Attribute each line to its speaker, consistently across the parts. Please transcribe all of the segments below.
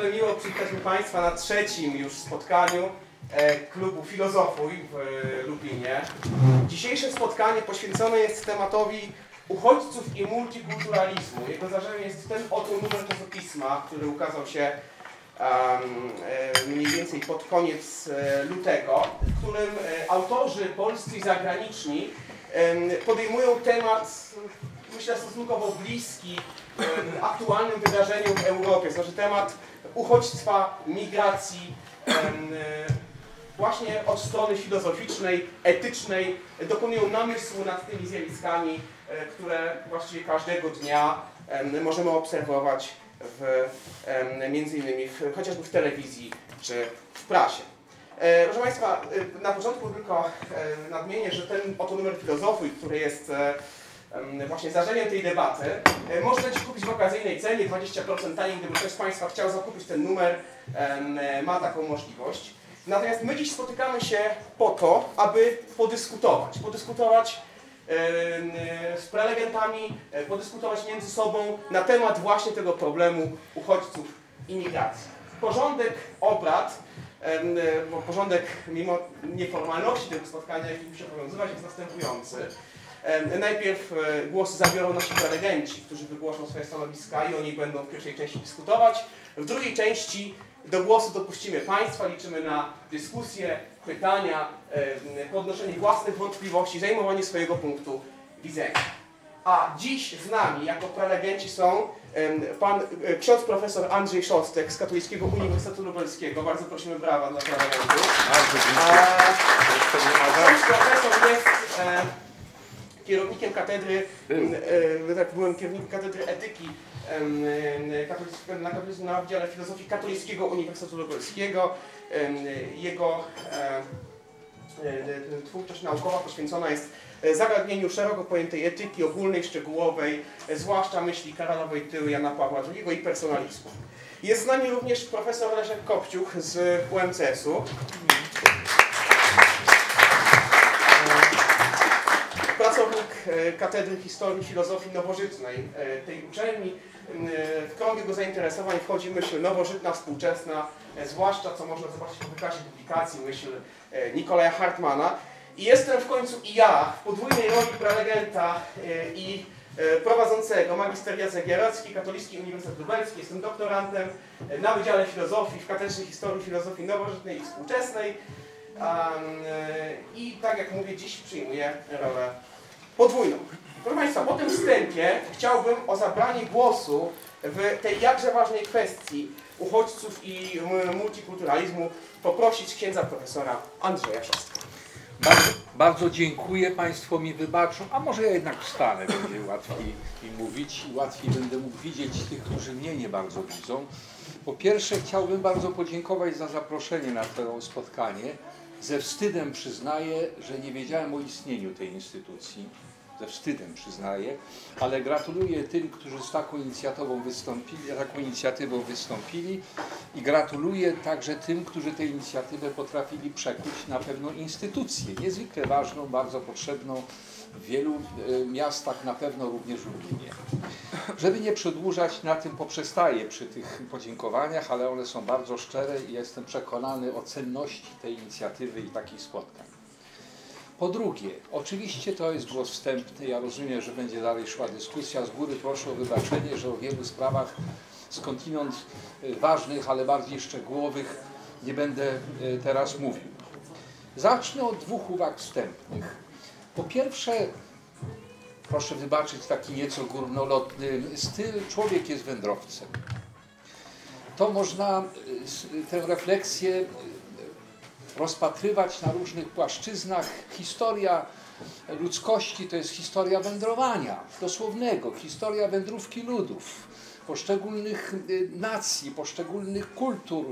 Speaker 1: niezwykle miło przywitać Państwa na trzecim już spotkaniu e, klubu Filozofuj w e, Lublinie. Dzisiejsze spotkanie poświęcone jest tematowi uchodźców i multikulturalizmu. Jego zarzewiem jest ten oto numer czasopisma, który ukazał się e, mniej więcej pod koniec lutego, w którym autorzy polscy i zagraniczni podejmują temat, myślę, stosunkowo bliski aktualnym wydarzeniom w Europie, znaczy temat uchodźstwa, migracji, e, właśnie od strony filozoficznej, etycznej, dokonują namysłu nad tymi zjawiskami, e, które właściwie każdego dnia em, możemy obserwować w, między innymi w, chociażby w telewizji czy w prasie. E, Proszę Państwa, na początku tylko nadmienię, że ten oto numer filozofuj, który jest właśnie zarzeniem tej debaty, e, możecie kupić w okazyjnej cenie, 20% taniej, gdyby ktoś z Państwa chciał zakupić ten numer, e, ma taką możliwość. Natomiast my dziś spotykamy się po to, aby podyskutować. Podyskutować e, z prelegentami, podyskutować między sobą na temat właśnie tego problemu uchodźców i migracji. Porządek obrad bo porządek, mimo nieformalności tego spotkania, jaki musi obowiązywać, jest następujący. Najpierw e, głos zabiorą nasi prelegenci, którzy wygłoszą swoje stanowiska i oni będą w pierwszej części dyskutować. W drugiej części do głosu dopuścimy Państwa, liczymy na dyskusję, pytania, podnoszenie własnych wątpliwości, zajmowanie swojego punktu widzenia. A dziś z nami jako prelegenci są pan e, ksiądz profesor Andrzej Szostek z Katolickiego Uniwersytetu Lubelskiego. Bardzo prosimy brawa dla prelegentów.
Speaker 2: Bardzo dziękuję.
Speaker 1: Ksiądz profesor jest kierownikiem katedry,
Speaker 2: Był.
Speaker 1: e, tak, byłem kierownikiem katedry etyki e, na, na Wydziale Filozofii Katolickiego Uniwersytetu Lubelskiego. Jego e, twórczość naukowa poświęcona jest zagadnieniu szeroko pojętej etyki ogólnej, szczegółowej, zwłaszcza myśli Karola Wojtyły, Jana Pawła II i personalizmu. Jest z nami również profesor Leszek Kopciuch z UMCS-u. Katedry Historii Filozofii Nowożytnej e, tej uczelni. E, W krąg jego zainteresowań wchodzi myśl nowożytna, współczesna, e, zwłaszcza co można zobaczyć po wykazie publikacji, myśl e, Nikolaja Hartmana. I jestem w końcu i ja w podwójnej roli prelegenta e, i e, prowadzącego magister Jacek Jarocki, Katolicki Uniwersytet Lubelski. Jestem doktorantem e, na Wydziale Filozofii w Katedrze Historii Filozofii Nowożytnej i Współczesnej. E, I tak jak mówię, dziś przyjmuję rolę podwójną. Proszę Państwa, po tym wstępie chciałbym o zabranie głosu w tej jakże ważnej kwestii uchodźców i m, multikulturalizmu poprosić księdza profesora Andrzeja Szostka.
Speaker 2: Bardzo, bardzo dziękuję. Państwo mi wybaczą, a może ja jednak wstanę, będzie łatwiej mi mówić i łatwiej będę mógł widzieć tych, którzy mnie nie bardzo widzą. Po pierwsze chciałbym bardzo podziękować za zaproszenie na to spotkanie. Ze wstydem przyznaję, że nie wiedziałem o istnieniu tej instytucji. Ze wstydem przyznaję, ale gratuluję tym, którzy z taką inicjatywą wystąpili, taką inicjatywą wystąpili i gratuluję także tym, którzy tę inicjatywę potrafili przekuć na pewną instytucję, niezwykle ważną, bardzo potrzebną w wielu e, miastach, na pewno również w Lublinie. Żeby nie przedłużać, na tym poprzestaję przy tych podziękowaniach, ale one są bardzo szczere i jestem przekonany o cenności tej inicjatywy i takich spotkań. Po drugie, oczywiście to jest głos wstępny, ja rozumiem, że będzie dalej szła dyskusja. Z góry proszę o wybaczenie, że o wielu sprawach skądinąd y, ważnych, ale bardziej szczegółowych nie będę y, teraz mówił. Zacznę od dwóch uwag wstępnych. Po pierwsze, proszę wybaczyć taki nieco górnolotny styl, człowiek jest wędrowcem. To można y, tę refleksję rozpatrywać na różnych płaszczyznach. Historia ludzkości to jest historia wędrowania, dosłownego, historia wędrówki ludów, poszczególnych y, nacji, poszczególnych kultur.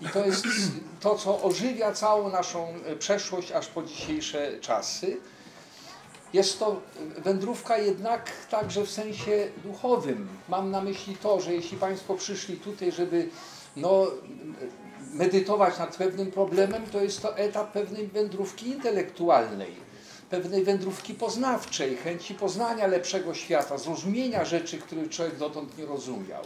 Speaker 2: I to jest to, co ożywia całą naszą y, przeszłość aż po dzisiejsze czasy. Jest to wędrówka jednak także w sensie duchowym. Mam na myśli to, że jeśli Państwo przyszli tutaj, żeby no, medytować nad pewnym problemem, to jest to etap pewnej wędrówki intelektualnej, pewnej wędrówki poznawczej, chęci poznania lepszego świata, zrozumienia rzeczy, których człowiek dotąd nie rozumiał.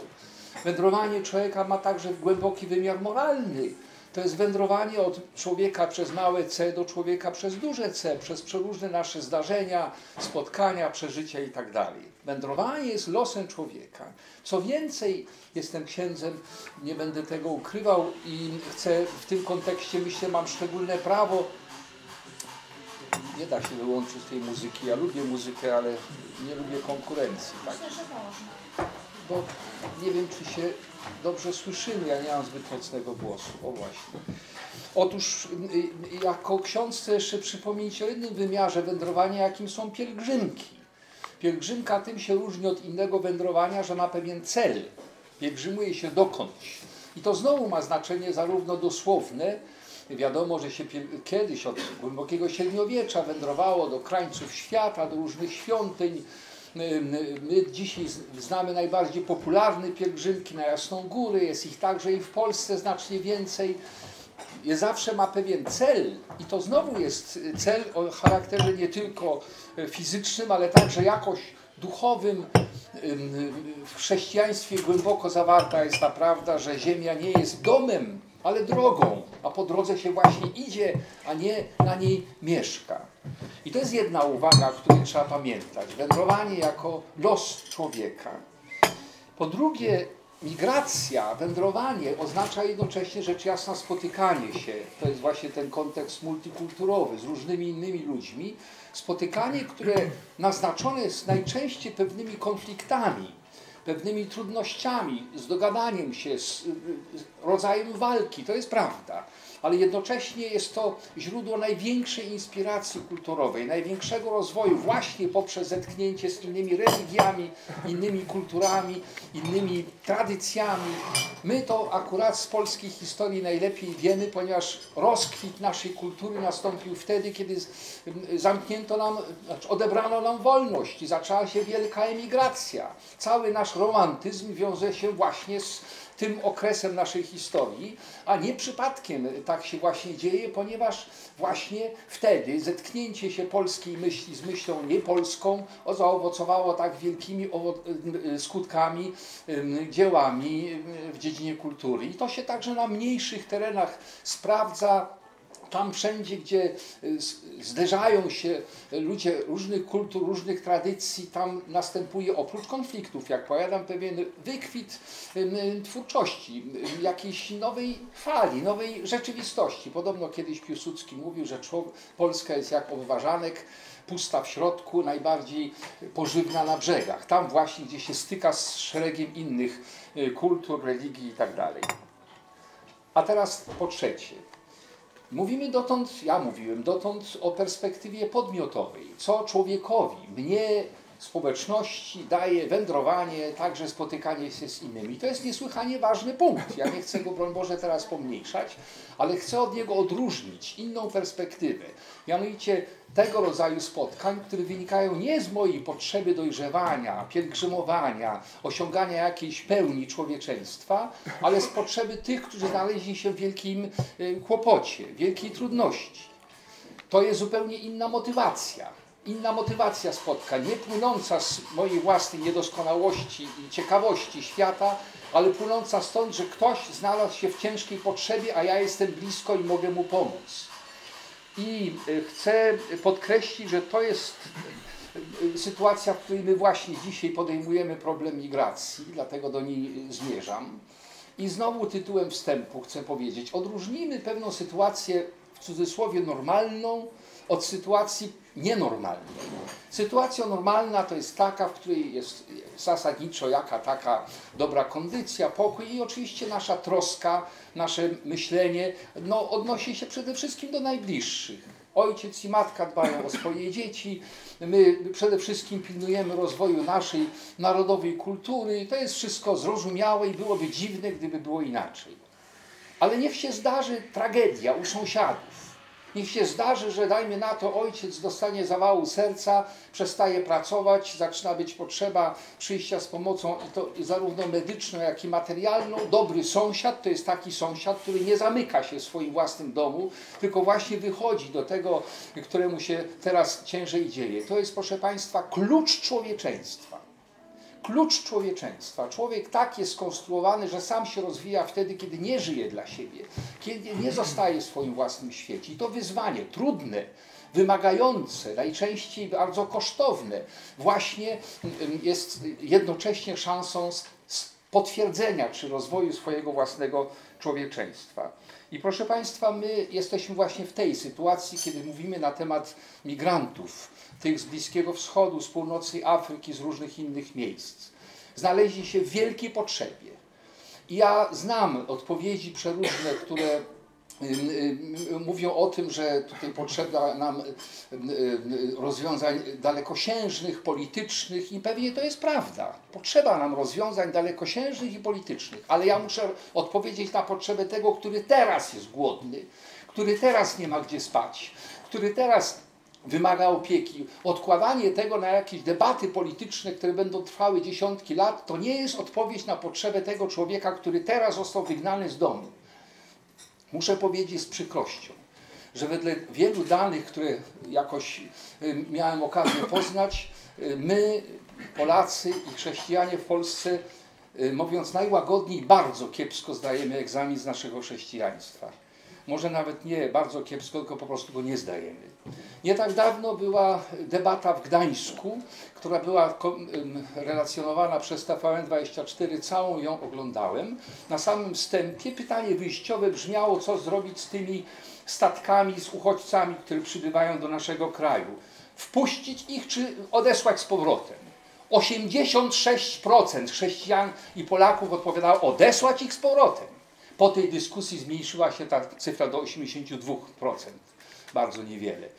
Speaker 2: Wędrowanie człowieka ma także głęboki wymiar moralny. To jest wędrowanie od człowieka przez małe C do człowieka przez duże C, przez przeróżne nasze zdarzenia, spotkania, przeżycia itd. Wędrowanie jest losem człowieka. Co więcej, jestem księdzem, nie będę tego ukrywał i chcę w tym kontekście, myślę, mam szczególne prawo. Nie da się wyłączyć tej muzyki. Ja lubię muzykę, ale nie lubię konkurencji. Tak? Bo nie wiem, czy się dobrze słyszymy. Ja nie mam zbyt mocnego głosu. O właśnie. Otóż y, y, jako ksiądz chcę jeszcze przypomnieć o innym wymiarze wędrowania, jakim są pielgrzymki. Pielgrzymka tym się różni od innego wędrowania, że ma pewien cel. Pielgrzymuje się dokądś. I to znowu ma znaczenie zarówno dosłowne, Wiadomo, że się kiedyś od głębokiego średniowiecza wędrowało do krańców świata, do różnych świątyń. My dzisiaj znamy najbardziej popularne pielgrzymki na Jasną Górę, jest ich także i w Polsce znacznie więcej. Zawsze ma pewien cel i to znowu jest cel o charakterze nie tylko fizycznym, ale także jakoś duchowym. W chrześcijaństwie głęboko zawarta jest ta prawda, że ziemia nie jest domem, ale drogą, a po drodze się właśnie idzie, a nie na niej mieszka. I to jest jedna uwaga, o której trzeba pamiętać. Wędrowanie jako los człowieka. Po drugie, migracja, wędrowanie oznacza jednocześnie rzecz jasna spotykanie się. To jest właśnie ten kontekst multikulturowy z różnymi innymi ludźmi. Spotykanie, które naznaczone jest najczęściej pewnymi konfliktami pewnymi trudnościami, z dogadaniem się, z rodzajem walki, to jest prawda, ale jednocześnie jest to źródło największej inspiracji kulturowej, największego rozwoju właśnie poprzez zetknięcie z innymi religiami, innymi kulturami, innymi tradycjami. My to akurat z polskiej historii najlepiej wiemy, ponieważ rozkwit naszej kultury nastąpił wtedy, kiedy zamknięto nam, znaczy odebrano nam wolność i zaczęła się wielka emigracja. Cały nasz romantyzm wiąże się właśnie z tym okresem naszej historii, a nie przypadkiem tak się właśnie dzieje, ponieważ właśnie wtedy zetknięcie się polskiej myśli z myślą niepolską zaowocowało tak wielkimi skutkami, dziełami w dziedzinie kultury. I to się także na mniejszych terenach sprawdza tam wszędzie, gdzie y, zderzają się ludzie różnych kultur, różnych tradycji, tam następuje oprócz konfliktów, jak powiadam, pewien wykwit twórczości, jakiejś nowej fali, nowej rzeczywistości. Podobno kiedyś Piłsudski mówił, że Polska jest jak obważanek, pusta w środku, najbardziej pożywna na brzegach. Tam właśnie, gdzie się styka z szeregiem innych y, kultur, religii itd. Tak A teraz po trzecie, Mówimy dotąd, ja mówiłem dotąd o perspektywie podmiotowej. Co człowiekowi, mnie, społeczności daje wędrowanie, także spotykanie się z innymi. To jest niesłychanie ważny punkt. Ja nie chcę go, broń Boże, teraz pomniejszać, ale chcę od niego odróżnić inną perspektywę. Mianowicie tego rodzaju spotkań, które wynikają nie z mojej potrzeby dojrzewania, pielgrzymowania, osiągania jakiejś pełni człowieczeństwa, ale z potrzeby tych, którzy znaleźli się w wielkim y, kłopocie, wielkiej trudności. To jest zupełnie inna motywacja. Inna motywacja spotkań, nie płynąca z mojej własnej niedoskonałości i ciekawości świata, ale płynąca stąd, że ktoś znalazł się w ciężkiej potrzebie, a ja jestem blisko i mogę mu pomóc. I e, chcę podkreślić, że to jest e, sytuacja, w której my właśnie dzisiaj podejmujemy problem migracji, dlatego do niej zmierzam. I znowu tytułem wstępu chcę powiedzieć, odróżnijmy pewną sytuację w cudzysłowie normalną od sytuacji nienormalnej. Sytuacja normalna to jest taka, w której jest zasadniczo jaka taka dobra kondycja, pokój i oczywiście nasza troska, nasze myślenie no, odnosi się przede wszystkim do najbliższych. Ojciec i matka dbają o swoje dzieci, my przede wszystkim pilnujemy rozwoju naszej narodowej kultury. To jest wszystko zrozumiałe i byłoby dziwne, gdyby było inaczej. Ale niech się zdarzy tragedia u sąsiadów Niech się zdarzy, że dajmy na to ojciec dostanie zawału serca, przestaje pracować, zaczyna być potrzeba przyjścia z pomocą i to zarówno medyczną, jak i materialną. Dobry sąsiad to jest taki sąsiad, który nie zamyka się w swoim własnym domu, tylko właśnie wychodzi do tego, któremu się teraz ciężej dzieje. To jest, proszę Państwa, klucz człowieczeństwa. Klucz człowieczeństwa. Człowiek tak jest skonstruowany, że sam się rozwija wtedy, kiedy nie żyje dla siebie, kiedy nie zostaje w swoim własnym świecie. I to wyzwanie trudne, wymagające, najczęściej bardzo kosztowne, właśnie jest jednocześnie szansą potwierdzenia czy rozwoju swojego własnego człowieczeństwa. I proszę Państwa, my jesteśmy właśnie w tej sytuacji, kiedy mówimy na temat migrantów, tych z Bliskiego Wschodu, z północnej Afryki, z różnych innych miejsc. Znaleźli się w wielkiej potrzebie. I ja znam odpowiedzi przeróżne, które ym, ym, mówią o tym, że tutaj potrzeba nam rozwiązań dalekosiężnych, politycznych i pewnie to jest prawda. Potrzeba nam rozwiązań dalekosiężnych i politycznych, ale ja muszę odpowiedzieć na potrzebę tego, który teraz jest głodny, który teraz nie ma gdzie spać, który teraz wymaga opieki. Odkładanie tego na jakieś debaty polityczne, które będą trwały dziesiątki lat, to nie jest odpowiedź na potrzebę tego człowieka, który teraz został wygnany z domu. Muszę powiedzieć z przykrością, że wedle wielu danych, które jakoś y, miałem okazję poznać, y, my, Polacy i chrześcijanie w Polsce, y, mówiąc najłagodniej, bardzo kiepsko zdajemy egzamin z naszego chrześcijaństwa. Może nawet nie bardzo kiepsko, tylko po prostu go nie zdajemy. Nie tak dawno była debata w Gdańsku, która była relacjonowana przez TVN24, całą ją oglądałem. Na samym wstępie pytanie wyjściowe brzmiało, co zrobić z tymi statkami, z uchodźcami, które przybywają do naszego kraju. Wpuścić ich czy odesłać z powrotem? 86% chrześcijan i Polaków odpowiadało odesłać ich z powrotem. Po tej dyskusji zmniejszyła się ta cyfra do 82%. Bardzo niewiele.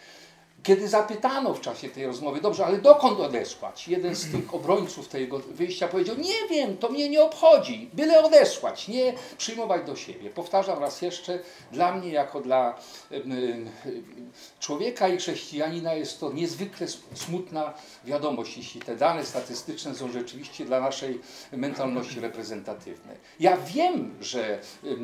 Speaker 2: Kiedy zapytano w czasie tej rozmowy, dobrze, ale dokąd odesłać? Jeden z tych obrońców tego wyjścia powiedział, nie wiem, to mnie nie obchodzi, byle odesłać, nie przyjmować do siebie. Powtarzam raz jeszcze, dla mnie jako dla człowieka i chrześcijanina jest to niezwykle smutna wiadomość, jeśli te dane statystyczne są rzeczywiście dla naszej mentalności reprezentatywne. Ja wiem, że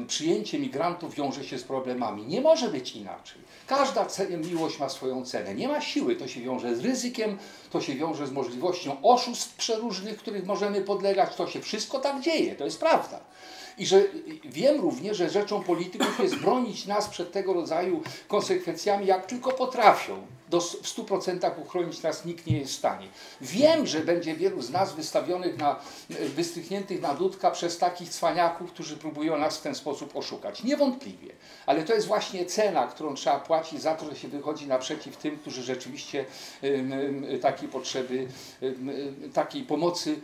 Speaker 2: przyjęcie migrantów wiąże się z problemami. Nie może być inaczej. Każda miłość ma swoją cenę. Nie ma siły. To się wiąże z ryzykiem, to się wiąże z możliwością oszustw przeróżnych, których możemy podlegać. To się wszystko tak dzieje. To jest prawda. I że wiem również, że rzeczą polityków jest bronić nas przed tego rodzaju konsekwencjami, jak tylko potrafią. Do, w 100% uchronić nas nikt nie jest w stanie. Wiem, że będzie wielu z nas wystawionych na, wystrychniętych na dudka przez takich cwaniaków, którzy próbują nas w ten sposób oszukać. Niewątpliwie. Ale to jest właśnie cena, którą trzeba płacić za to, że się wychodzi naprzeciw tym, którzy rzeczywiście takiej potrzeby, takiej pomocy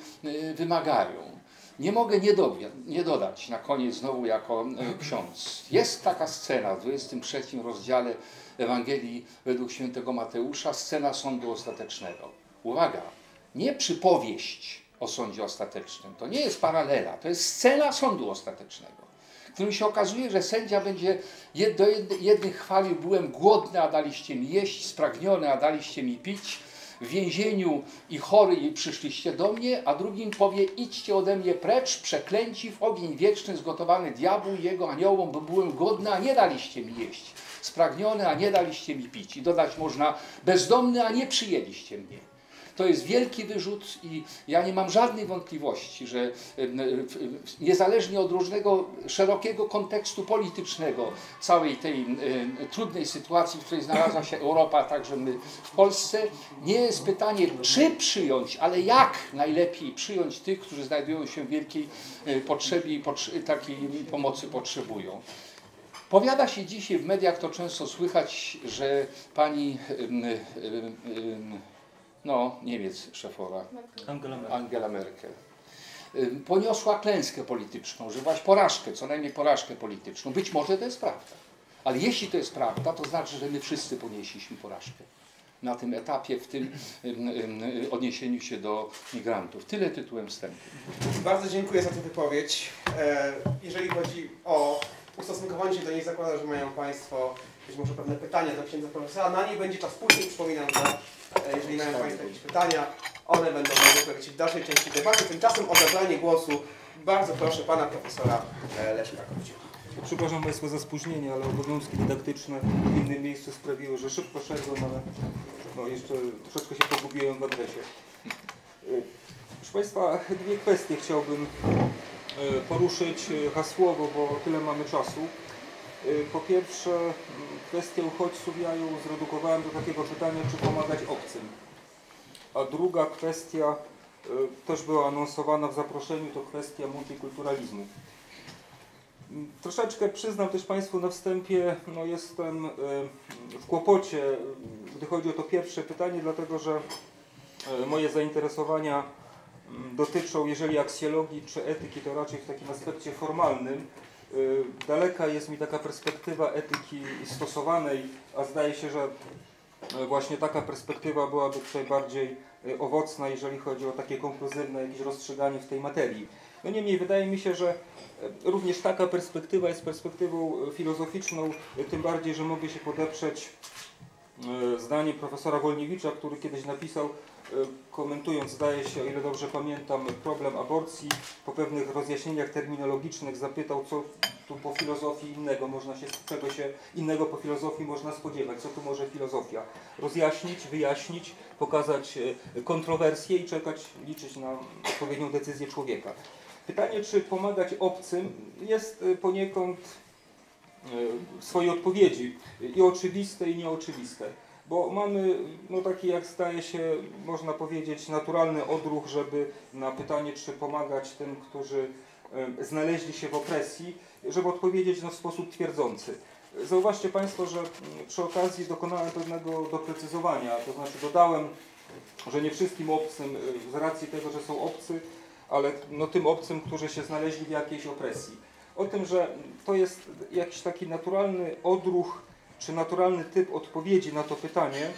Speaker 2: wymagają. Nie mogę nie, dowie, nie dodać na koniec znowu jako e, ksiądz. Jest taka scena w 23 rozdziale Ewangelii według świętego Mateusza, scena sądu ostatecznego. Uwaga, nie przypowieść o sądzie ostatecznym, to nie jest paralela, to jest scena sądu ostatecznego, w którym się okazuje, że sędzia będzie do jed, jednych chwalił, byłem głodny, a daliście mi jeść, spragniony, a daliście mi pić, w więzieniu i chory i przyszliście do mnie, a drugim powie, idźcie ode mnie precz, przeklęci w ogień wieczny zgotowany diabłu jego aniołom, bo byłem głodny, a nie daliście mi jeść, spragniony, a nie daliście mi pić. I dodać można, bezdomny, a nie przyjęliście mnie. To jest wielki wyrzut i ja nie mam żadnej wątpliwości, że niezależnie od różnego szerokiego kontekstu politycznego całej tej trudnej sytuacji, w której znalazła się Europa, także my w Polsce, nie jest pytanie, czy przyjąć, ale jak najlepiej przyjąć tych, którzy znajdują się w wielkiej e, potrzebie i takiej pomocy potrzebują. Powiada się dzisiaj w mediach, to często słychać, że pani no, Niemiec szefowa,
Speaker 3: Angela Merkel.
Speaker 2: Angela Merkel, poniosła klęskę polityczną, że właśnie porażkę, co najmniej porażkę polityczną. Być może to jest prawda, ale jeśli to jest prawda, to znaczy, że my wszyscy ponieśliśmy porażkę na tym etapie, w tym ym, ym, odniesieniu się do migrantów. Tyle tytułem wstępu.
Speaker 1: Bardzo dziękuję za tę wypowiedź. E, Jeżeli chodzi o ustosunkowanie się do niej, zakładam, że mają Państwo być może pewne pytania do księdza profesora. Na nie będzie czas później, przypominam, że e, jeżeli mają Państwo jakieś pytania, one będą mogły w dalszej części debaty. Tymczasem o zabranie głosu bardzo proszę Pana Profesora e, Leszka Kowciuka.
Speaker 3: Przepraszam Państwa za spóźnienie, ale obowiązki dydaktyczne w innym miejscu sprawiły, że szybko szedłem, ale no jeszcze troszeczkę się pogubiłem w adresie. Y, Proszę Państwa, dwie kwestie chciałbym e, poruszyć e, hasłowo, bo tyle mamy czasu. E, Po pierwsze, kwestię uchodźców ja ją zredukowałem do takiego pytania, czy pomagać obcym. A druga kwestia e, też była anonsowana w zaproszeniu, to kwestia multikulturalizmu. Troszeczkę przyznam też Państwu na wstępie, no jestem e, w kłopocie, e, gdy chodzi o to pierwsze pytanie, dlatego że e, moje zainteresowania dotyczą, jeżeli aksjologii czy etyki, to raczej w takim aspekcie formalnym. Y, Daleka jest mi taka perspektywa etyki stosowanej, a zdaje się, że y, właśnie taka perspektywa byłaby tutaj bardziej y, owocna, jeżeli chodzi o takie konkluzywne jakieś rozstrzyganie w tej materii. No niemniej wydaje mi się, że również taka perspektywa jest perspektywą filozoficzną, tym bardziej, że mogę się podeprzeć zdaniem profesora Wolniewicza, który kiedyś napisał, komentując, zdaje się, o ile dobrze pamiętam, problem aborcji, po pewnych rozjaśnieniach terminologicznych zapytał, co tu po filozofii innego można się, czego się innego po filozofii można spodziewać, co tu może filozofia. Rozjaśnić, wyjaśnić, pokazać y, kontrowersje i czekać, liczyć na odpowiednią decyzję człowieka. Pytanie, czy pomagać obcym jest y, poniekąd w swojej odpowiedzi i oczywiste i nieoczywiste. Bo mamy no taki jak staje się, można powiedzieć, naturalny odruch, żeby na pytanie, czy pomagać tym, którzy znaleźli się w opresji, żeby odpowiedzieć no, w sposób twierdzący. Zauważcie Państwo, że mm, przy okazji dokonałem pewnego doprecyzowania, to znaczy dodałem, że nie wszystkim obcym, e, z racji tego, że są obcy, ale no, tym obcym, którzy się znaleźli w jakiejś opresji o tym, że to jest jakiś taki naturalny odruch, czy naturalny typ odpowiedzi na to pytanie,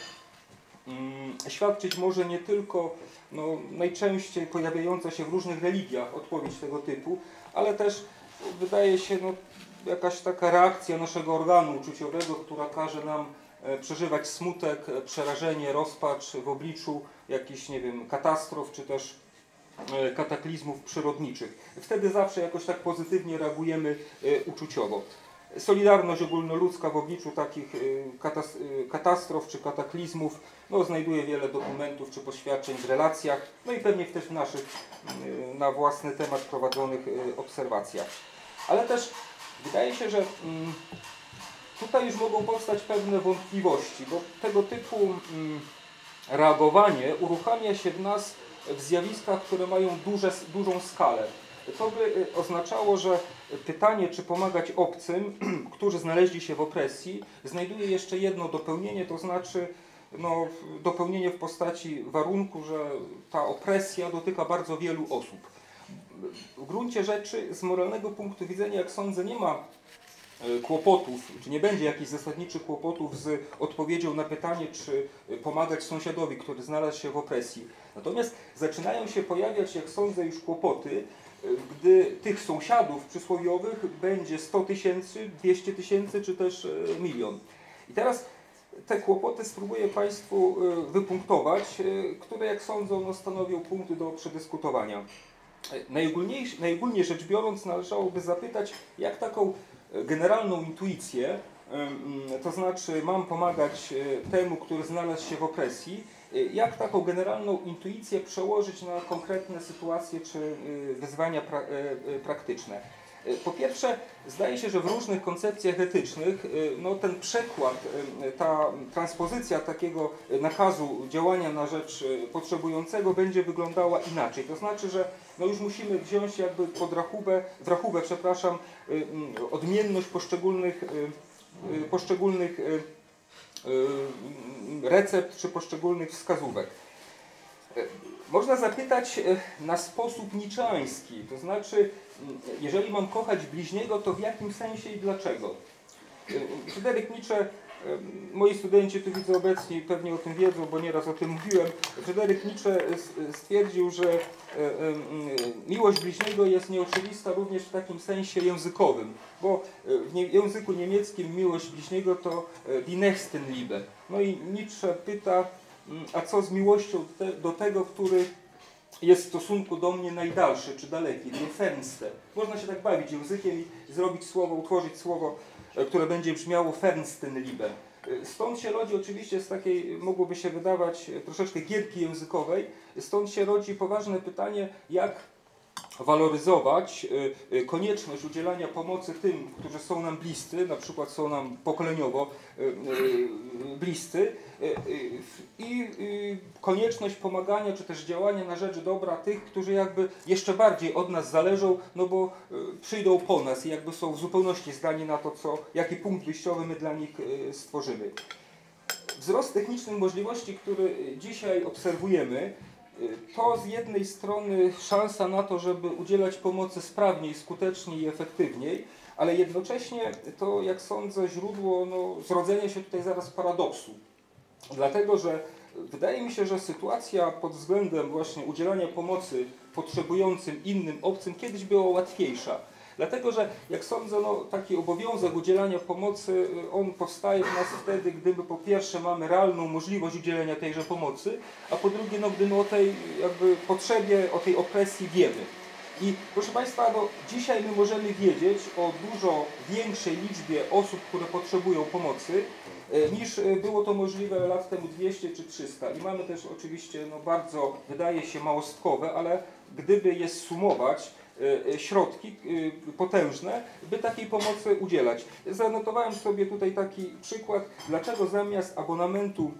Speaker 3: mm, świadczyć może nie tylko no, najczęściej pojawiająca się w różnych religiach odpowiedź tego typu, ale też wydaje się no, jakaś taka reakcja naszego organu uczuciowego, która każe nam e, przeżywać smutek, e, przerażenie, rozpacz w obliczu jakichś, nie wiem, katastrof, czy też e, kataklizmów przyrodniczych. Wtedy zawsze jakoś tak pozytywnie reagujemy uczuciowo. Solidarność ogólnoludzka w obliczu takich katas e, katastrof czy kataklizmów no, znajduje wiele dokumentów czy poświadczeń w relacjach, no i pewnie też w naszych e, na własny temat prowadzonych obserwacjach. Ale też wydaje się, że mm, tutaj już mogą powstać pewne wątpliwości, bo tego typu mm, reagowanie uruchamia się w nas w zjawiskach, które mają duże, dużą skalę. To by y, oznaczało, że pytanie, czy pomagać obcym, którzy znaleźli się w opresji, znajduje jeszcze jedno dopełnienie, to znaczy no, dopełnienie w postaci warunku, że ta opresja dotyka bardzo wielu osób. W gruncie rzeczy, z moralnego punktu widzenia, jak sądzę, nie ma e, kłopotów, czy nie będzie jakichś zasadniczych kłopotów z odpowiedzią na pytanie, czy pomagać sąsiadowi, który znalazł się w opresji. Natomiast zaczynają się pojawiać, jak sądzę, już kłopoty, e, gdy tych sąsiadów przysłowiowych będzie 100 tysięcy, 200 tysięcy, czy też e, milion. I teraz te kłopoty spróbuję Państwu e, wypunktować, e, które, jak sądzą, no, stanowią punkty do przedyskutowania. Najogólniej, najogólniej rzecz biorąc, należałoby zapytać, jak taką generalną intuicję, to znaczy mam pomagać temu, który znalazł się w opresji, jak taką generalną intuicję przełożyć na konkretne sytuacje czy e, wyzwania pra, e, praktyczne. Po pierwsze, zdaje się, że w różnych koncepcjach etycznych no, ten przekład, ta transpozycja takiego nakazu działania na rzecz potrzebującego będzie wyglądała inaczej. To znaczy, że no już musimy wziąć jakby pod rachubę, w rachubę, przepraszam, odmienność poszczególnych, poszczególnych recept czy poszczególnych wskazówek. E, Można zapytać e, na sposób niczański, to znaczy, jeżeli mam kochać bliźniego, to w jakim sensie i dlaczego? Fryderyk Nietzsche, moi studenci tu widzę obecni, pewnie o tym wiedzą, bo nieraz o tym mówiłem. Fryderyk Nietzsche s- stwierdził, że e, e, miłość bliźniego jest nieoczywista również w takim sensie językowym, bo e, w języku niemieckim miłość bliźniego to e, die. No i Nietzsche pyta, Mm, A co z miłością do tego, który jest w stosunku do mnie najdalszy czy daleki, nie fernste. Można się tak bawić językiem i zrobić słowo, utworzyć słowo, e, które będzie brzmiało fernstenliebe. Y, Stąd się rodzi oczywiście z takiej, mogłoby się wydawać, y, troszeczkę gierki językowej, stąd się rodzi poważne pytanie, jak waloryzować y, y, konieczność udzielania pomocy tym, którzy są nam bliscy, na przykład są nam pokoleniowo y, bliscy i konieczność pomagania czy też działania na rzecz dobra tych, którzy jakby jeszcze bardziej od nas zależą, no bo przyjdą po nas i jakby są w zupełności zdani na to, co, jaki punkt wyjściowy my dla nich stworzymy. Wzrost technicznych możliwości, który dzisiaj obserwujemy, to z jednej strony szansa na to, żeby udzielać pomocy sprawniej, skuteczniej i efektywniej, ale jednocześnie to, jak sądzę, źródło no, zrodzenia się tutaj zaraz paradoksu. Dlatego, że wydaje mi się, że sytuacja pod względem właśnie udzielania pomocy potrzebującym innym obcym kiedyś była łatwiejsza. Dlatego, że jak sądzę, no, taki obowiązek udzielania pomocy, y, on powstaje w nas wtedy, gdyby po pierwsze mamy realną możliwość udzielenia tejże pomocy, a po drugie, no, gdy my o tej jakby potrzebie, o tej opresji wiemy. I proszę Państwa, no, dzisiaj my możemy wiedzieć o dużo większej liczbie osób, które potrzebują pomocy, e, niż e, było to możliwe lat temu 200 czy 300. I mamy też oczywiście no, bardzo, wydaje się, małostkowe, ale gdyby je sumować, środki e, potężne, by takiej pomocy udzielać. Zanotowałem sobie tutaj taki przykład, dlaczego zamiast abonamentu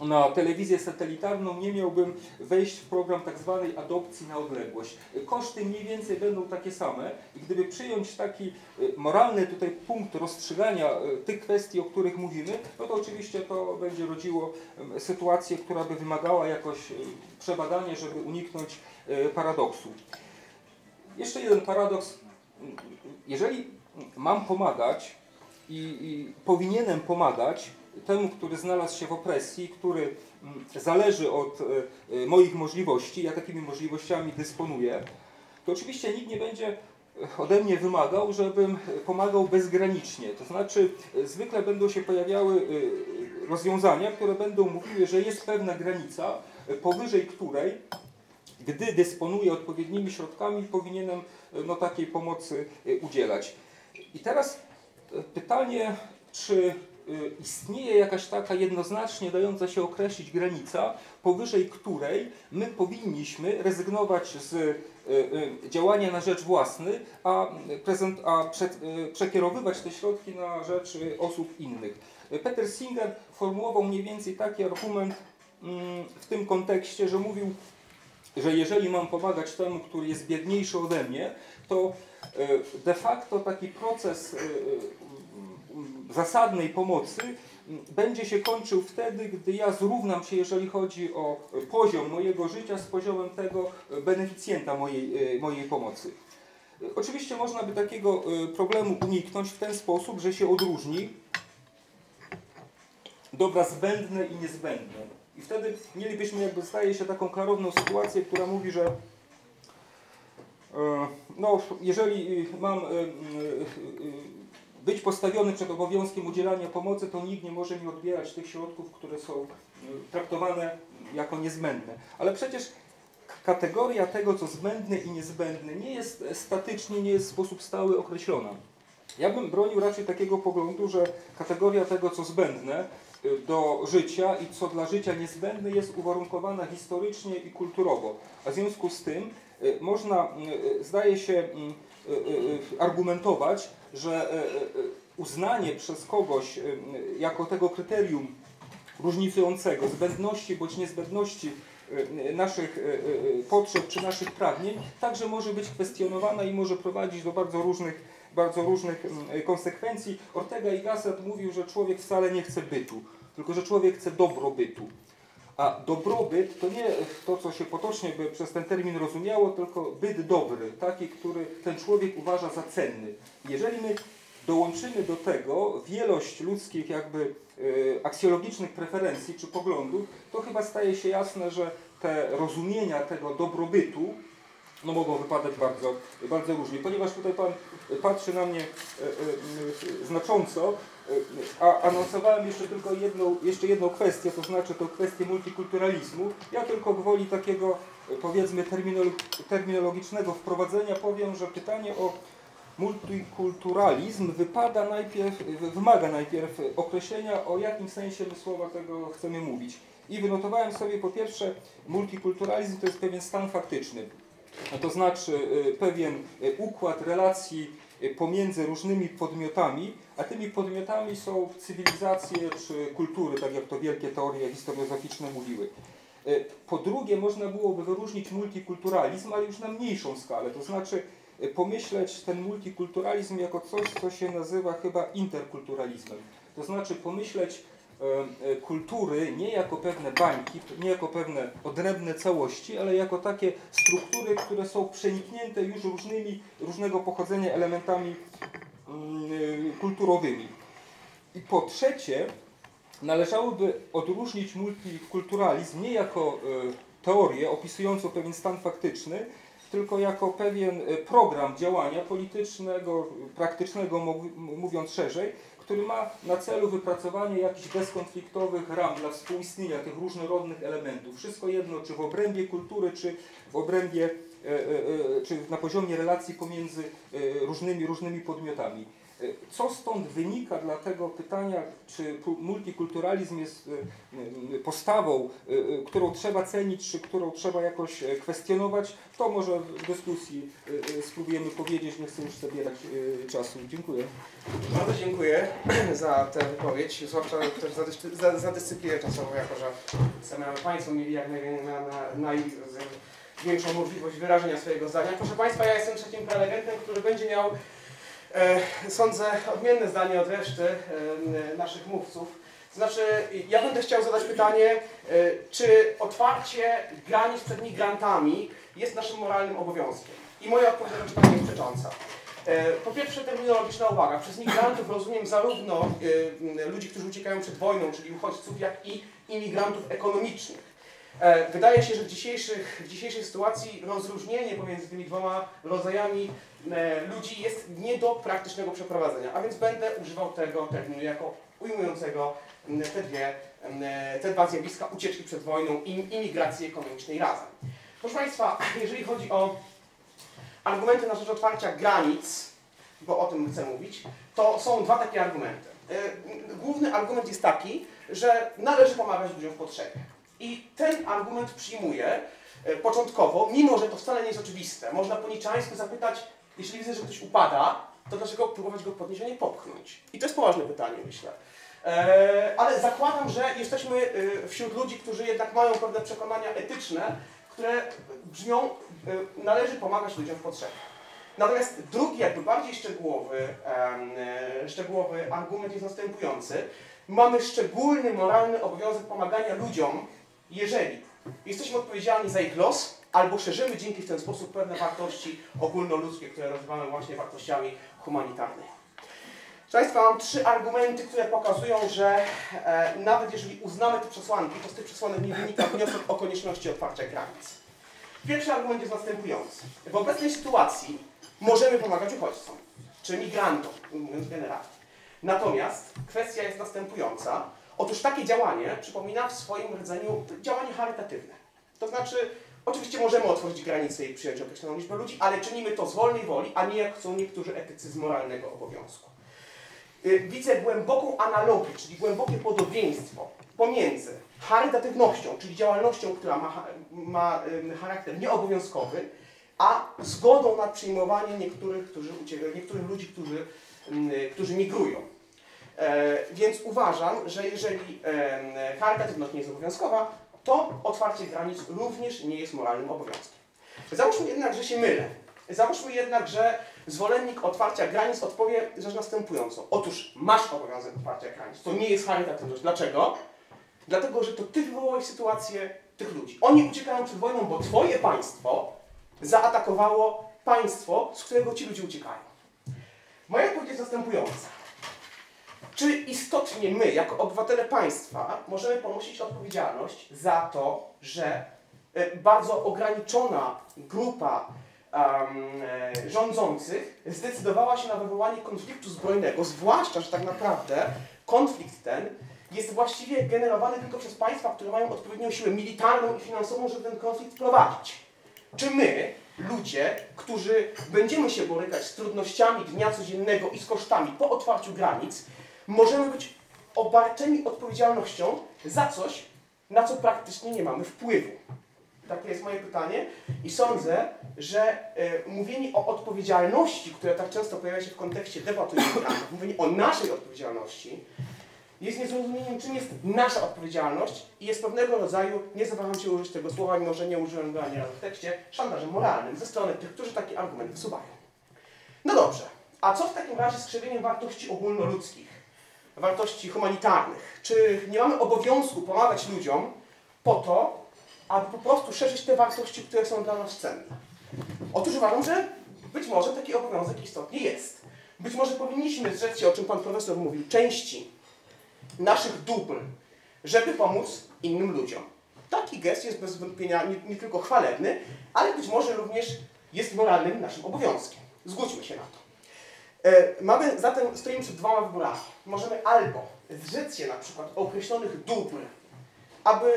Speaker 3: na telewizję satelitarną nie miałbym wejść w program tak zwanej adopcji na odległość. Koszty mniej więcej będą takie same i gdyby przyjąć taki y, moralny tutaj punkt rozstrzygania y, tych kwestii, o których mówimy, no to oczywiście to będzie rodziło sytuację, która by wymagała jakoś y, przebadania, żeby uniknąć y, paradoksu. Jeszcze jeden paradoks. Jeżeli mam pomagać i, i powinienem pomagać temu, który znalazł się w opresji, który mm, zależy od e, e, moich możliwości, ja takimi możliwościami dysponuję, to oczywiście nikt nie będzie e, ode mnie wymagał, żebym pomagał bezgranicznie. To znaczy, zwykle będą się pojawiały rozwiązania, które będą mówiły, że jest pewna granica, powyżej której gdy dysponuję odpowiednimi środkami, powinienem e, no, takiej pomocy e, udzielać. I teraz e, pytanie, czy istnieje jakaś taka jednoznacznie dająca się określić granica, powyżej której my powinniśmy rezygnować z działania na rzecz własny, a, prezent, a przekierowywać te środki na rzecz osób innych. Peter Singer formułował mniej więcej taki argument mm, w tym kontekście, że mówił, że jeżeli mam pomagać temu, który jest biedniejszy ode mnie, to e, de facto taki proces e, e, zasadnej pomocy będzie się kończył wtedy, gdy ja zrównam się, jeżeli chodzi o poziom mojego życia z poziomem tego beneficjenta mojej, mojej pomocy. Oczywiście można by takiego problemu uniknąć w ten sposób, że się odróżni dobra zbędne i niezbędne. I wtedy mielibyśmy, jakby zdaje się, taką klarowną sytuację, która mówi, że e, no, jeżeli mam e, e, e, być postawiony przed obowiązkiem udzielania pomocy, to nikt nie może mi odbierać tych środków, które są traktowane jako niezbędne. Ale przecież kategoria tego, co zbędne i niezbędne, nie jest statycznie, nie jest w sposób stały określona. Ja bym bronił raczej takiego poglądu, że kategoria tego, co zbędne do życia i co dla życia niezbędne jest uwarunkowana historycznie i kulturowo. A w związku z tym y, można, y, zdaje się, y, argumentować, że uznanie przez kogoś jako tego kryterium różnicującego zbędności bądź niezbędności naszych potrzeb czy naszych pragnień także może być kwestionowana i może prowadzić do bardzo różnych bardzo różnych konsekwencji. Ortega y Gasset mówił, że człowiek wcale nie chce bytu, tylko że człowiek chce dobrobytu. A dobrobyt to nie to, co się potocznie by przez ten termin rozumiało, tylko byt dobry, taki, który ten człowiek uważa za cenny. Jeżeli my dołączymy do tego wielość ludzkich jakby y, aksjologicznych preferencji czy poglądów, to chyba staje się jasne, że te rozumienia tego dobrobytu no mogą wypadać bardzo, bardzo różnie. Ponieważ tutaj Pan patrzy na mnie e, e, e, znacząco, a anonsowałem jeszcze tylko jedną, jeszcze jedną kwestię, to znaczy tę kwestię multikulturalizmu. Ja tylko gwoli takiego e, powiedzmy terminolo- terminologicznego wprowadzenia powiem, że pytanie o multikulturalizm wypada najpierw, wy- wymaga najpierw określenia, o jakim sensie my słowa tego chcemy mówić. I wynotowałem sobie po pierwsze, multikulturalizm to jest pewien stan faktyczny. To znaczy y, pewien y, układ relacji y, pomiędzy różnymi podmiotami, a tymi podmiotami są cywilizacje czy kultury, tak jak to wielkie teorie historiozoficzne mówiły. Y, Po drugie, można byłoby wyróżnić multikulturalizm, ale już na mniejszą skalę, to znaczy y, pomyśleć ten multikulturalizm jako coś, co się nazywa chyba interkulturalizmem. To znaczy pomyśleć kultury nie jako pewne bańki, nie jako pewne odrębne całości, ale jako takie struktury, które są przeniknięte już różnymi, różnego pochodzenia elementami mm, y, kulturowymi. I po trzecie, należałoby odróżnić multikulturalizm nie jako e, teorię opisującą pewien stan faktyczny, tylko jako pewien e, program działania politycznego, praktycznego, mówiąc szerzej, który ma na celu wypracowanie jakichś bezkonfliktowych ram dla współistnienia tych różnorodnych elementów. Wszystko jedno, czy w obrębie kultury, czy w obrębie, e, e, e, czy na poziomie relacji pomiędzy różnymi, różnymi podmiotami. E, Co stąd wynika dla tego pytania, czy multikulturalizm jest e, e, postawą, którą trzeba cenić, czy którą trzeba jakoś e, kwestionować, to może w dyskusji spróbujemy powiedzieć, nie chcę już zabierać czasu. Dziękuję.
Speaker 1: Bardzo dziękuję za tę wypowiedź, zwłaszcza też za, za, dyscyplinę czasową, jako że chcemy, Państwo mieli jak najwię- na, na, największą możliwość wyrażenia swojego zdania. Proszę Państwa, ja jestem trzecim prelegentem, który będzie miał, sądzę, odmienne zdanie od reszty e, naszych mówców. Znaczy, ja będę chciał zadać pytanie, e, czy otwarcie granic przed migrantami jest naszym moralnym obowiązkiem? I moja odpowiedź na to jest przecząca. E, Po pierwsze terminologiczna uwaga. Przez migrantów rozumiem zarówno e, ludzi, którzy uciekają przed wojną, czyli uchodźców, jak i imigrantów ekonomicznych. E, Wydaje się, że w, dzisiejszych, w dzisiejszej sytuacji rozróżnienie pomiędzy tymi dwoma rodzajami e, ludzi jest nie do praktycznego przeprowadzenia, a więc będę używał tego terminu jako ujmującego te, dwie, te dwa zjawiska ucieczki przed wojną i imigracji ekonomicznej razem. Proszę Państwa, jeżeli chodzi o argumenty na rzecz otwarcia granic, bo o tym chcę mówić, to są dwa takie argumenty. E, Główny argument jest taki, że należy pomagać ludziom w potrzebie. I ten argument przyjmuję e, początkowo, mimo że to wcale nie jest oczywiste. Można po niczańsku zapytać, jeśli widzę, że ktoś upada, to dlaczego próbować go podnieść, a nie popchnąć? I to jest poważne pytanie, myślę. E, Ale zakładam, że jesteśmy e, wśród ludzi, którzy jednak mają pewne przekonania etyczne, które brzmią, należy pomagać ludziom w potrzebie. Natomiast drugi, jakby bardziej szczegółowy, szczegółowy argument jest następujący. Mamy szczególny moralny obowiązek pomagania ludziom, jeżeli jesteśmy odpowiedzialni za ich los, albo szerzymy dzięki w ten sposób pewne wartości ogólnoludzkie, które nazywamy właśnie wartościami humanitarnymi. Proszę Państwa, mam trzy argumenty, które pokazują, że e, nawet jeżeli uznamy te przesłanki, to z tych przesłanek nie wynika wniosek o konieczności otwarcia granic. Pierwszy argument jest następujący. W obecnej sytuacji możemy pomagać uchodźcom, czy migrantom, mówiąc generalnie. Natomiast kwestia jest następująca. Otóż takie działanie przypomina w swoim rdzeniu działanie charytatywne. To znaczy, oczywiście możemy otworzyć granice i przyjąć określoną liczbę ludzi, ale czynimy to z wolnej woli, a nie jak chcą niektórzy etycy z moralnego obowiązku. Y, Widzę głęboką analogię, czyli głębokie podobieństwo pomiędzy charytatywnością, czyli działalnością, która ma, ma charakter nieobowiązkowy, a zgodą na przyjmowanie niektórych, którzy niektórych ludzi, którzy, którzy migrują. E, więc uważam, że jeżeli charytatywność nie jest obowiązkowa, to otwarcie granic również nie jest moralnym obowiązkiem. Załóżmy jednak, że się mylę. Załóżmy jednak, że zwolennik otwarcia granic odpowie rzecz następującą. Otóż masz obowiązek otwarcia granic. To nie jest charytatywność. Dlaczego? Dlatego, że to ty wywołałeś sytuację tych ludzi. Oni uciekają przed wojną, bo twoje państwo zaatakowało państwo, z którego ci ludzie uciekają. Moja odpowiedź jest następująca. Czy istotnie my, jako obywatele państwa, możemy ponosić odpowiedzialność za to, że e, bardzo ograniczona grupa e, rządzących zdecydowała się na wywołanie konfliktu zbrojnego, zwłaszcza, że tak naprawdę konflikt ten jest właściwie generowany tylko przez państwa, które mają odpowiednią siłę militarną i finansową, żeby ten konflikt prowadzić. Czy my, ludzie, którzy będziemy się borykać z trudnościami dnia codziennego i z kosztami po otwarciu granic, możemy być obarczeni odpowiedzialnością za coś, na co praktycznie nie mamy wpływu. Takie jest moje pytanie i sądzę, że e, mówienie o odpowiedzialności, które tak często pojawia się w kontekście debaty mówienie o naszej odpowiedzialności, jest niezrozumieniem, czym jest nasza odpowiedzialność i jest pewnego rodzaju, nie zawaham się użyć tego słowa, mimo że nie użyłem go ani razu w tekście, szantażem moralnym ze strony tych, którzy taki argument wysuwają. No dobrze, a co w takim razie z krzewieniem wartości ogólnoludzkich, wartości humanitarnych? Czy nie mamy obowiązku pomagać ludziom po to, aby po prostu szerzyć te wartości, które są dla nas cenne? Otóż uważam, że być może taki obowiązek istotnie jest. Być może powinniśmy zrzec się, o czym Pan Profesor mówił, części naszych dóbr, żeby pomóc innym ludziom. Taki gest jest bez wątpienia nie, nie tylko chwalebny, ale być może również jest moralnym naszym obowiązkiem. Zgódźmy się na to. E, mamy zatem, stoimy przed dwoma wyborami. Możemy albo zrzec się na przykład określonych dóbr, aby e,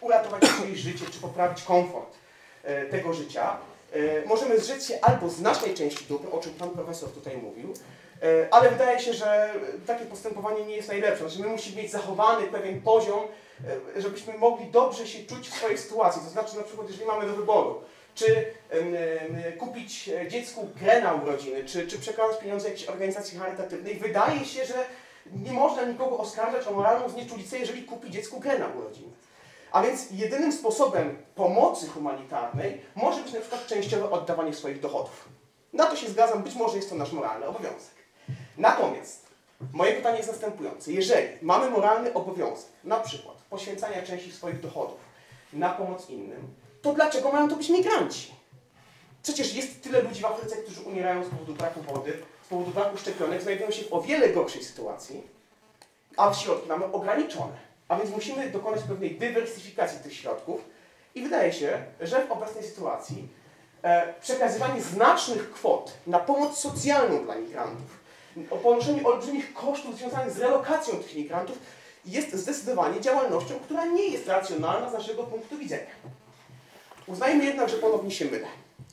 Speaker 1: uratować czyjeś życie, czy poprawić komfort e, tego życia. Możemy zrzec się albo znacznej części dóbr, o czym Pan Profesor tutaj mówił, ale wydaje się, że takie postępowanie nie jest najlepsze. Znaczy my musimy mieć zachowany pewien poziom, żebyśmy mogli dobrze się czuć w swojej sytuacji. To znaczy na przykład, jeżeli mamy do wyboru, czy kupić dziecku grę na urodziny, czy, czy przekazać pieniądze jakiejś organizacji charytatywnej, wydaje się, że nie można nikogo oskarżać o moralną znieczulicę, jeżeli kupi dziecku grę na urodziny. A więc jedynym sposobem pomocy humanitarnej może być na przykład częściowe oddawanie swoich dochodów. Na to się zgadzam, być może jest to nasz moralny obowiązek. Natomiast moje pytanie jest następujące. Jeżeli mamy moralny obowiązek, na przykład poświęcania części swoich dochodów na pomoc innym, to dlaczego mają to być migranci? Przecież jest tyle ludzi w Afryce, którzy umierają z powodu braku wody, z powodu braku szczepionek, znajdują się w o wiele gorszej sytuacji, a środki mamy ograniczone. A więc musimy dokonać pewnej dywersyfikacji tych środków i wydaje się, że w obecnej sytuacji e, przekazywanie znacznych kwot na pomoc socjalną dla migrantów o ponoszeniu olbrzymich kosztów związanych z relokacją tych migrantów jest zdecydowanie działalnością, która nie jest racjonalna z naszego punktu widzenia. Uznajmy jednak, że ponownie się mylę.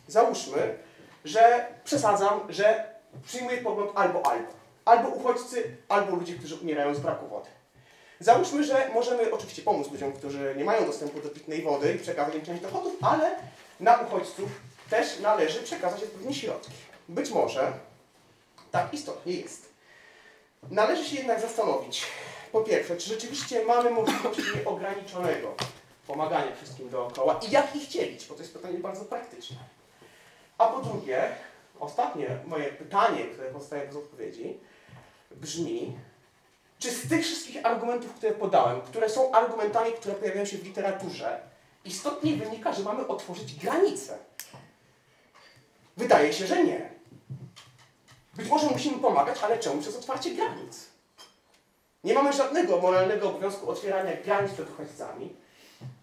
Speaker 1: Załóżmy, że przesadzam, że przyjmuję pogląd albo albo. Albo uchodźcy, albo ludzie, którzy umierają z braku wody. Załóżmy, że możemy oczywiście pomóc ludziom, którzy nie mają dostępu do pitnej wody i przekazać im część dochodów, ale na uchodźców też należy przekazać odpowiednie środki. Być może tak istotnie jest. Należy się jednak zastanowić, po pierwsze, czy rzeczywiście mamy możliwość nieograniczonego pomagania wszystkim dookoła i jak ich dzielić, bo to jest pytanie bardzo praktyczne. A po drugie, ostatnie moje pytanie, które pozostaje bez odpowiedzi, brzmi, czy z tych wszystkich argumentów, które podałem, które są argumentami, które pojawiają się w literaturze, istotnie wynika, że mamy otworzyć granice? Wydaje się, że nie. Być może musimy pomagać, ale czemu przez otwarcie granic? Nie mamy żadnego moralnego obowiązku otwierania granic przed uchodźcami,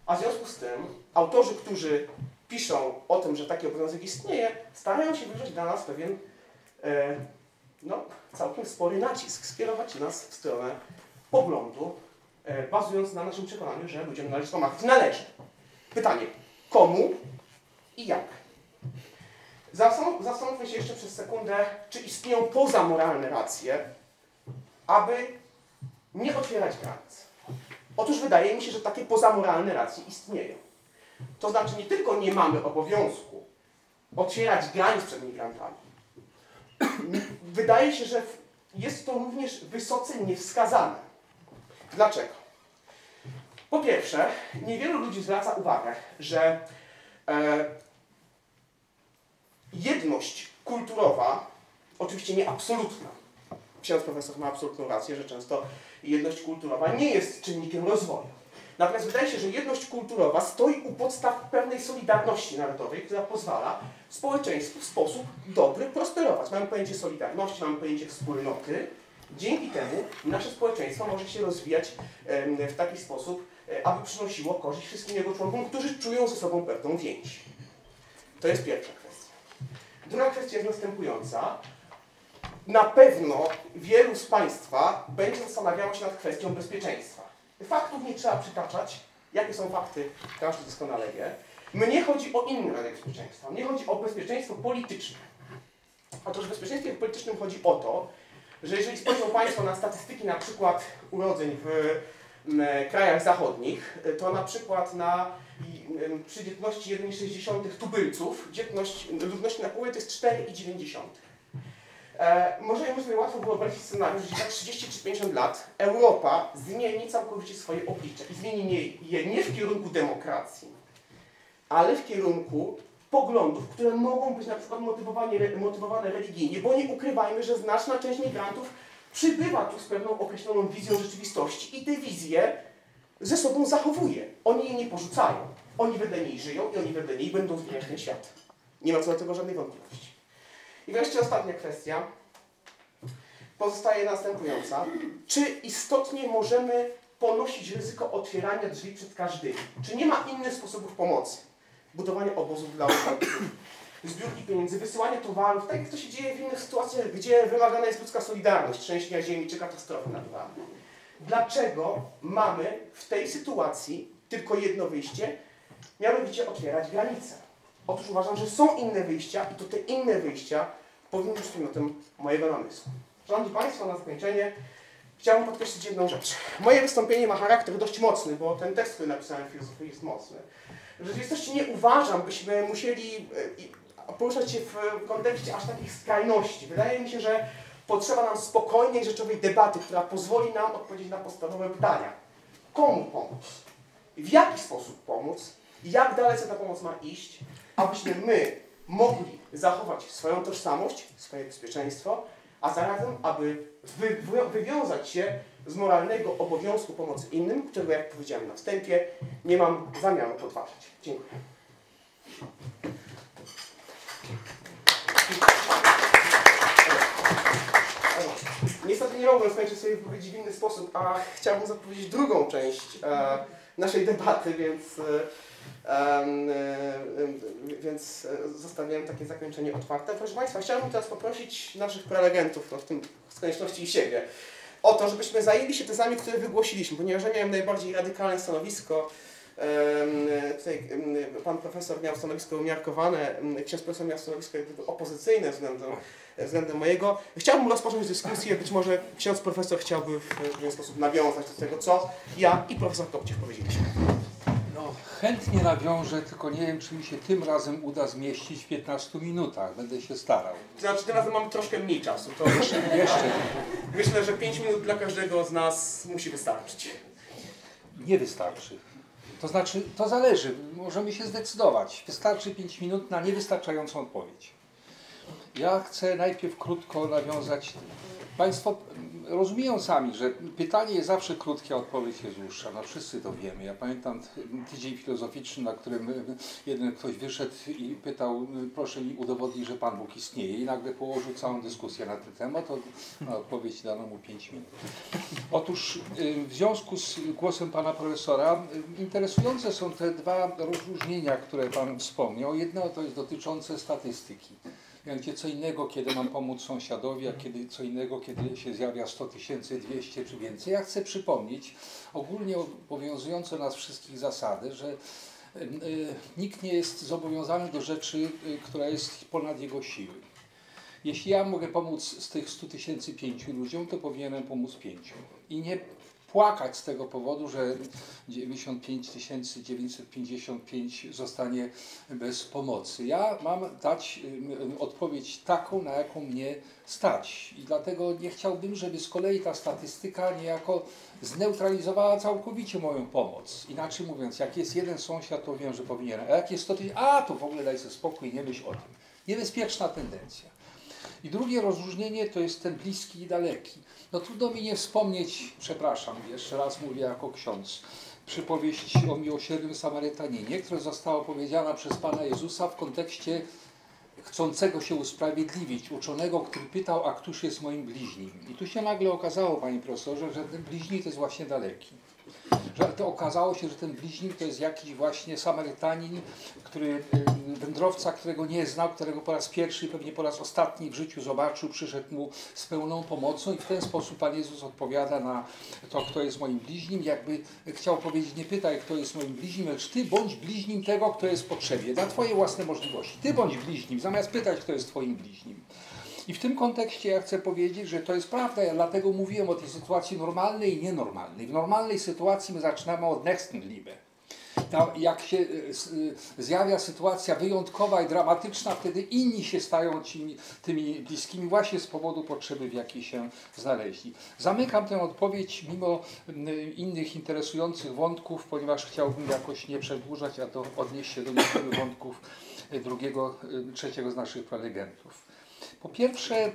Speaker 1: a w związku z tym autorzy, którzy piszą o tym, że taki obowiązek istnieje, starają się wywrzeć dla nas pewien e, no, całkiem spory nacisk, skierować nas w stronę poglądu, e, bazując na naszym przekonaniu, że ludziom należy pomagać. Należy. Pytanie, komu i jak? Zastanów, zastanówmy się jeszcze przez sekundę, czy istnieją pozamoralne racje, aby nie otwierać granic. Otóż wydaje mi się, że takie pozamoralne racje istnieją. To znaczy nie tylko nie mamy obowiązku otwierać granic przed migrantami. Wydaje się, że jest to również wysoce niewskazane. Dlaczego? Po pierwsze, niewielu ludzi zwraca uwagę, że e, jedność kulturowa, oczywiście nie absolutna, ksiądz profesor ma absolutną rację, że często jedność kulturowa nie jest czynnikiem rozwoju. Natomiast wydaje się, że jedność kulturowa stoi u podstaw pewnej solidarności narodowej, która pozwala społeczeństwu w sposób dobry prosperować. Mamy pojęcie solidarności, mamy pojęcie wspólnoty. Dzięki temu nasze społeczeństwo może się rozwijać w taki sposób, e, aby przynosiło korzyść wszystkim jego członkom, którzy czują ze sobą pewną więź. To jest pierwsza kwestia. Druga kwestia jest następująca. Na pewno wielu z Państwa będzie zastanawiało się nad kwestią bezpieczeństwa. Faktów nie trzeba przytaczać. Jakie są fakty, każdy doskonale wie. Mnie chodzi o inny rodzaj bezpieczeństwa. Mnie chodzi o bezpieczeństwo polityczne. Otóż w bezpieczeństwie politycznym chodzi o to, że jeżeli spojrzą Państwo na statystyki na przykład urodzeń w krajach zachodnich, to na przykład na, przy dzietności 1,6 tubylców dzietność ludności na połowę to jest 4,9. E, może sobie łatwo wyobrazić scenariusz, że za 30 czy 50 lat Europa zmieni całkowicie swoje oblicze i zmieni je nie w kierunku demokracji, ale w kierunku poglądów, które mogą być na przykład motywowane, motywowane religijnie, bo nie ukrywajmy, że znaczna część migrantów przybywa tu z pewną określoną wizją rzeczywistości i te wizje ze sobą zachowuje. Oni jej nie porzucają. Oni wedle niej żyją i oni wedle niej będą zmieniać ten świat. Nie ma co do tego żadnej wątpliwości. I wreszcie ostatnia kwestia pozostaje następująca. Czy istotnie możemy ponosić ryzyko otwierania drzwi przed każdym? Czy nie ma innych sposobów pomocy? Budowanie obozów dla uchodźców, zbiórki pieniędzy, wysyłanie towarów, tak jak to się dzieje w innych sytuacjach, gdzie wymagana jest ludzka solidarność, trzęsienia ziemi czy katastrofy naturalne. Dlaczego mamy w tej sytuacji tylko jedno wyjście, mianowicie otwierać granice? Otóż uważam, że są inne wyjścia i to te inne wyjścia powinny być przedmiotem mojego namysłu. Szanowni Państwo, na zakończenie chciałbym podkreślić jedną rzecz. Moje wystąpienie ma charakter dość mocny, bo ten tekst, który napisałem w filozofii jest mocny. W rzeczywistości nie uważam, byśmy musieli e, poruszać się w kontekście aż takich skrajności. Wydaje mi się, że potrzeba nam spokojnej, rzeczowej debaty, która pozwoli nam odpowiedzieć na podstawowe pytania. Komu pomóc? W jaki sposób pomóc? Jak dalece ta pomoc ma iść, abyśmy my mogli zachować swoją tożsamość, swoje bezpieczeństwo, a zarazem, aby wy, wy, wywiązać się z moralnego obowiązku pomocy innym, którego, jak powiedziałem na wstępie, nie mam zamiaru podważać. Dziękuję. Niestety nie mogłem skończyć swojej wypowiedzi w inny sposób, a chciałbym zapowiedzieć drugą część e, naszej debaty, więc, e, więc e, zostawiłem takie zakończenie otwarte. Proszę Państwa, chciałbym teraz poprosić naszych prelegentów, no w tym z konieczności i siebie, o to, żebyśmy zajęli się tezami, które wygłosiliśmy, ponieważ ja miałem najbardziej radykalne stanowisko. Tutaj pan profesor miał stanowisko umiarkowane, ksiądz profesor miał stanowisko opozycyjne względem, względem mojego. Chciałbym rozpocząć dyskusję, być może ksiądz profesor chciałby w pewien sposób nawiązać do tego, co ja i profesor Kopciew powiedzieliśmy.
Speaker 2: No, chętnie nawiążę, tylko nie wiem, czy mi się tym razem uda zmieścić w 15 minutach. Będę się starał.
Speaker 1: To znaczy, tym razem mamy troszkę mniej czasu, to
Speaker 2: Jeszcze
Speaker 1: myślę, że 5 minut dla każdego z nas musi wystarczyć.
Speaker 2: nie wystarczy. To znaczy, to zależy, możemy się zdecydować. Wystarczy 5 minut na niewystarczającą odpowiedź. Ja chcę najpierw krótko nawiązać. Państwo rozumieją sami, że pytanie jest zawsze krótkie, a odpowiedź jest dłuższa. No wszyscy to wiemy. Ja pamiętam tydzień filozoficzny, na którym jeden ktoś wyszedł i pytał, proszę mi udowodnić, że Pan Bóg istnieje. I nagle położył całą dyskusję na ten temat. Na odpowiedź dano mu 5 minut. Otóż y, w związku z głosem pana profesora y, interesujące są te dwa rozróżnienia, które pan wspomniał. Jedno to jest dotyczące statystyki. Mianowicie co innego, kiedy mam pomóc sąsiadowi, a kiedy, co innego, kiedy się zjawia 100 tysięcy, 200 czy więcej. Ja chcę przypomnieć ogólnie obowiązujące nas wszystkich zasady, że y, nikt nie jest zobowiązany do rzeczy, y, która jest ponad jego siły. Jeśli ja mogę pomóc z tych 100 tysięcy pięciu ludziom, to powinienem pomóc pięciu. I nie płakać z tego powodu, że 95 955 zostanie bez pomocy. Ja mam dać odpowiedź taką, na jaką mnie stać. I dlatego nie chciałbym, żeby z kolei ta statystyka niejako zneutralizowała całkowicie moją pomoc. Inaczej mówiąc, jak jest jeden sąsiad, to wiem, że powinienem. A jak jest 100 tysięcy, a to w ogóle daj sobie spokój, nie myśl o tym. Niebezpieczna tendencja. I drugie rozróżnienie to jest ten bliski i daleki. No trudno mi nie wspomnieć, przepraszam, jeszcze raz mówię jako ksiądz, przypowieść o miłosiernym Samarytaninie, która została opowiedziana przez Pana Jezusa w kontekście chcącego się usprawiedliwić, uczonego, który pytał, a któż jest moim bliźnim. I tu się nagle okazało, Panie Profesorze, że ten bliźni to jest właśnie daleki. Że to okazało się, że ten bliźnik to jest jakiś właśnie Samarytanin, który, y, wędrowca, którego nie znał, którego po raz pierwszy pewnie po raz ostatni w życiu zobaczył, przyszedł mu z pełną pomocą i w ten sposób Pan Jezus odpowiada na to, kto jest moim bliźnim. Jakby chciał powiedzieć, nie pytaj, kto jest moim bliźnim, lecz Ty bądź bliźnim tego, kto jest w potrzebie, dla Twoje własne możliwości. Ty bądź bliźnim, zamiast pytać, kto jest Twoim bliźnim. I w tym kontekście ja chcę powiedzieć, że to jest prawda. Ja dlatego mówiłem o tej sytuacji normalnej i nienormalnej. W normalnej sytuacji my zaczynamy od Nächstenliebe. Tam, jak się s- y, zjawia sytuacja wyjątkowa i dramatyczna, wtedy inni się stają tymi, tymi bliskimi właśnie z powodu potrzeby, w jakiej się znaleźli. Zamykam tę odpowiedź mimo innych interesujących wątków, ponieważ chciałbym jakoś nie przedłużać, a to odnieść się do niektórych wątków y, drugiego, trzeciego z naszych prelegentów. Po pierwsze,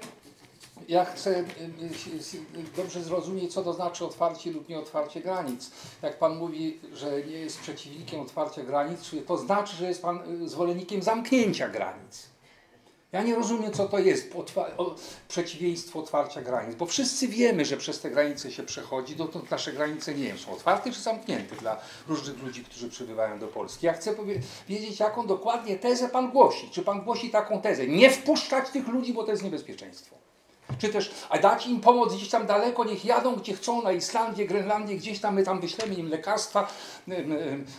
Speaker 2: ja chcę y, y, y, dobrze zrozumieć, co to znaczy otwarcie lub nieotwarcie granic. Jak Pan mówi, że nie jest przeciwnikiem otwarcia granic, to znaczy, że jest Pan zwolennikiem zamknięcia granic. Ja nie rozumiem, co to jest przeciwieństwo otwarcia granic, bo wszyscy wiemy, że przez te granice się przechodzi, dotąd nasze granice nie wiem, są otwarte czy zamknięte dla różnych ludzi, którzy przybywają do Polski. Ja chcę wiedzieć, jaką dokładnie tezę Pan głosi. Czy Pan głosi taką tezę? Nie wpuszczać tych ludzi, bo to jest niebezpieczeństwo. Czy też, a dać im pomoc gdzieś tam daleko, niech jadą gdzie chcą, na Islandię, Grenlandię, gdzieś tam my tam wyślemy im lekarstwa,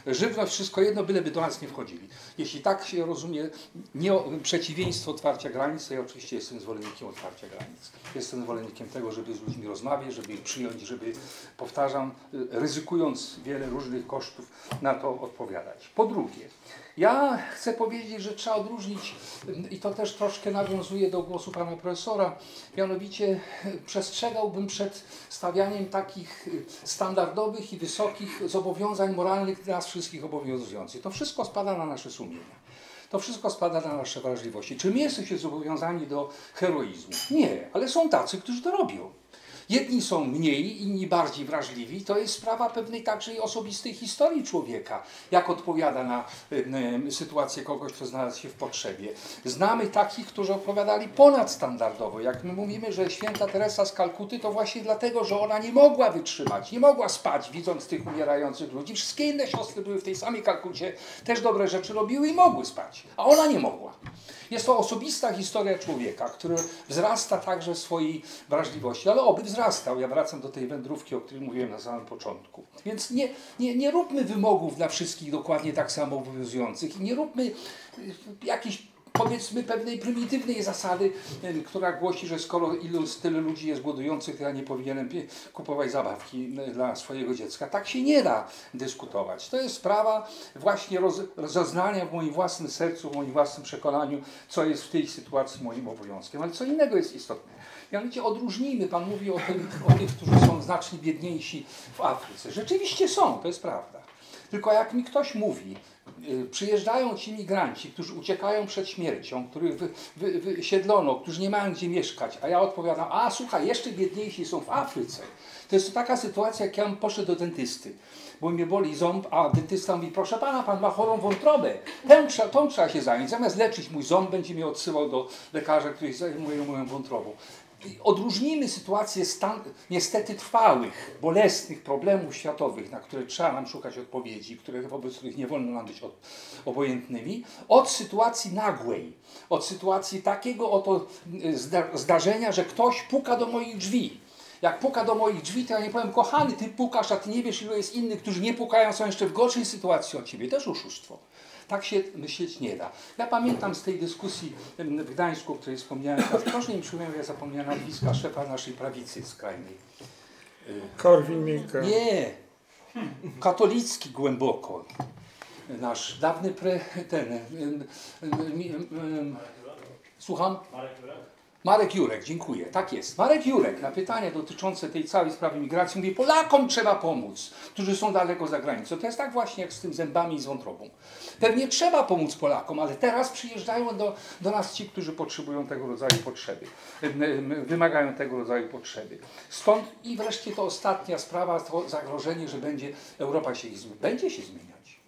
Speaker 2: żywność, wszystko jedno, byleby do nas nie wchodzili. Jeśli tak się rozumie nie, przeciwieństwo otwarcia granic, to ja oczywiście jestem zwolennikiem otwarcia granic. Jestem zwolennikiem tego, żeby z ludźmi rozmawiać, żeby ich przyjąć, żeby, powtarzam, y, ryzykując wiele różnych kosztów, na to odpowiadać. Po drugie, ja chcę powiedzieć, że trzeba odróżnić, i to też troszkę nawiązuje do głosu pana profesora, mianowicie przestrzegałbym przed stawianiem takich standardowych i wysokich zobowiązań moralnych dla nas wszystkich obowiązujących. To wszystko spada na nasze sumienia. To wszystko spada na nasze wrażliwości. Czy my jesteśmy zobowiązani do heroizmu? Nie, ale są tacy, którzy to robią. Jedni są mniej, inni bardziej wrażliwi. To jest sprawa pewnej także i osobistej historii człowieka, jak odpowiada na sytuację kogoś, kto znalazł się w potrzebie. Znamy takich, którzy odpowiadali ponadstandardowo. Jak my mówimy, że święta Teresa z Kalkuty, to właśnie dlatego, że ona nie mogła wytrzymać, nie mogła spać, widząc tych umierających ludzi. Wszystkie inne siostry były w tej samej Kalkucie, też dobre rzeczy robiły i mogły spać, a ona nie mogła. Jest to osobista historia człowieka, który wzrasta także w swojej wrażliwości, ale oby wzrastał. Ja wracam do tej wędrówki, o której mówiłem na samym początku. Więc nie, nie, nie róbmy wymogów dla wszystkich dokładnie tak samo obowiązujących i nie róbmy y, jakichś powiedzmy pewnej prymitywnej zasady, y, która głosi, że skoro ilu, tyle ludzi jest głodujących, to ja nie powinienem kupować zabawki y, dla swojego dziecka. Tak się nie da dyskutować. To jest sprawa właśnie roz, rozeznania w moim własnym sercu, w moim własnym przekonaniu, co jest w tej sytuacji moim obowiązkiem. Ale co innego jest istotne. Mianowicie odróżnijmy, Pan mówi o, tym, o tych, którzy są znacznie biedniejsi w Afryce. Rzeczywiście są, to jest prawda. Tylko jak mi ktoś mówi, przyjeżdżają ci migranci, którzy uciekają przed śmiercią, których wy, wy, wysiedlono, którzy nie mają gdzie mieszkać, a ja odpowiadam, a słuchaj, jeszcze biedniejsi są w Afryce. To jest to taka sytuacja, jak ja poszedł do dentysty, bo mnie boli ząb, a dentysta mówi, proszę pana, pan ma chorą wątrobę, tą, tą trzeba się zająć. Zamiast leczyć mój ząb, będzie mnie odsyłał do lekarza, który zajmuje moją wątrobą. I Odróżnijmy sytuacje stan, niestety trwałych, bolesnych problemów światowych, na które trzeba nam szukać odpowiedzi, które, wobec których nie wolno nam być od, obojętnymi, od sytuacji nagłej, od sytuacji takiego oto y, zda, zdarzenia, że ktoś puka do moich drzwi. Jak puka do moich drzwi, to ja nie powiem, kochany, ty pukasz, a ty nie wiesz, ilu jest innych, którzy nie pukają, są jeszcze w gorszej sytuacji od ciebie. Też oszustwo. Tak się myśleć nie da. Ja pamiętam z tej dyskusji w Gdańsku, o której wspomniałem, teraz proszę mi przypomnieć, ja zapomniałem nazwiska szefa naszej prawicy skrajnej.
Speaker 4: Korwin-Mikke.
Speaker 2: Nie, katolicki głęboko. Nasz dawny pre, ten, słucham? Marek Jurek, dziękuję. Tak jest. Marek Jurek na pytanie dotyczące tej całej sprawy migracji mówi, Polakom trzeba pomóc, którzy są daleko za granicą. To jest tak właśnie jak z tym zębami i z wątrobą. Pewnie trzeba pomóc Polakom, ale teraz przyjeżdżają do, do nas ci, którzy potrzebują tego rodzaju potrzeby, wymagają tego rodzaju potrzeby. Stąd i wreszcie to ostatnia sprawa, to zagrożenie, że będzie Europa się, będzie się zmieniać.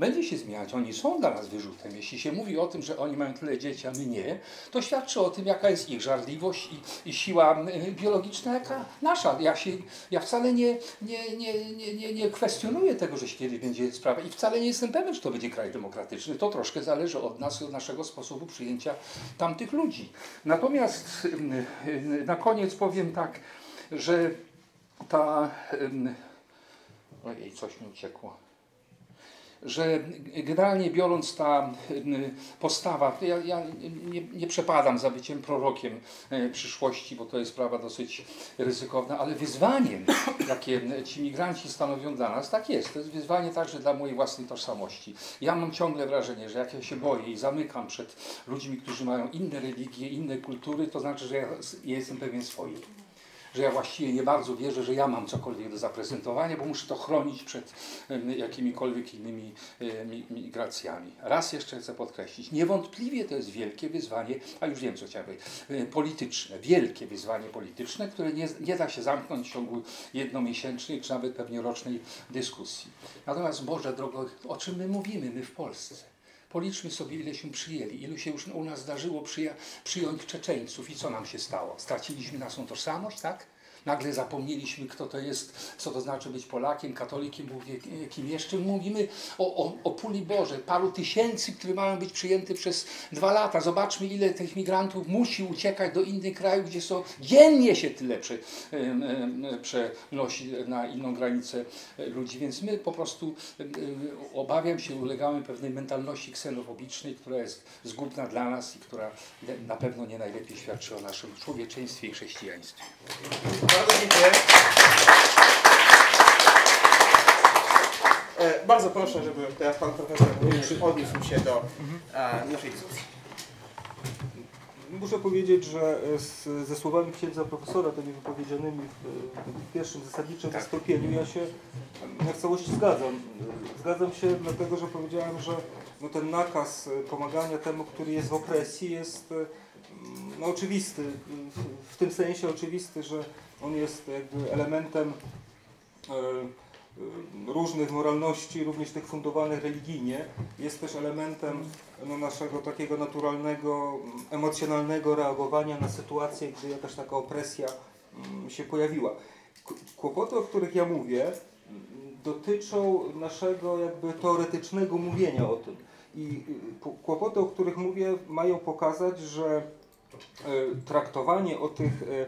Speaker 2: Będzie się zmieniać. Oni są dla nas wyrzutem. Jeśli się mówi o tym, że oni mają tyle dzieci, a my nie, to świadczy o tym, jaka jest ich żarliwość i, i siła biologiczna, jaka nasza. Ja, się, ja wcale nie, nie, nie, nie, nie, nie kwestionuję tego, że kiedyś będzie sprawa i wcale nie jestem pewien, czy to będzie kraj demokratyczny. To troszkę zależy od nas i od naszego sposobu przyjęcia tamtych ludzi. Natomiast na koniec powiem tak, że ta. Ojej, coś mi uciekło. Że generalnie biorąc ta ym, postawa, ja, ja nie, nie przepadam za byciem prorokiem e, przyszłości, bo to jest sprawa dosyć ryzykowna, ale wyzwaniem, jakie ci migranci stanowią dla nas, tak jest. To jest wyzwanie także dla mojej własnej tożsamości. Ja mam ciągle wrażenie, że jak ja się boję i zamykam przed ludźmi, którzy mają inne religie, inne kultury, to znaczy, że ja jestem pewien swojej że ja właściwie nie bardzo wierzę, że ja mam cokolwiek do zaprezentowania, bo muszę to chronić przed jakimikolwiek innymi mi- migracjami. Raz jeszcze chcę podkreślić, niewątpliwie to jest wielkie wyzwanie, a już wiem co chciałem powiedzieć, polityczne, wielkie wyzwanie polityczne, które nie, nie da się zamknąć w ciągu jednomiesięcznej czy nawet pewnie rocznej dyskusji. Natomiast Boże drogo, o czym my mówimy, my w Polsce? Policzmy sobie, ile się przyjęli, ilu się już u nas zdarzyło przyjąć Czeczeńców i co nam się stało? Straciliśmy naszą tożsamość, tak? Nagle zapomnieliśmy, kto to jest, co to znaczy być Polakiem, katolikiem, kim jeszcze. Mówimy o, o, o puli Boże, paru tysięcy, które mają być przyjęte przez dwa lata. Zobaczmy, ile tych migrantów musi uciekać do innych krajów, gdzie są dziennie się tyle prze, przenosi na inną granicę ludzi. Więc my po prostu obawiam się, ulegamy pewnej mentalności ksenofobicznej, która jest zgubna dla nas i która na pewno nie najlepiej świadczy o naszym człowieczeństwie i chrześcijaństwie.
Speaker 1: Bardzo dziękuję. E, bardzo proszę, żeby teraz pan profesor odniósł się do e, naszej dyskusji.
Speaker 3: Muszę powiedzieć, że e, z, ze słowami księdza profesora, tymi wypowiedzianymi w, w pierwszym zasadniczym
Speaker 1: Tak.
Speaker 3: wystąpieniu, ja się ja w całości zgadzam. Zgadzam się dlatego, że powiedziałem, że no, ten nakaz pomagania temu, który jest w opresji, jest no, oczywisty. W, w tym sensie oczywisty, że on jest jakby elementem e, e, różnych moralności, również tych fundowanych religijnie, jest też elementem no, naszego takiego naturalnego, emocjonalnego reagowania na sytuację, gdy jakaś taka opresja mm, się pojawiła. Kłopoty, o których ja mówię, mm, dotyczą naszego jakby teoretycznego mówienia o tym. I y, po- kłopoty, o których mówię, mają pokazać, że traktowanie o tych e,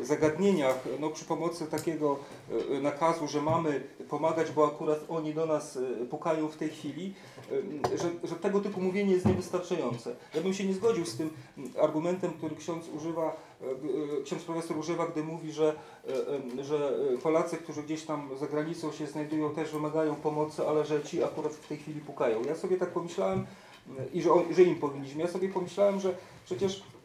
Speaker 3: e, zagadnieniach no, przy pomocy takiego e, nakazu, że mamy pomagać, bo akurat oni do nas e, pukają w tej chwili, e, że, że tego typu mówienie jest niewystarczające. Ja bym się nie zgodził z tym argumentem, który ksiądz używa, e, e, ksiądz profesor używa, gdy mówi, że, e, e, że e, Polacy, którzy gdzieś tam za granicą się znajdują, też wymagają pomocy, ale że ci akurat w tej chwili pukają. Ja sobie tak pomyślałem e, i że, że im powinniśmy. Ja sobie pomyślałem, że przecież E,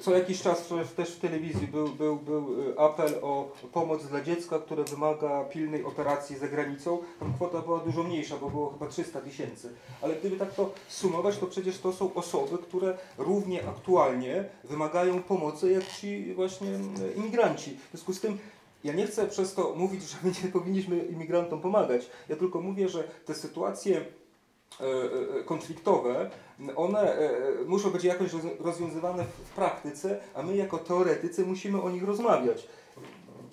Speaker 3: Co jakiś czas też w telewizji był, był, był e, apel o pomoc dla dziecka, które wymaga pilnej operacji za granicą. Tam kwota była dużo mniejsza, bo było chyba 300 tysięcy. Ale gdyby tak to sumować, to przecież to są osoby, które równie aktualnie wymagają pomocy jak ci właśnie e, imigranci. W związku z tym ja nie chcę przez to mówić, że my nie powinniśmy imigrantom pomagać. Ja tylko mówię, że te sytuacje e, e, konfliktowe, one e, muszą być jakoś roz- rozwiązywane w, praktyce, a my jako teoretycy musimy o nich rozmawiać.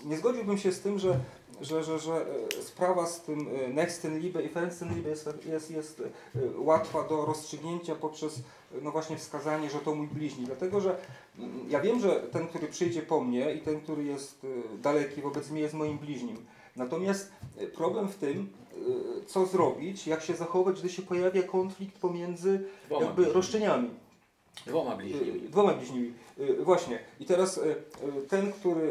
Speaker 3: Nie zgodziłbym się z tym, że, że, że, że e, sprawa z tym e, Nächstenliebe i Fernstenliebe jest, jest, jest e, łatwa do rozstrzygnięcia poprzez e, no właśnie wskazanie, że to mój bliźni. Dlatego, że mm, ja wiem, że ten, który przyjdzie po mnie i ten, który jest e, daleki wobec mnie jest moim bliźnim. Natomiast e, problem w tym, e, co zrobić, jak się zachować, gdy się pojawia konflikt pomiędzy
Speaker 2: Dwoma
Speaker 3: jakby
Speaker 2: bliźnimi.
Speaker 3: roszczeniami.
Speaker 2: Dwoma
Speaker 3: Y,
Speaker 2: bliźnimi.
Speaker 3: Dwoma bliźnimi. Y, Właśnie. I teraz y, y, ten, który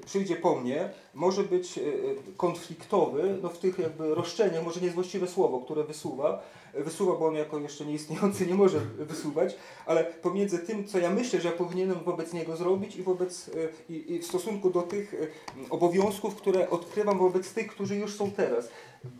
Speaker 3: y, przyjdzie po mnie, może być y, y, konfliktowy no w tych jakby roszczeniach, może nie jest właściwe słowo, które wysuwa. Y, Wysuwa, bo on jako jeszcze nieistniejący nie może wysuwać, ale pomiędzy tym, co ja myślę, że ja powinienem wobec niego zrobić i wobec y, i, i w stosunku do tych y, obowiązków, które odkrywam wobec tych, którzy już są teraz.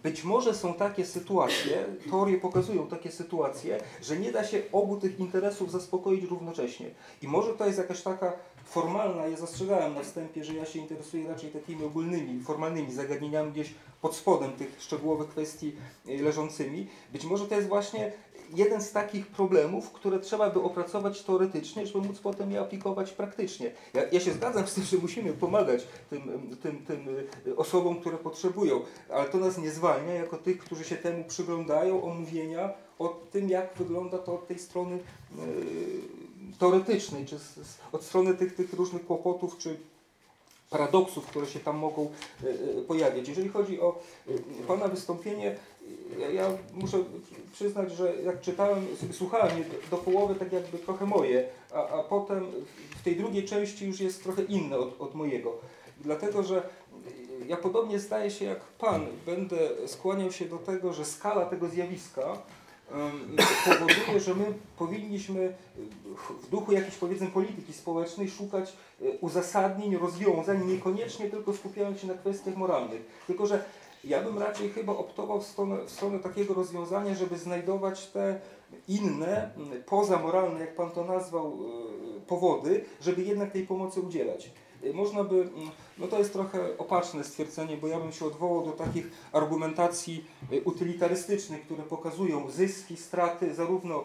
Speaker 3: Być może są takie sytuacje, teorie pokazują takie sytuacje, że nie da się obu tych interesów zaspokoić równocześnie. I może to jest jakaś taka formalna, ja zastrzegałem na wstępie, że ja się interesuję raczej takimi ogólnymi, formalnymi zagadnieniami gdzieś pod spodem tych szczegółowych kwestii y, leżącymi. Być może to jest właśnie jeden z takich problemów, które trzeba by opracować teoretycznie, żeby móc potem je aplikować praktycznie. Ja, ja się zgadzam z tym, że musimy pomagać tym, tym, tym y, osobom, które potrzebują, ale to nas nie zwalnia jako tych, którzy się temu przyglądają, omówienia o tym, jak wygląda to od tej strony y, teoretycznej, czy z, z, od strony tych, tych różnych kłopotów, czy paradoksów, które się tam mogą y, y, pojawiać. Jeżeli chodzi o Pana wystąpienie, ja, ja muszę przyznać, że jak czytałem, słuchałem je do, do połowy tak jakby trochę moje, a, a potem w tej drugiej części już jest trochę inne od, od mojego. Dlatego, że ja podobnie zdaje się jak Pan, będę skłaniał się do tego, że skala tego zjawiska powoduje, że my powinniśmy w duchu jakiejś powiedzmy polityki społecznej szukać y, uzasadnień, rozwiązań, niekoniecznie tylko skupiając się na kwestiach moralnych. Tylko, że ja bym raczej chyba optował w stronę, w stronę takiego rozwiązania, żeby znajdować te inne, mm, pozamoralne, jak Pan to nazwał, y, powody, żeby jednak tej pomocy udzielać. Y, Można by, mm, no to jest trochę opaczne stwierdzenie, bo ja bym się odwołał do takich argumentacji y, utylitarystycznych, które pokazują zyski, straty zarówno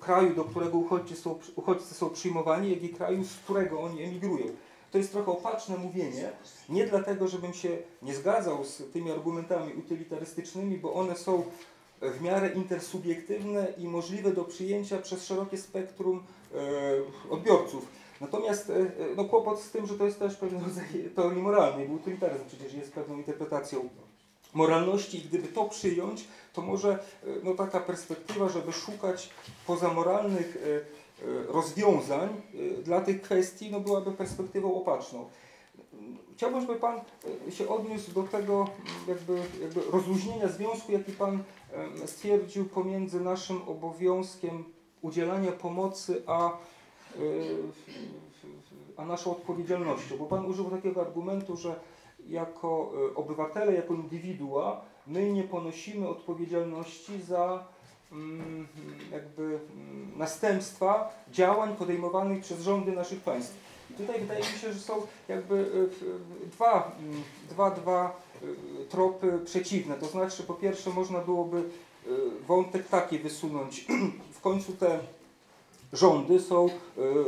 Speaker 3: kraju, do którego uchodźcy są, uchodźcy są przyjmowani, jak i kraju, z którego oni emigrują. To jest trochę opaczne mówienie, nie dlatego, żebym się nie zgadzał z tymi argumentami utylitarystycznymi, bo one są w miarę intersubiektywne i możliwe do przyjęcia przez szerokie spektrum e, odbiorców. Natomiast e, e, no, kłopot z tym, że to jest też pewien rodzaj teorii moralnej, bo utylitaryzm przecież jest pewną interpretacją moralności i gdyby to przyjąć, to może no, taka perspektywa, żeby szukać pozamoralnych rozwiązań e, dla tych kwestii, no, byłaby perspektywą opaczną. Chciałbym, żeby Pan e, się odniósł do tego m, jakby, jakby rozluźnienia związku, jaki Pan stwierdził pomiędzy naszym obowiązkiem udzielania pomocy, a, e, a naszą odpowiedzialnością. Bo Pan użył takiego argumentu, że jako e, obywatele, jako indywidua, my nie ponosimy odpowiedzialności za mm, jakby mm, następstwa działań podejmowanych przez rządy naszych państw. I tutaj wydaje mi się, że są jakby y, y, dwa, mm, dwa, dwa y, tropy przeciwne. To znaczy, po pierwsze, można byłoby y, wątek taki wysunąć. W końcu te rządy są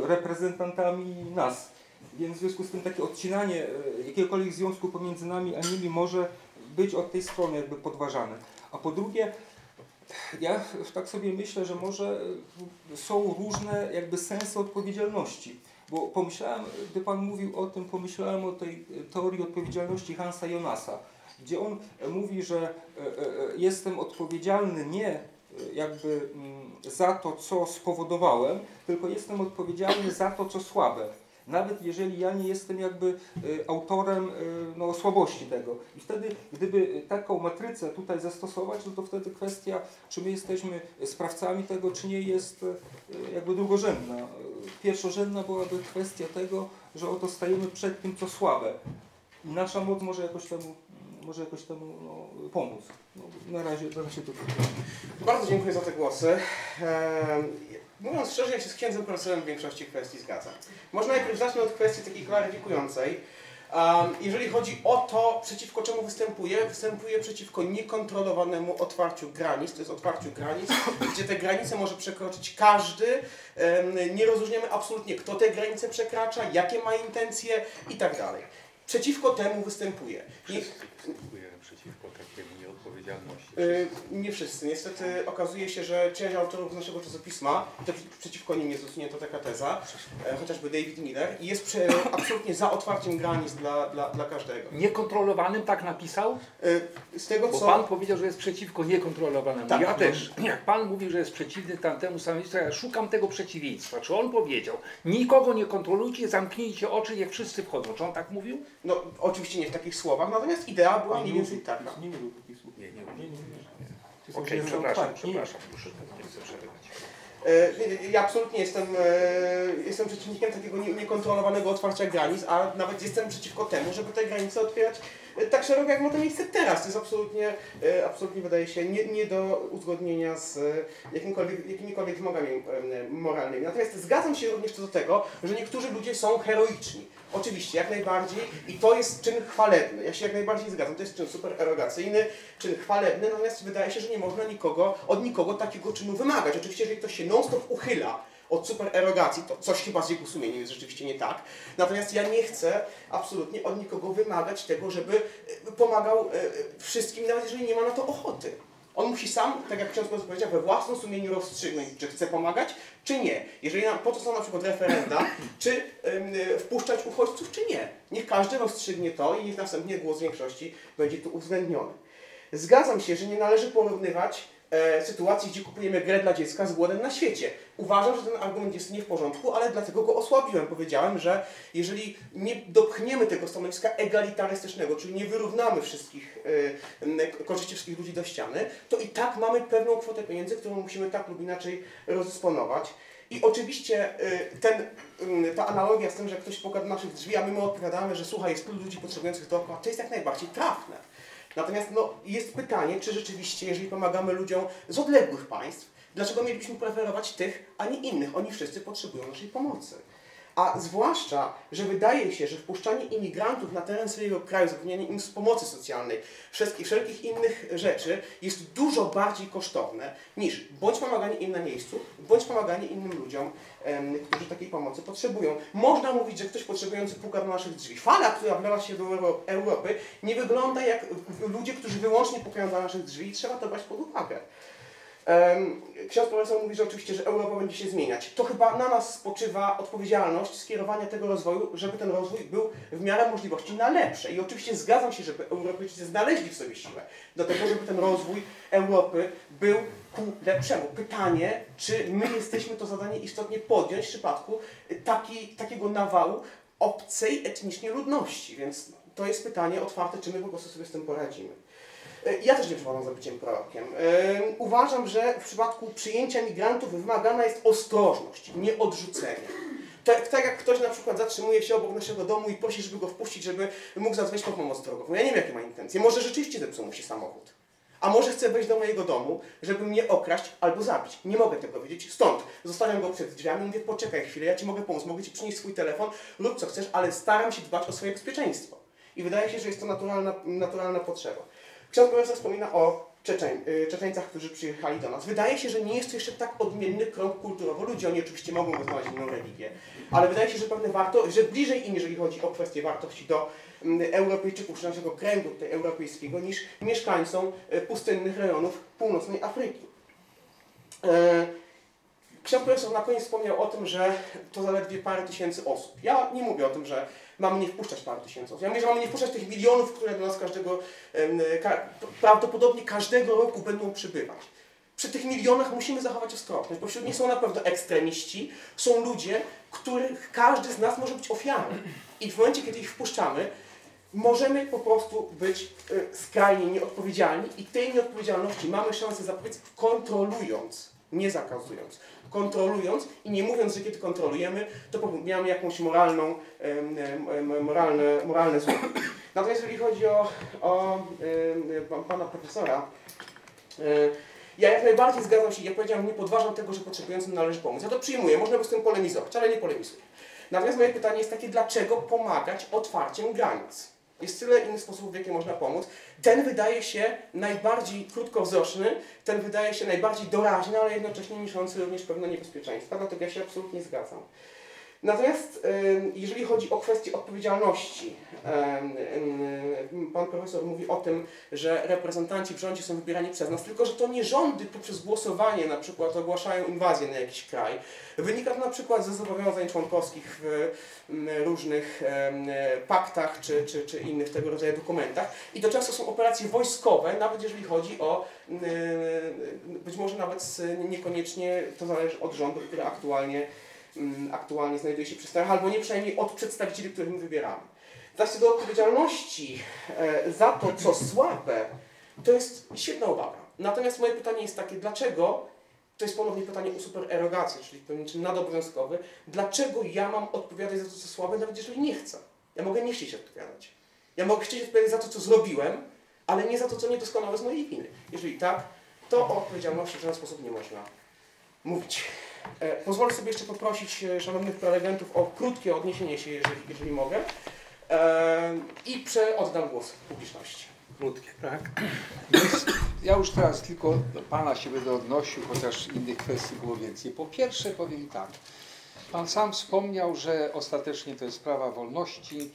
Speaker 3: reprezentantami nas. Więc w związku z tym takie odcinanie jakiegokolwiek związku pomiędzy nami a nimi może być od tej strony jakby podważane. A po drugie, ja tak sobie myślę, że może y, są różne jakby sensy odpowiedzialności. Bo pomyślałem, gdy Pan mówił o tym, pomyślałem o tej y, teorii odpowiedzialności Hansa Jonasa, gdzie on e, mówi, że e, e, e, jestem odpowiedzialny nie e, jakby mm, za to, co spowodowałem, tylko jestem odpowiedzialny za to, co słabe. Nawet jeżeli ja nie jestem jakby y, autorem y, no, słabości tego. I wtedy, gdyby taką matrycę tutaj zastosować, no to wtedy kwestia, czy my jesteśmy sprawcami tego, czy nie jest y, jakby drugorzędna. Y, Pierwszorzędna byłaby kwestia tego, że oto stajemy przed tym, co słabe. I nasza moc może jakoś temu, może jakoś temu no, pomóc. No, na razie, na razie to.
Speaker 1: Bardzo dziękuję za te głosy. Ehm, Mówiąc szczerze, ja się z księdzem profesorem w większości kwestii zgadzam. Może najpierw zacznę od kwestii takiej klaryfikującej. Um, jeżeli chodzi o to, przeciwko czemu występuje, występuje przeciwko niekontrolowanemu otwarciu granic, to jest otwarciu granic, gdzie te granice może przekroczyć każdy. Um, nie rozróżniamy absolutnie, kto te granice przekracza, jakie ma intencje i tak dalej. Przeciwko temu występuje. Nie,
Speaker 4: przeciwko takiej nieodpowiedzialności.
Speaker 1: Y, Nie wszyscy. Niestety okazuje się, że część autorów z naszego czasopisma, to przeciwko nim jest usunięta taka teza, e, chociażby David Miller, i jest prze, absolutnie za otwarciem granic dla, dla, dla każdego.
Speaker 2: Niekontrolowanym tak napisał?
Speaker 1: Y, Z tego
Speaker 2: Bo
Speaker 1: co...
Speaker 2: Pan powiedział, że jest przeciwko niekontrolowanemu.
Speaker 1: Tak.
Speaker 2: ja też. Jak Pan mówi, że jest przeciwny tamtemu to ja szukam tego przeciwieństwa. Czy on powiedział, nikogo nie kontrolujcie, zamknijcie oczy, niech wszyscy wchodzą. Czy on tak mówił?
Speaker 1: No oczywiście nie w takich słowach, natomiast idea była mniej więcej taka.
Speaker 3: Nie mówił takich słów.
Speaker 4: Nie, nie,
Speaker 3: Nie, nie, nie.
Speaker 2: Okej, przepraszam, przepraszam. Już nie chcę przerywać.
Speaker 1: E, Ja absolutnie jestem, e, jestem przeciwnikiem takiego nie- niekontrolowanego otwarcia granic, a nawet jestem przeciwko temu, żeby te granice otwierać e, tak szeroko, jak ma to miejsce teraz. To jest absolutnie, e, absolutnie wydaje się, nie, nie do uzgodnienia z e, jakimkolwiek, jakimikolwiek wymogami e, moralnymi. Natomiast zgadzam się również co do tego, że niektórzy ludzie są heroiczni. Oczywiście, jak najbardziej i to jest czyn chwalebny. Ja się jak najbardziej zgadzam. To jest czyn super erogacyjny, czyn chwalebny, natomiast wydaje się, że nie można nikogo, od nikogo takiego czynu wymagać. Oczywiście, jeżeli ktoś się non-stop uchyla od super erogacji, to coś chyba z jego sumieniem jest rzeczywiście nie tak. Natomiast ja nie chcę absolutnie od nikogo wymagać tego, żeby e, pomagał e, wszystkim, nawet jeżeli nie ma na to ochoty. On musi sam, tak jak ksiądz powiedział, we własnym sumieniu rozstrzygnąć, czy chce pomagać, czy nie. Jeżeli nam, po to są na przykład referenda, czy ym, y, wpuszczać uchodźców, czy nie. Niech każdy rozstrzygnie to i niech następnie głos większości będzie tu uwzględniony. Zgadzam się, że nie należy porównywać e, sytuacji, gdzie kupujemy grę dla dziecka z głodem na świecie. Uważam, że ten argument jest nie w porządku, ale dlatego go osłabiłem. Powiedziałem, że jeżeli nie dopchniemy tego stanowiska egalitarystycznego, czyli nie wyrównamy wszystkich e, korzyści wszystkich ludzi do ściany, to i tak mamy pewną kwotę pieniędzy, którą musimy tak lub inaczej rozdysponować. I oczywiście y, ten, ta analogia z tym, że ktoś puka do naszych drzwi, a my mu odpowiadamy, że słuchaj, jest tylu ludzi potrzebujących dookoła, to jest jak najbardziej trafne. Natomiast no, jest pytanie, czy rzeczywiście, jeżeli pomagamy ludziom z odległych państw, dlaczego mielibyśmy preferować tych, a nie innych? Oni wszyscy potrzebują naszej pomocy. A zwłaszcza, że wydaje się, że wpuszczanie imigrantów na teren swojego kraju, zapewnianie im pomocy socjalnej, wszelkich, wszelkich innych rzeczy jest dużo bardziej kosztowne niż bądź pomaganie im na miejscu, bądź pomaganie innym ludziom, em, którzy takiej pomocy potrzebują. Można mówić, że ktoś potrzebujący puka do naszych drzwi. Fala, która wlewa się do Euro Europy, nie wygląda jak ludzie, którzy wyłącznie pukają do naszych drzwi i trzeba to brać pod uwagę. Ksiądz profesor mówi, że oczywiście, że Europa będzie się zmieniać. To chyba na nas spoczywa odpowiedzialność skierowania tego rozwoju, żeby ten rozwój był w miarę możliwości na lepsze. I oczywiście zgadzam się, żeby Europejczycy znaleźli w sobie siłę do tego, żeby ten rozwój Europy był ku lepszemu. Pytanie, czy my jesteśmy to zadanie istotnie podjąć w przypadku taki, takiego nawału obcej etnicznie ludności. Więc to jest pytanie otwarte, czy my po prostu sobie z tym poradzimy. E, Ja też nie przepadam za byciem prorokiem. Ym, Uważam, że w przypadku przyjęcia migrantów wymagana jest ostrożność, nie odrzucenie. Tak, tak jak ktoś na przykład zatrzymuje się obok naszego domu i prosi, żeby go wpuścić, żeby mógł zadzwonić po pomoc drogową. Ja nie wiem, jakie ma intencje. Może rzeczywiście zepsuł mu się samochód. A może chce wejść do mojego domu, żeby mnie okraść albo zabić. Nie mogę tego wiedzieć. Stąd zostawiam go przed drzwiami i mówię, poczekaj chwilę, ja Ci mogę pomóc, mogę Ci przynieść swój telefon lub co chcesz, ale staram się dbać o swoje bezpieczeństwo. I wydaje się, że jest to naturalna, naturalna potrzeba. Ksiądz profesor wspomina o Czeczeń, y, Czeczeńcach, którzy przyjechali do nas. Wydaje się, że nie jest to jeszcze tak odmienny krąg kulturowo. Ludzie, oni oczywiście mogą wyznawać inną religię, ale wydaje się, że pewne warto, że bliżej im, jeżeli chodzi o kwestie wartości do mm, Europejczyków, czy naszego kręgu tutaj europejskiego, niż mieszkańcom y, pustynnych rejonów północnej Afryki. E, Ksiądz profesor na koniec wspomniał o tym, że to zaledwie parę tysięcy osób. Ja nie mówię o tym, że mamy nie wpuszczać parę tysięcy. Ja mówię, że mamy nie wpuszczać tych milionów, które do nas każdego, ka, prawdopodobnie każdego roku będą przybywać. Przy tych milionach musimy zachować ostrożność, bo wśród nich są na pewno ekstremiści, są ludzie, których każdy z nas może być ofiarą. I w momencie, kiedy ich wpuszczamy, możemy po prostu być y, skrajnie nieodpowiedzialni i tej nieodpowiedzialności mamy szansę zapobiec kontrolując, nie zakazując. Kontrolując i nie mówiąc, że kiedy kontrolujemy, to popełniamy jakąś moralną, moralne, moralne zło. Natomiast jeżeli chodzi o, o pana profesora, e, ja jak najbardziej zgadzam się, ja powiedziałem, nie podważam tego, że potrzebującym należy pomóc. Ja to przyjmuję, można by z tym polemizować, ale nie polemizuję. Natomiast moje pytanie jest takie, dlaczego pomagać otwarciem granic? Jest tyle innych sposobów, w jaki można pomóc. Ten wydaje się najbardziej krótkowzroczny, ten wydaje się najbardziej doraźny, ale jednocześnie niosący również pewne niebezpieczeństwa, dlatego ja się absolutnie zgadzam. Natomiast jeżeli chodzi o kwestię odpowiedzialności, pan profesor mówi o tym, że reprezentanci w rządzie są wybierani przez nas, tylko że to nie rządy poprzez głosowanie na przykład ogłaszają inwazję na jakiś kraj. Wynika to na przykład ze zobowiązań członkowskich w różnych paktach czy, czy, czy innych tego rodzaju dokumentach. I to często są operacje wojskowe, nawet jeżeli chodzi o, być może nawet niekoniecznie to zależy od rządu, który aktualnie aktualnie znajduje się przy sterach, albo nie przynajmniej od przedstawicieli, których my wybieramy. Zaś do odpowiedzialności e, za to, co słabe, to jest świetna uwaga. Natomiast moje pytanie jest takie, dlaczego, to jest ponownie pytanie o supererogację, czyli pewien czyn nadobowiązkowy, dlaczego ja mam odpowiadać za to, co słabe, nawet jeżeli nie chcę? Ja mogę nie chcieć odpowiadać. Ja mogę chcieć odpowiedzieć za to, co zrobiłem, ale nie za to, co niedoskonałe z mojej winy. Jeżeli tak, to o odpowiedzialności w żaden sposób nie można mówić. E, pozwolę sobie jeszcze poprosić e, szanownych prelegentów o krótkie odniesienie się, jeżeli, jeżeli mogę. E, I prze oddam głos publiczności.
Speaker 4: Krótkie, tak?
Speaker 2: Więc ja już teraz tylko do Pana się będę odnosił, chociaż innych kwestii było więcej. Po pierwsze powiem tak. Pan sam wspomniał, że ostatecznie to jest sprawa wolności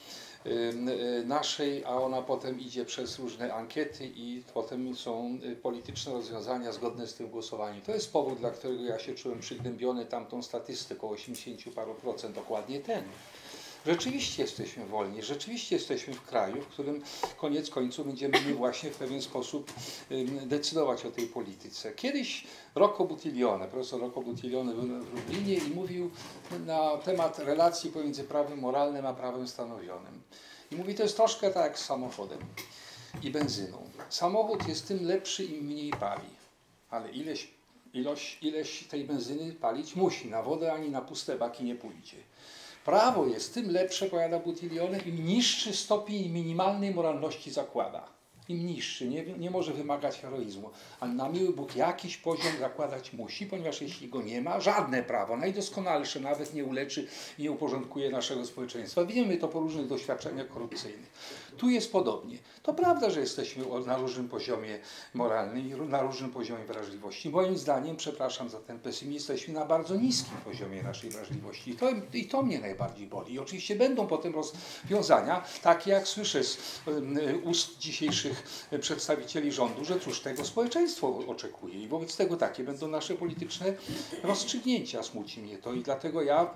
Speaker 2: naszej, a ona potem idzie przez różne ankiety i potem są y, polityczne rozwiązania zgodne z tym głosowaniem. To jest powód, dla którego ja się czułem przygnębiony tamtą statystyką 80 paru procent, dokładnie ten. Rzeczywiście jesteśmy wolni, rzeczywiście jesteśmy w kraju, w którym koniec końców będziemy my właśnie w pewien sposób decydować o tej polityce. Kiedyś Rocco Buttiglione, profesor Rocco Buttiglione był w Lublinie i mówił na temat relacji pomiędzy prawem moralnym a prawem stanowionym. I mówi, to jest troszkę tak jak z samochodem i benzyną. Samochód jest tym lepszy, im mniej pali, ale ileś, ilość, ileś tej benzyny palić musi. Na wodę ani na puste baki nie pójdzie. Prawo jest tym lepsze, powiada Buttiglione, im niższy stopień minimalnej moralności zakłada. Im niższy, nie, nie może wymagać heroizmu. Ale na miły Bóg jakiś poziom zakładać musi, ponieważ jeśli go nie ma, żadne prawo, najdoskonalsze nawet nie uleczy i nie uporządkuje naszego społeczeństwa. Widzimy to po różnych doświadczeniach korupcyjnych. Tu jest podobnie. To prawda, że jesteśmy na różnym poziomie moralnym i na różnym poziomie wrażliwości. Moim zdaniem, przepraszam za ten pesymizm, jesteśmy na bardzo niskim poziomie naszej wrażliwości. I to, I to mnie najbardziej boli. I oczywiście będą potem rozwiązania, takie jak słyszę z ust dzisiejszych przedstawicieli rządu, że cóż tego społeczeństwo oczekuje. I wobec tego takie będą nasze polityczne rozstrzygnięcia. Smuci mnie to i dlatego ja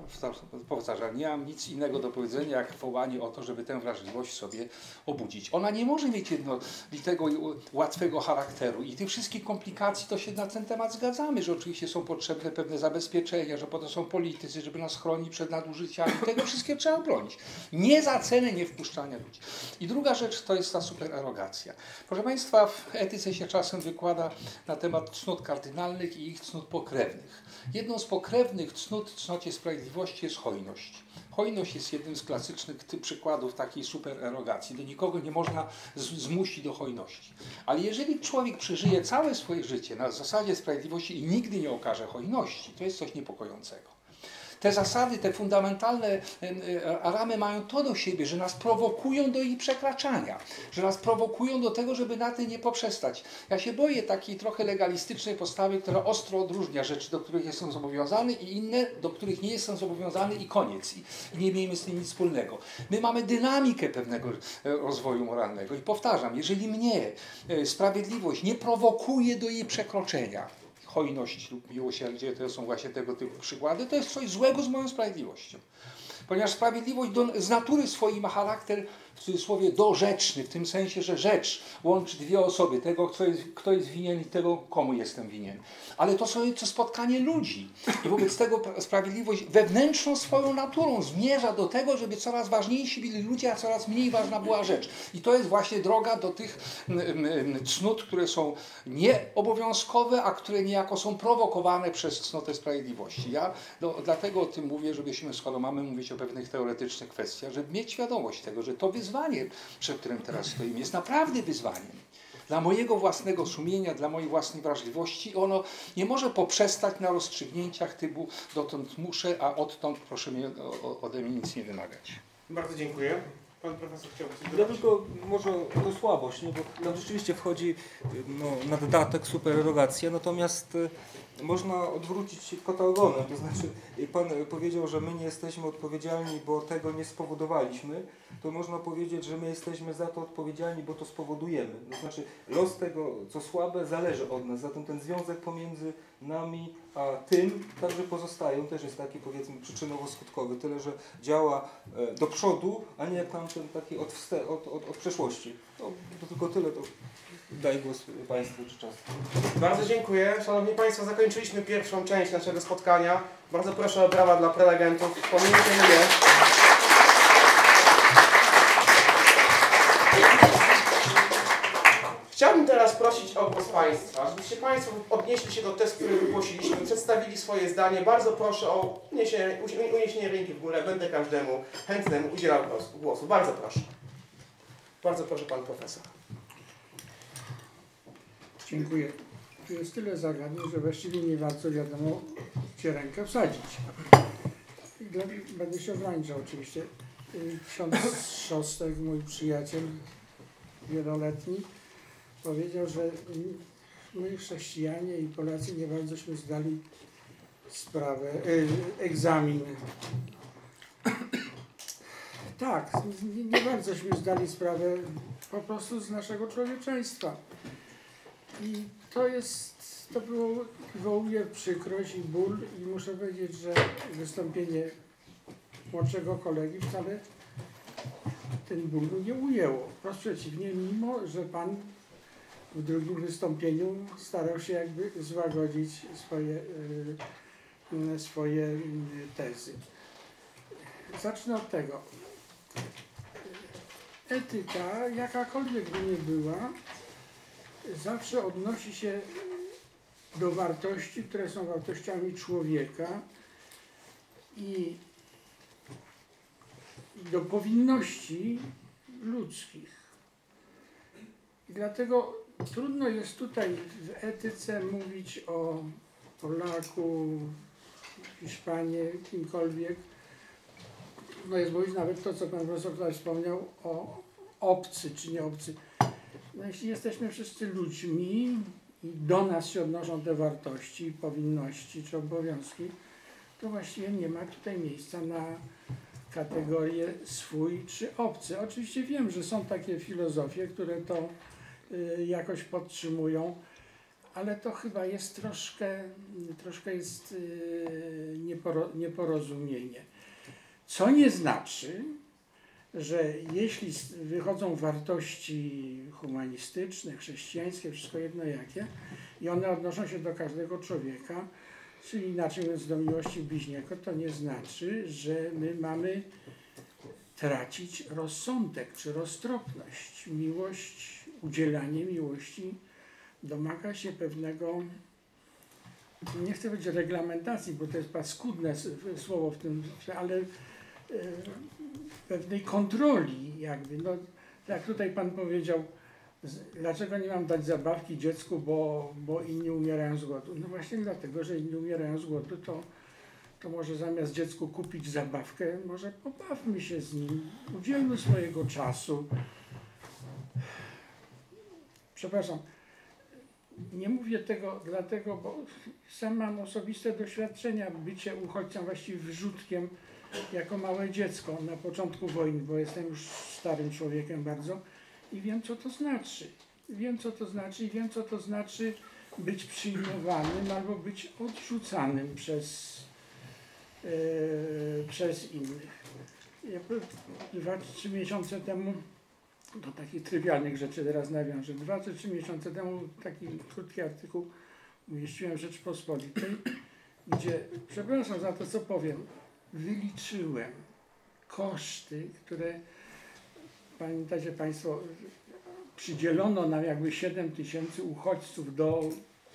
Speaker 2: powtarzam, nie mam nic innego do powiedzenia, jak wołanie o to, żeby tę wrażliwość sobie obudzić. Ona nie może mieć jednolitego łatwego charakteru i tych wszystkich komplikacji to się na ten temat zgadzamy, że oczywiście są potrzebne pewne zabezpieczenia, że po to są politycy, żeby nas chronić przed nadużyciami. Tego wszystkiego trzeba bronić. Nie za cenę nie wpuszczania ludzi. I druga rzecz to jest ta supererogacja. Proszę Państwa, w etyce się czasem wykłada na temat cnót kardynalnych i ich cnót pokrewnych. Jedną z pokrewnych cnót cnocie sprawiedliwości jest hojność. Hojność jest jednym z klasycznych przykładów takiej supererogacji. Do nikogo nie można zmusić do hojności. Ale jeżeli człowiek przeżyje całe swoje życie na zasadzie sprawiedliwości i nigdy nie okaże hojności, to jest coś niepokojącego. Te zasady, te fundamentalne e, ramy mają to do siebie, że nas prowokują do ich przekraczania, że nas prowokują do tego, żeby na tym nie poprzestać. Ja się boję takiej trochę legalistycznej postawy, która ostro odróżnia rzeczy, do których jestem zobowiązany i inne, do których nie jestem zobowiązany i koniec. I nie miejmy z tym nic wspólnego. My mamy dynamikę pewnego e, rozwoju moralnego i powtarzam, jeżeli mnie e, sprawiedliwość nie prowokuje do jej przekroczenia, hojność lub miłosierdzie, to są właśnie tego typu przykłady, to jest coś złego z moją sprawiedliwością. Ponieważ sprawiedliwość z natury swojej ma charakter, w cudzysłowie, dorzeczny, w tym sensie, że rzecz łączy dwie osoby, tego, kto jest, kto jest winien i tego, komu jestem winien. Ale to są to spotkanie ludzi. I wobec tego pra- sprawiedliwość wewnętrzną swoją naturą zmierza do tego, żeby coraz ważniejsi byli ludzie, a coraz mniej ważna była rzecz. I to jest właśnie droga do tych cnót, które są nieobowiązkowe, a które niejako są prowokowane przez cnotę sprawiedliwości. Ja no, dlatego o tym mówię, żebyśmy, skoro mamy mówić o pewnych teoretycznych kwestiach, żeby mieć świadomość tego, że to wyzwanie, przed którym teraz stoimy, jest naprawdę wyzwaniem. Dla mojego własnego sumienia, dla mojej własnej wrażliwości, ono nie może poprzestać na rozstrzygnięciach typu dotąd muszę, a odtąd proszę mnie, ode mnie nic nie wymagać.
Speaker 1: Bardzo dziękuję. Pan profesor chciałby coś
Speaker 3: Ja tylko może o to słabość, nie? bo tam rzeczywiście wchodzi no, naddatek, supererogacja, natomiast y, można odwrócić kota ogonem, to znaczy Pan powiedział, że my nie jesteśmy odpowiedzialni, bo tego nie spowodowaliśmy, to można powiedzieć, że my jesteśmy za to odpowiedzialni, bo to spowodujemy. To znaczy los tego, co słabe, zależy od nas, zatem ten związek pomiędzy nami a tym także pozostaje, on też jest taki powiedzmy przyczynowo-skutkowy, tyle że działa e, do przodu, a nie jak tamten taki od, od, od, od przeszłości. To, to tylko tyle, to daj głos Państwu czy czas.
Speaker 1: Bardzo dziękuję. Szanowni Państwo, zakończyliśmy pierwszą część naszego spotkania. Bardzo proszę o brawa dla prelegentów. Pomijcie mnie. Chciałbym teraz prosić o głos Państwa, żebyście Państwo odnieśli się do testu, który wygłosiliśmy, przedstawili swoje zdanie. Bardzo proszę o uniesienie, uniesienie ręki w górę. Będę każdemu chętnemu udzielał głosu. głosu. Bardzo proszę. Bardzo proszę pan profesor.
Speaker 5: Dziękuję. Tu jest tyle zagadnień, że właściwie nie bardzo wiadomo, gdzie rękę wsadzić. Będę się ograniczał oczywiście. Y, Ksiądz Szostek, mój przyjaciel wieloletni, powiedział, że my chrześcijanie i Polacy nie bardzośmy zdali sprawę, y, egzamin. Tak, nie, nie bardzośmy zdali sprawę po prostu z naszego człowieczeństwa. I to jest, to było, wywołuje przykrość i ból i muszę powiedzieć, że wystąpienie młodszego kolegi wcale ten ból nie ujęło. Wprost przeciwnie, mimo że Pan w drugim wystąpieniu starał się jakby złagodzić swoje, y, swoje y, tezy. Zacznę od tego. Etyka, jakakolwiek by nie była, zawsze odnosi się do wartości, które są wartościami człowieka i do powinności ludzkich. I dlatego trudno jest tutaj w etyce mówić o Polaku, Hiszpanie, kimkolwiek. No jest mówić nawet to, co pan profesor tutaj wspomniał o obcy czy nie obcy. No jeśli jesteśmy wszyscy ludźmi i do nas się odnoszą te wartości, powinności czy obowiązki, to właściwie nie ma tutaj miejsca na kategorię swój czy obcy. Oczywiście wiem, że są takie filozofie, które to y, jakoś podtrzymują, ale to chyba jest troszkę, troszkę jest y, nieporo, nieporozumienie. Co nie znaczy, że jeśli wychodzą wartości humanistyczne, chrześcijańskie, wszystko jedno jakie, i one odnoszą się do każdego człowieka, czyli inaczej mówiąc do miłości bliźniego, to nie znaczy, że my mamy tracić rozsądek czy roztropność. Miłość, udzielanie miłości domaga się pewnego, nie chcę powiedzieć reglamentacji, bo to jest paskudne słowo w tym, ale e, pewnej kontroli jakby. No, jak tutaj Pan powiedział, dlaczego nie mam dać zabawki dziecku, bo, bo inni umierają z głodu? No właśnie dlatego, że inni umierają z głodu, to, to może zamiast dziecku kupić zabawkę, może pobawmy się z nim, udzielmy swojego czasu. Przepraszam, nie mówię tego dlatego, bo sam mam osobiste doświadczenia bycie uchodźcą, właściwie wrzutkiem jako małe dziecko na początku wojny, bo jestem już starym człowiekiem bardzo i wiem, co to znaczy. Wiem, co to znaczy i wiem, co to znaczy być przyjmowanym albo być odrzucanym przez, e, przez innych. Ja dwa, trzy miesiące temu, do takich trywialnych rzeczy teraz nawiążę, dwa czy trzy miesiące temu taki krótki artykuł umieściłem w Rzeczpospolitej, gdzie, przepraszam za to, co powiem, wyliczyłem koszty, które pamiętacie Państwo, przydzielono nam jakby 7 tysięcy uchodźców do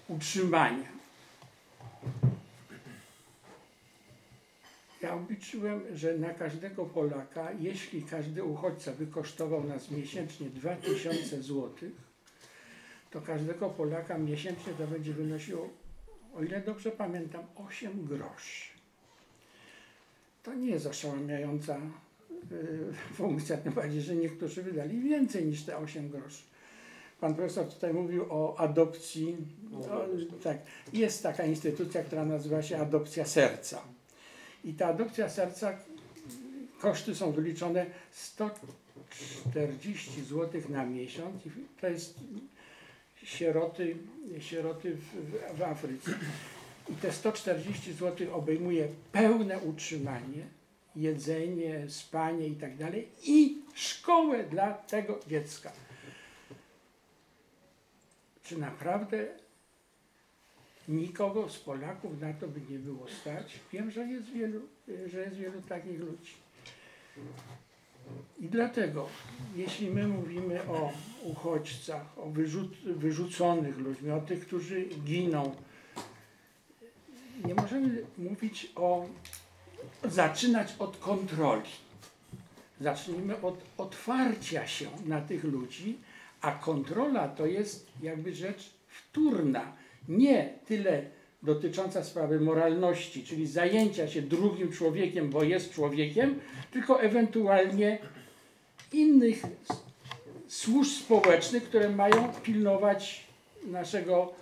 Speaker 5: utrzymania. Ja obliczyłem, że na każdego Polaka, jeśli każdy uchodźca wykosztował nas miesięcznie 2000 złotych, to każdego Polaka miesięcznie to będzie wynosiło, o ile dobrze pamiętam, 8 groszy. To nie jest oszałamiająca y, funkcja, tym bardziej, że niektórzy wydali więcej niż te 8 groszy. Pan profesor tutaj mówił o adopcji. O, tak, jest taka instytucja, która nazywa się adopcja serca. I ta adopcja serca, koszty są wyliczone 140 zł na miesiąc. I to jest sieroty, sieroty w, w Afryce. I te 140 zł obejmuje pełne utrzymanie, jedzenie, spanie i tak dalej i szkołę dla tego dziecka. Czy naprawdę nikogo z Polaków na to by nie było stać? Wiem, że jest wielu, że jest wielu takich ludzi. I dlatego, jeśli my mówimy o uchodźcach, o wyrzuc wyrzuconych ludźmi, o tych, którzy giną, nie możemy mówić o zaczynać od kontroli. zacznijmy od otwarcia się na tych ludzi, a kontrola to jest jakby rzecz wtórna, nie tyle dotycząca sprawy moralności, czyli zajęcia się drugim człowiekiem, bo jest człowiekiem, tylko ewentualnie innych służb społecznych, które mają pilnować naszego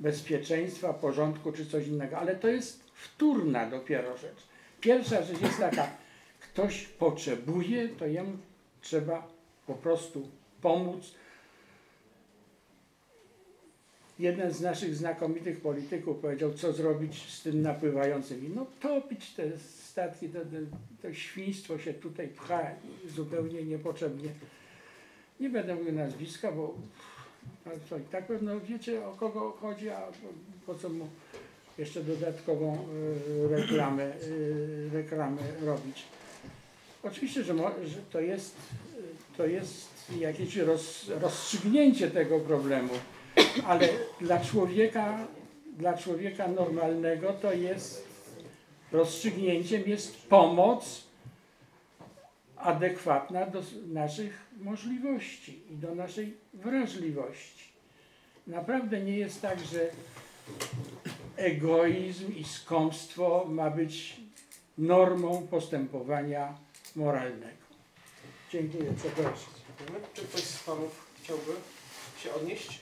Speaker 5: bezpieczeństwa, porządku czy coś innego. Ale to jest wtórna dopiero rzecz. Pierwsza rzecz jest taka, ktoś potrzebuje, to jemu trzeba po prostu pomóc. Jeden z naszych znakomitych polityków powiedział, co zrobić z tym napływającymi. No topić te statki, to, to, świństwo się tutaj pcha zupełnie niepotrzebnie. Nie będę mówił nazwiska, bo tak pewno wiecie o kogo chodzi, a po co mu jeszcze dodatkową y, reklamę, y, reklamę robić. Oczywiście, że, że to, jest, to jest jakieś roz, rozstrzygnięcie tego problemu, ale dla człowieka, dla człowieka normalnego to jest rozstrzygnięciem jest pomoc adekwatna do naszych możliwości i do naszej wrażliwości. Naprawdę nie jest tak, że egoizm i skąpstwo ma być normą postępowania moralnego. Dziękuję, przepraszam.
Speaker 1: Czy ktoś z panów chciałby się odnieść?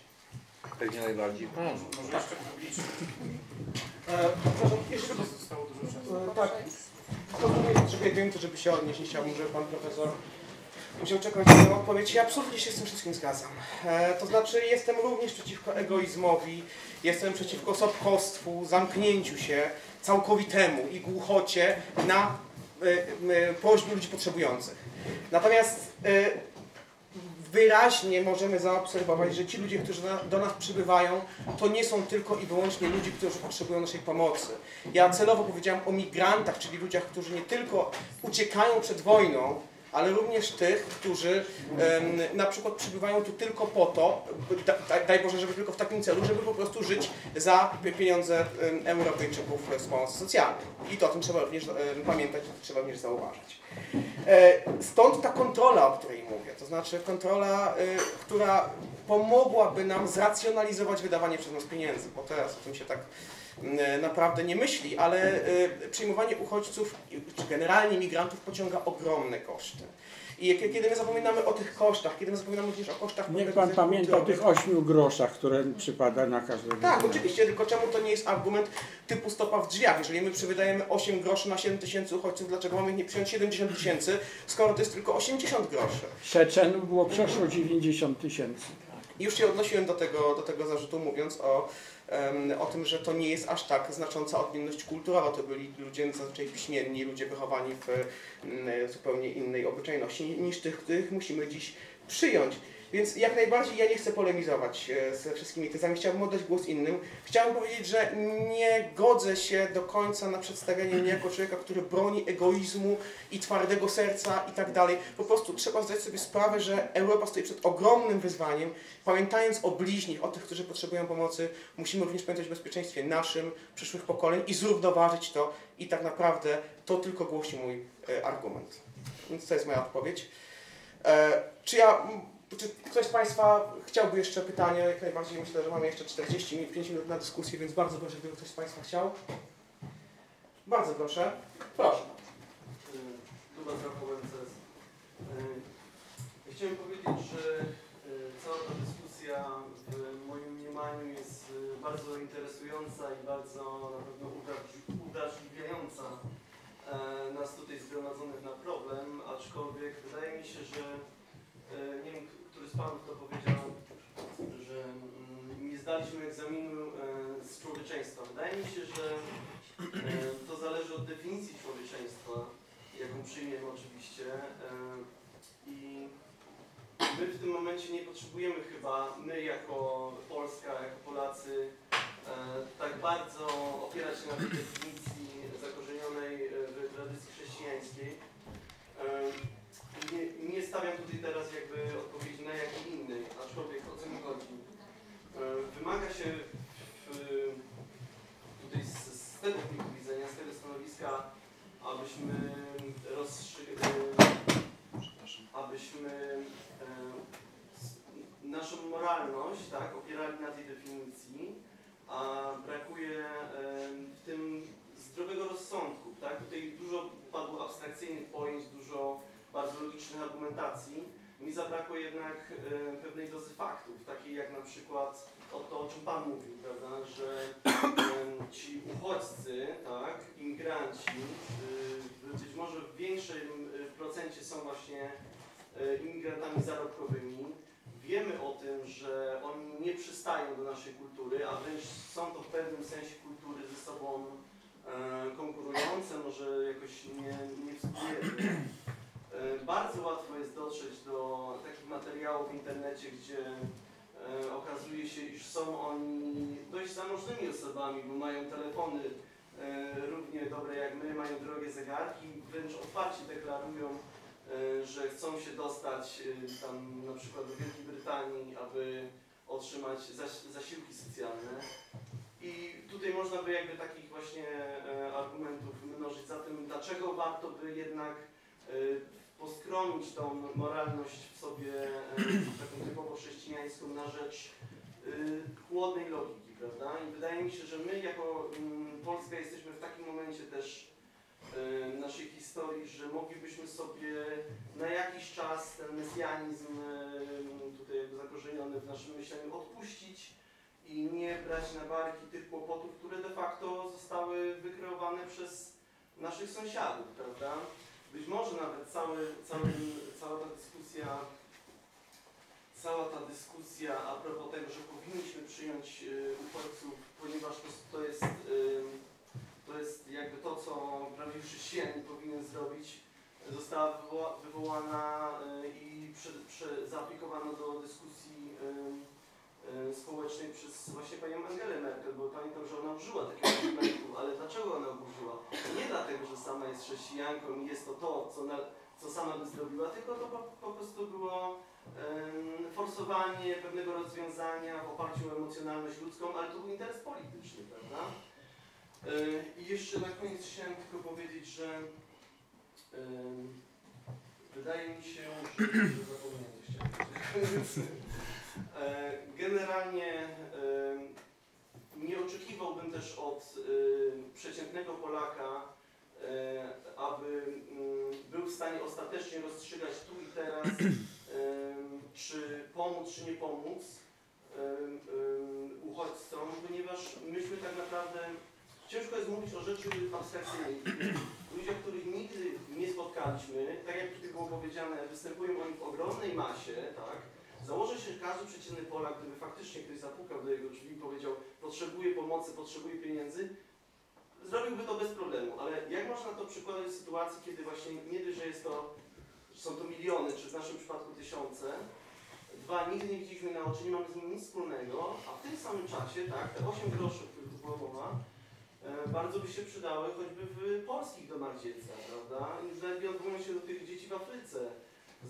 Speaker 2: Pewnie najbardziej pan.
Speaker 1: Może jeszcze publicznie. E, przepraszam, jeszcze zostało dużo czasu. E, tak. Rozumiem, wiem, to żeby się odnieść, nie chciałbym, żeby pan profesor musiał czekać na tę odpowiedź. Ja absolutnie się z tym wszystkim zgadzam. E, to znaczy, jestem również przeciwko egoizmowi, jestem przeciwko sobkostwu, zamknięciu się całkowitemu i głuchocie na e, e, prośby ludzi potrzebujących. Natomiast e, wyraźnie możemy zaobserwować, że ci ludzie, którzy do nas przybywają, to nie są tylko i wyłącznie ludzie, którzy potrzebują naszej pomocy. Ja celowo powiedziałem o migrantach, czyli ludziach, którzy nie tylko uciekają przed wojną, ale również tych, którzy na przykład przybywają tu tylko po to, da, da, daj Boże, żeby tylko w takim celu, żeby po prostu żyć za pieniądze Europejczyków z pomocy socjalnej. I to o tym trzeba również pamiętać, trzeba również zauważyć. E, Stąd ta kontrola, o której mówię, to znaczy kontrola, y, która pomogłaby nam zracjonalizować wydawanie przez nas pieniędzy, bo teraz o tym się tak naprawdę nie myśli, ale y, przyjmowanie uchodźców, czy generalnie migrantów pociąga ogromne koszty. I kiedy my zapominamy o tych kosztach, kiedy my zapominamy również o kosztach
Speaker 5: Niech pan pamięta o tych ośmiu groszach, które przypada na każdego.
Speaker 1: tak, oczywiście, tylko czemu to nie jest argument typu stopa w drzwiach? Jeżeli my przywydajemy 8 groszy na 7 tysięcy uchodźców, dlaczego mamy nie przyjąć 70 tysięcy, skoro to jest tylko 80 groszy?
Speaker 5: Czeczenów było przeszło 90 tysięcy.
Speaker 1: I już się odnosiłem do tego, do tego zarzutu, mówiąc o, o tym, że to nie jest aż tak znacząca odmienność kulturowa. To byli ludzie zazwyczaj piśmienni, ludzie wychowani w zupełnie innej obyczajności niż tych, których musimy dziś przyjąć. Więc jak najbardziej ja nie chcę polemizować e, ze wszystkimi tezami, chciałbym oddać głos innym. Chciałbym powiedzieć, że nie godzę się do końca na przedstawianie mnie jako człowieka, który broni egoizmu i twardego serca i tak dalej. Po prostu trzeba zdać sobie sprawę, że Europa stoi przed ogromnym wyzwaniem. Pamiętając o bliźnich, o tych, którzy potrzebują pomocy, musimy również pamiętać o bezpieczeństwie naszym, przyszłych pokoleń i zrównoważyć to. I tak naprawdę to tylko głosi mój e, argument. Więc to jest moja odpowiedź. E, czy ja, czy ktoś z Państwa chciałby jeszcze pytanie? Jak najbardziej myślę, że mamy jeszcze 45 minut na dyskusję, więc bardzo proszę, gdyby ktoś z Państwa chciał. Bardzo proszę. Proszę.
Speaker 6: Duda. Y, Chciałem powiedzieć, że y, cała ta dyskusja w moim mniemaniu jest y, bardzo interesująca i bardzo na pewno e, nas tutaj zgromadzonych na problem, aczkolwiek wydaje mi się, że e, nie wiem, z Panów to powiedział, że mm, nie zdaliśmy egzaminu e, z człowieczeństwa. Wydaje mi się, że e, to zależy od definicji człowieczeństwa jaką przyjmiemy oczywiście. e, I my w tym momencie nie potrzebujemy chyba, my jako Polska, jako Polacy, tak bardzo opierać się na tej definicji zakorzenionej w tradycji chrześcijańskiej. Nie, nie stawiam tutaj teraz jakby odpowiedzi na jakiej innej, aczkolwiek o co mi chodzi. E, Wymaga się w, tutaj z, z tego punktu widzenia, z tego stanowiska, abyśmy e, s- naszą moralność tak, opierali na tej definicji, a brakuje e, w tym zdrowego rozsądku. Tak? Tutaj dużo padło abstrakcyjnych pojęć, dużo bardzo logicznych argumentacji. Mi zabrakło jednak e, pewnej dozy faktów, takiej jak na przykład o to, o czym Pan mówił, prawda, że ci uchodźcy, tak, imigranci, y, być może w większym y, procencie są właśnie imigrantami zarobkowymi. Wiemy o tym, że oni nie przystają do naszej kultury, a wręcz są to w pewnym sensie kultury ze sobą e, konkurujące, może jakoś nie, nie współjedne. E, Bardzo łatwo jest dotrzeć do takich materiałów w internecie, gdzie e, okazuje się, iż są oni dość zamożnymi osobami, bo mają telefony e, równie dobre jak my, mają drogie zegarki, wręcz otwarcie deklarują, że chcą się dostać tam na przykład do Wielkiej Brytanii, aby otrzymać zas zasiłki socjalne. I tutaj można by jakby takich właśnie argumentów mnożyć za tym, dlaczego warto by jednak poskromić tą moralność w sobie e, taką typowo chrześcijańską na rzecz y, chłodnej logiki, prawda? I wydaje mi się, że my jako mm, Polska jesteśmy w takim momencie też y, naszej historii, że moglibyśmy sobie na jakiś czas ten mesjanizm y, tutaj zakorzeniony w naszym myśleniu odpuścić i nie brać na barki tych kłopotów, które de facto zostały wykreowane przez naszych sąsiadów, prawda? Być może nawet cały, cały, cała ta dyskusja cała ta dyskusja a propos tego, że powinniśmy przyjąć y, uchodźców, ponieważ to, to jest y, to jest jakby to, co prawdziwy chrześcijanin powinien zrobić, została wywoła, wywołana y, i prze, prze, zaaplikowana do dyskusji y, społecznej przez właśnie panią Angelę Merkel, bo pamiętam, że ona użyła takiego argumentu, ale dlaczego ona użyła? Nie dlatego, że sama jest chrześcijanką i jest to to, co, na, co sama by zrobiła, tylko to po, po prostu było em, forsowanie pewnego rozwiązania w oparciu o emocjonalność ludzką, ale to był interes polityczny, prawda? E, I jeszcze na koniec chciałem tylko powiedzieć, że wydaje mi się, że, zapomniałem. E, Generalnie em, nie oczekiwałbym też od em, przeciętnego Polaka, e, aby mm, był w stanie ostatecznie rozstrzygać tu i teraz, czy pomóc, czy nie pomóc uchodźcom, ponieważ myśmy tak naprawdę, ciężko jest mówić o rzeczy abstrakcyjnej. Ludzie, których nigdy nie spotkaliśmy, tak jak tutaj było powiedziane, występują oni w ogromnej masie, tak? Założę się, że każdy przeciętny Polak, gdyby faktycznie ktoś zapukał do jego drzwi i powiedział, potrzebuje pomocy, potrzebuje pieniędzy, zrobiłby to bez problemu, ale jak można to przykładać sytuacji, kiedy właśnie nie dość, że jest to, są to miliony, czy w naszym przypadku tysiące, dwa, nigdy nie widzieliśmy na oczy, nie mamy z nimi nic wspólnego, a w tym samym czasie, tak, te 8 groszy, o których tu była mowa, e, bardzo by się przydały choćby w polskich domach dziecka, prawda? I zaledwie odwołują się do tych dzieci w Afryce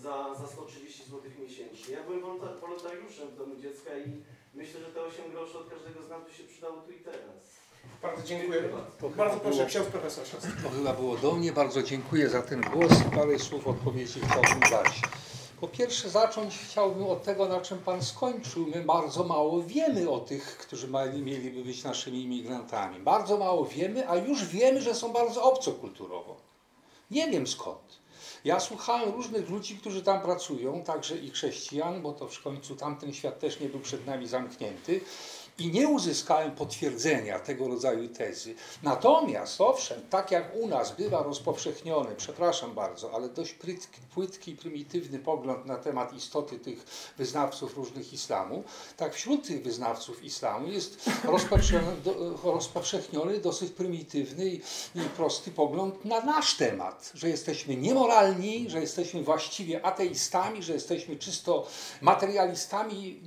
Speaker 6: za, za 130 zł miesięcznie. Ja byłem wolontar- wolontariuszem w domu dziecka i myślę, że te 8 groszy od każdego z nas by się przydało tu i teraz.
Speaker 1: Bardzo dziękuję.
Speaker 2: To
Speaker 1: Bardzo proszę,
Speaker 2: było-
Speaker 1: ksiądz profesor.
Speaker 2: To chyba było do mnie. Bardzo dziękuję za ten głos i parę słów odpowiedzi chciałbym dać. Po pierwsze zacząć chciałbym od tego, na czym Pan skończył. My bardzo mało wiemy o tych, którzy mali, mieliby być naszymi imigrantami. Bardzo mało wiemy, a już wiemy, że są bardzo obcokulturowo. Nie wiem skąd. Ja słuchałem różnych ludzi, którzy tam pracują, także i chrześcijan, bo to w końcu tamten świat też nie był przed nami zamknięty. I nie uzyskałem potwierdzenia tego rodzaju tezy. Natomiast, owszem, tak jak u nas bywa rozpowszechniony, przepraszam bardzo, ale dość płytki prymitywny pogląd na temat istoty tych wyznawców różnych islamu, tak wśród tych wyznawców islamu jest rozpowszechniony, do, rozpowszechniony dosyć prymitywny i prosty pogląd na nasz temat, że jesteśmy niemoralni, że jesteśmy właściwie ateistami, że jesteśmy czysto materialistami.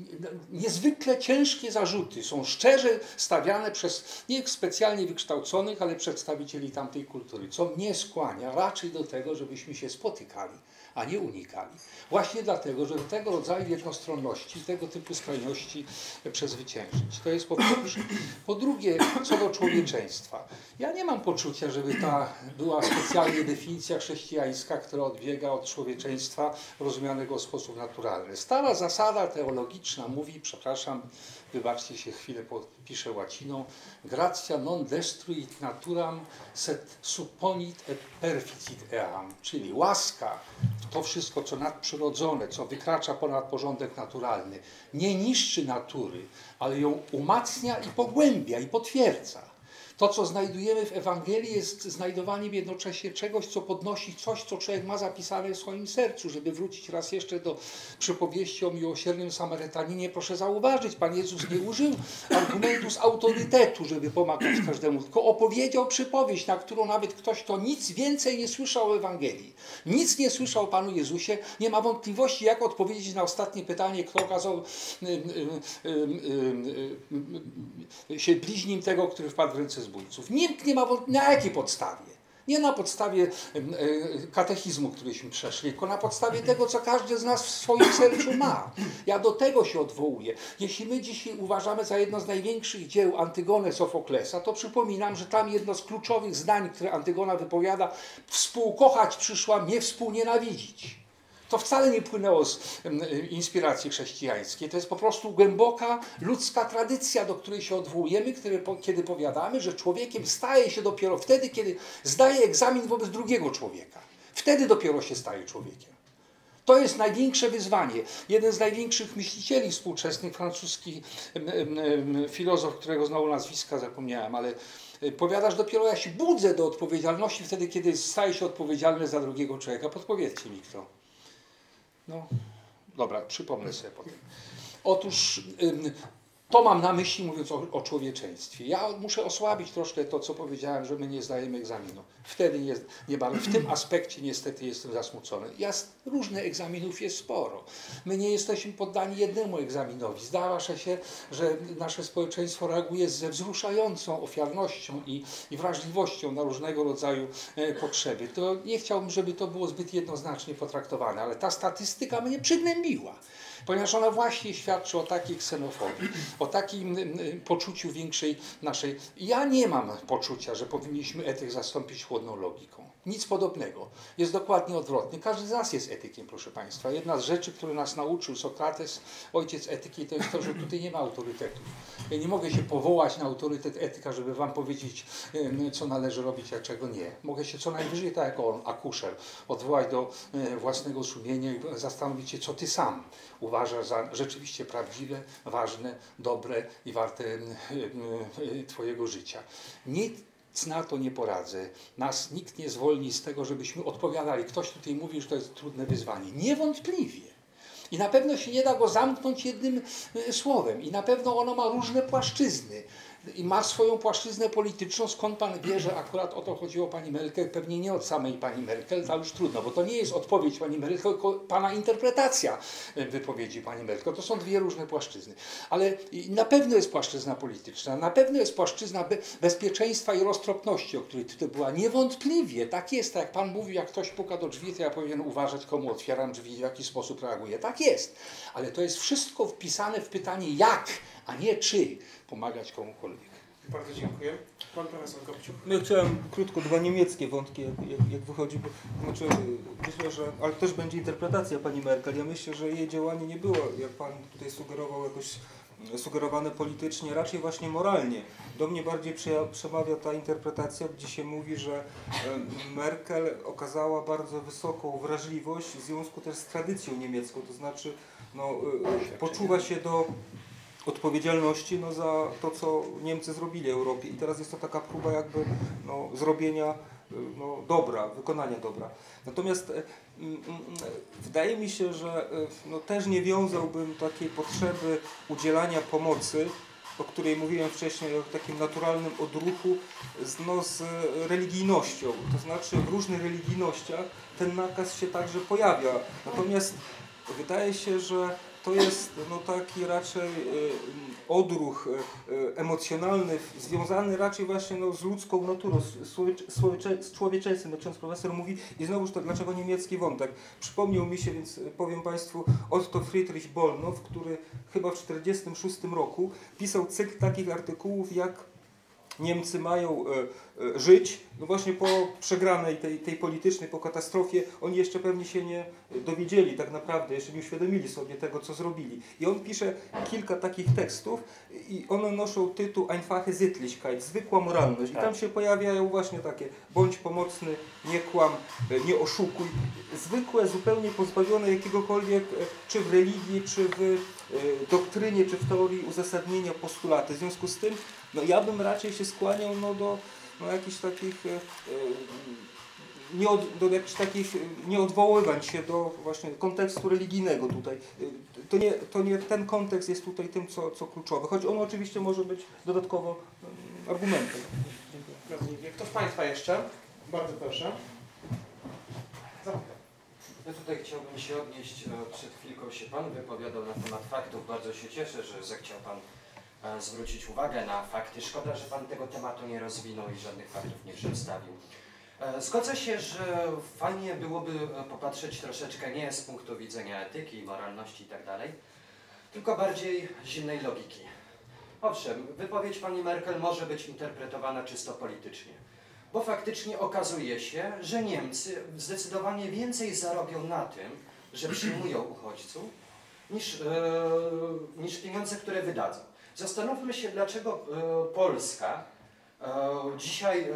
Speaker 2: Niezwykle ciężkie zarzuty są szczerze stawiane przez nie specjalnie wykształconych, ale przedstawicieli tamtej kultury, co mnie skłania raczej do tego, żebyśmy się spotykali, a nie unikali. Właśnie dlatego, żeby tego rodzaju jednostronności, tego typu skrajności przezwyciężyć. To jest po pierwsze. Po drugie, co do człowieczeństwa. Ja nie mam poczucia, żeby ta była specjalnie definicja chrześcijańska, która odbiega od człowieczeństwa rozumianego w sposób naturalny. Stara zasada teologiczna mówi, przepraszam, wybaczcie się chwilę, piszę łaciną, gratia non destruit naturam sed supponit et perficit eam, czyli łaska, to wszystko, co nadprzyrodzone, co wykracza ponad porządek naturalny, nie niszczy natury, ale ją umacnia i pogłębia i potwierdza. To, co znajdujemy w Ewangelii, jest znajdowaniem jednocześnie czegoś, co podnosi coś, co człowiek ma zapisane w swoim sercu. Żeby wrócić raz jeszcze do przypowieści o miłosiernym Samarytaninie, proszę zauważyć, Pan Jezus nie użył argumentu z autorytetu, żeby pomagać każdemu, tylko opowiedział przypowieść, na którą nawet ktoś, kto nic więcej nie słyszał o Ewangelii, nic nie słyszał o Panu Jezusie, nie ma wątpliwości, jak odpowiedzieć na ostatnie pytanie, kto okazał y, y, y, się bliźnim tego, który wpadł w ręce zbójców. Nikt nie ma na jakiej podstawie. Nie na podstawie e, katechizmu, któryśmy przeszli, tylko na podstawie tego, co każdy z nas w swoim sercu ma. Ja do tego się odwołuję. Jeśli my dzisiaj uważamy za jedno z największych dzieł Antygonę Sofoklesa, to przypominam, że tam jedno z kluczowych zdań, które Antygona wypowiada, współkochać przyszłam, nie współnienawidzić. To wcale nie płynęło z inspiracji chrześcijańskiej. To jest po prostu głęboka ludzka tradycja, do której się odwołujemy, kiedy powiadamy, że człowiekiem staje się dopiero wtedy, kiedy zdaje egzamin wobec drugiego człowieka. Wtedy dopiero się staje człowiekiem. To jest największe wyzwanie. Jeden z największych myślicieli współczesnych, francuski filozof, którego znowu nazwiska zapomniałem, ale e, powiada, że dopiero ja się budzę do odpowiedzialności wtedy, kiedy staję się odpowiedzialny za drugiego człowieka. Podpowiedzcie mi kto. No, dobra, przypomnę sobie potem. Otóż to mam na myśli, mówiąc o, o, człowieczeństwie. Ja muszę osłabić troszkę to, co powiedziałem, że my nie zdajemy egzaminu. Wtedy nie, nie bardzo, w tym aspekcie niestety jestem zasmucony. Jest, różnych egzaminów jest sporo. My nie jesteśmy poddani jednemu egzaminowi. Zdarza się, że nasze społeczeństwo reaguje ze wzruszającą ofiarnością i, i wrażliwością na różnego rodzaju e, potrzeby. To nie chciałbym, żeby to było zbyt jednoznacznie potraktowane, ale ta statystyka mnie przygnębiła ponieważ ona właśnie świadczy o takiej ksenofobii, o takim poczuciu większej naszej. Ja nie mam poczucia, że powinniśmy etyk zastąpić chłodną logiką. Nic podobnego. Jest dokładnie odwrotnie. Każdy z nas jest etykiem, proszę Państwa. Jedna z rzeczy, które nas nauczył Sokrates, ojciec etyki, to jest to, że tutaj nie ma autorytetów. Ja nie mogę się powołać na autorytet etyka, żeby Wam powiedzieć, co należy robić, a czego nie. Mogę się co najwyżej, tak jak on, akuszer, odwołać do własnego sumienia i zastanowić się, co Ty sam uważasz za rzeczywiście prawdziwe, ważne, dobre i warte Twojego życia. Nic na to nie poradzę. Nas nikt nie zwolni z tego, żebyśmy odpowiadali. Ktoś tutaj mówi, że to jest trudne wyzwanie. Niewątpliwie. I na pewno się nie da go zamknąć jednym e, słowem. I na pewno ono ma różne płaszczyzny i ma swoją płaszczyznę polityczną, skąd pan wie, że akurat o to chodziło pani Merkel, pewnie nie od samej pani Merkel, to już trudno, bo to nie jest odpowiedź pani Merkel, tylko pana interpretacja wypowiedzi pani Merkel. To są dwie różne płaszczyzny. Ale na pewno jest płaszczyzna polityczna, na pewno jest płaszczyzna be bezpieczeństwa i roztropności, o której tutaj była. Niewątpliwie, tak jest, tak jak pan mówił, jak ktoś puka do drzwi, to ja powinien uważać, komu otwieram drzwi, w jaki sposób reaguję. Tak jest. Ale to jest wszystko wpisane w pytanie jak, a nie czy pomagać komukolwiek.
Speaker 1: Bardzo dziękuję. Pan profesor Kopciuk.
Speaker 3: No, chciałem krótko dwa niemieckie wątki, jak, jak, jak wychodzi, bo znaczy, myślę, że, ale też będzie interpretacja pani Merkel. Ja myślę, że jej działanie nie było, jak pan tutaj sugerował, jakoś sugerowane politycznie, raczej właśnie moralnie. Do mnie bardziej przemawia ta interpretacja, gdzie się mówi, że Merkel okazała bardzo wysoką wrażliwość w związku też z tradycją niemiecką, to znaczy no, e, poczuwa się do odpowiedzialności no, za to, co Niemcy zrobili Europie. I teraz jest to taka próba jakby no, zrobienia no, dobra, wykonania dobra. Natomiast mm, mm, wydaje mi się, że no, też nie wiązałbym takiej potrzeby udzielania pomocy, o której mówiłem wcześniej, o takim naturalnym odruchu z, no, z religijnością. To znaczy w różnych religijnościach ten nakaz się także pojawia. Natomiast wydaje się, że to jest no, taki raczej y, odruch y, y, emocjonalny, związany raczej właśnie no, z ludzką naturą, z, człowiecze- człowiecze- z człowieczeństwem, jak ksiądz profesor mówi. I znowuż to dlaczego niemiecki wątek? Przypomniał mi się, więc powiem Państwu, Otto Friedrich Bollnow, który chyba w 1946 roku pisał cykl takich artykułów jak Niemcy mają e, e, żyć, no właśnie po przegranej tej, tej politycznej, po katastrofie, oni jeszcze pewnie się nie dowiedzieli tak naprawdę, jeszcze nie uświadomili sobie tego, co zrobili. I on pisze kilka takich tekstów i one noszą tytuł Einfache Sittlichkeit, zwykła moralność. I tam się pojawiają właśnie takie bądź pomocny, nie kłam, e, nie oszukuj. Zwykłe, zupełnie pozbawione jakiegokolwiek, czy w religii, czy w doktrynie, czy w teorii uzasadnienia postulaty. W związku z tym no ja bym raczej się skłaniał no, do no, jakichś takich e, e, nie od, do jakichś takich e, nie odwoływań się do właśnie kontekstu religijnego tutaj. To nie, to nie ten kontekst jest tutaj tym, co, co kluczowe, choć on oczywiście może być dodatkowo e, argumentem. Dziękuję.
Speaker 1: Kto z Państwa jeszcze? Bardzo proszę.
Speaker 7: Ja tutaj chciałbym się odnieść, przed chwilką się Pan wypowiadał na temat faktów. Bardzo się cieszę, że zechciał Pan zwrócić uwagę na fakty. Szkoda, że Pan tego tematu nie rozwinął i żadnych faktów nie przedstawił. E, Zgodzę się, że fajnie byłoby e, popatrzeć troszeczkę nie z punktu widzenia etyki, moralności itd., tylko bardziej zimnej logiki. Owszem, wypowiedź pani Merkel może być interpretowana czysto politycznie, bo faktycznie okazuje się, że Niemcy zdecydowanie więcej zarobią na tym, że przyjmują uchodźców, niż, e, niż pieniądze, które wydadzą. Zastanówmy się, dlaczego e, Polska e, dzisiaj e,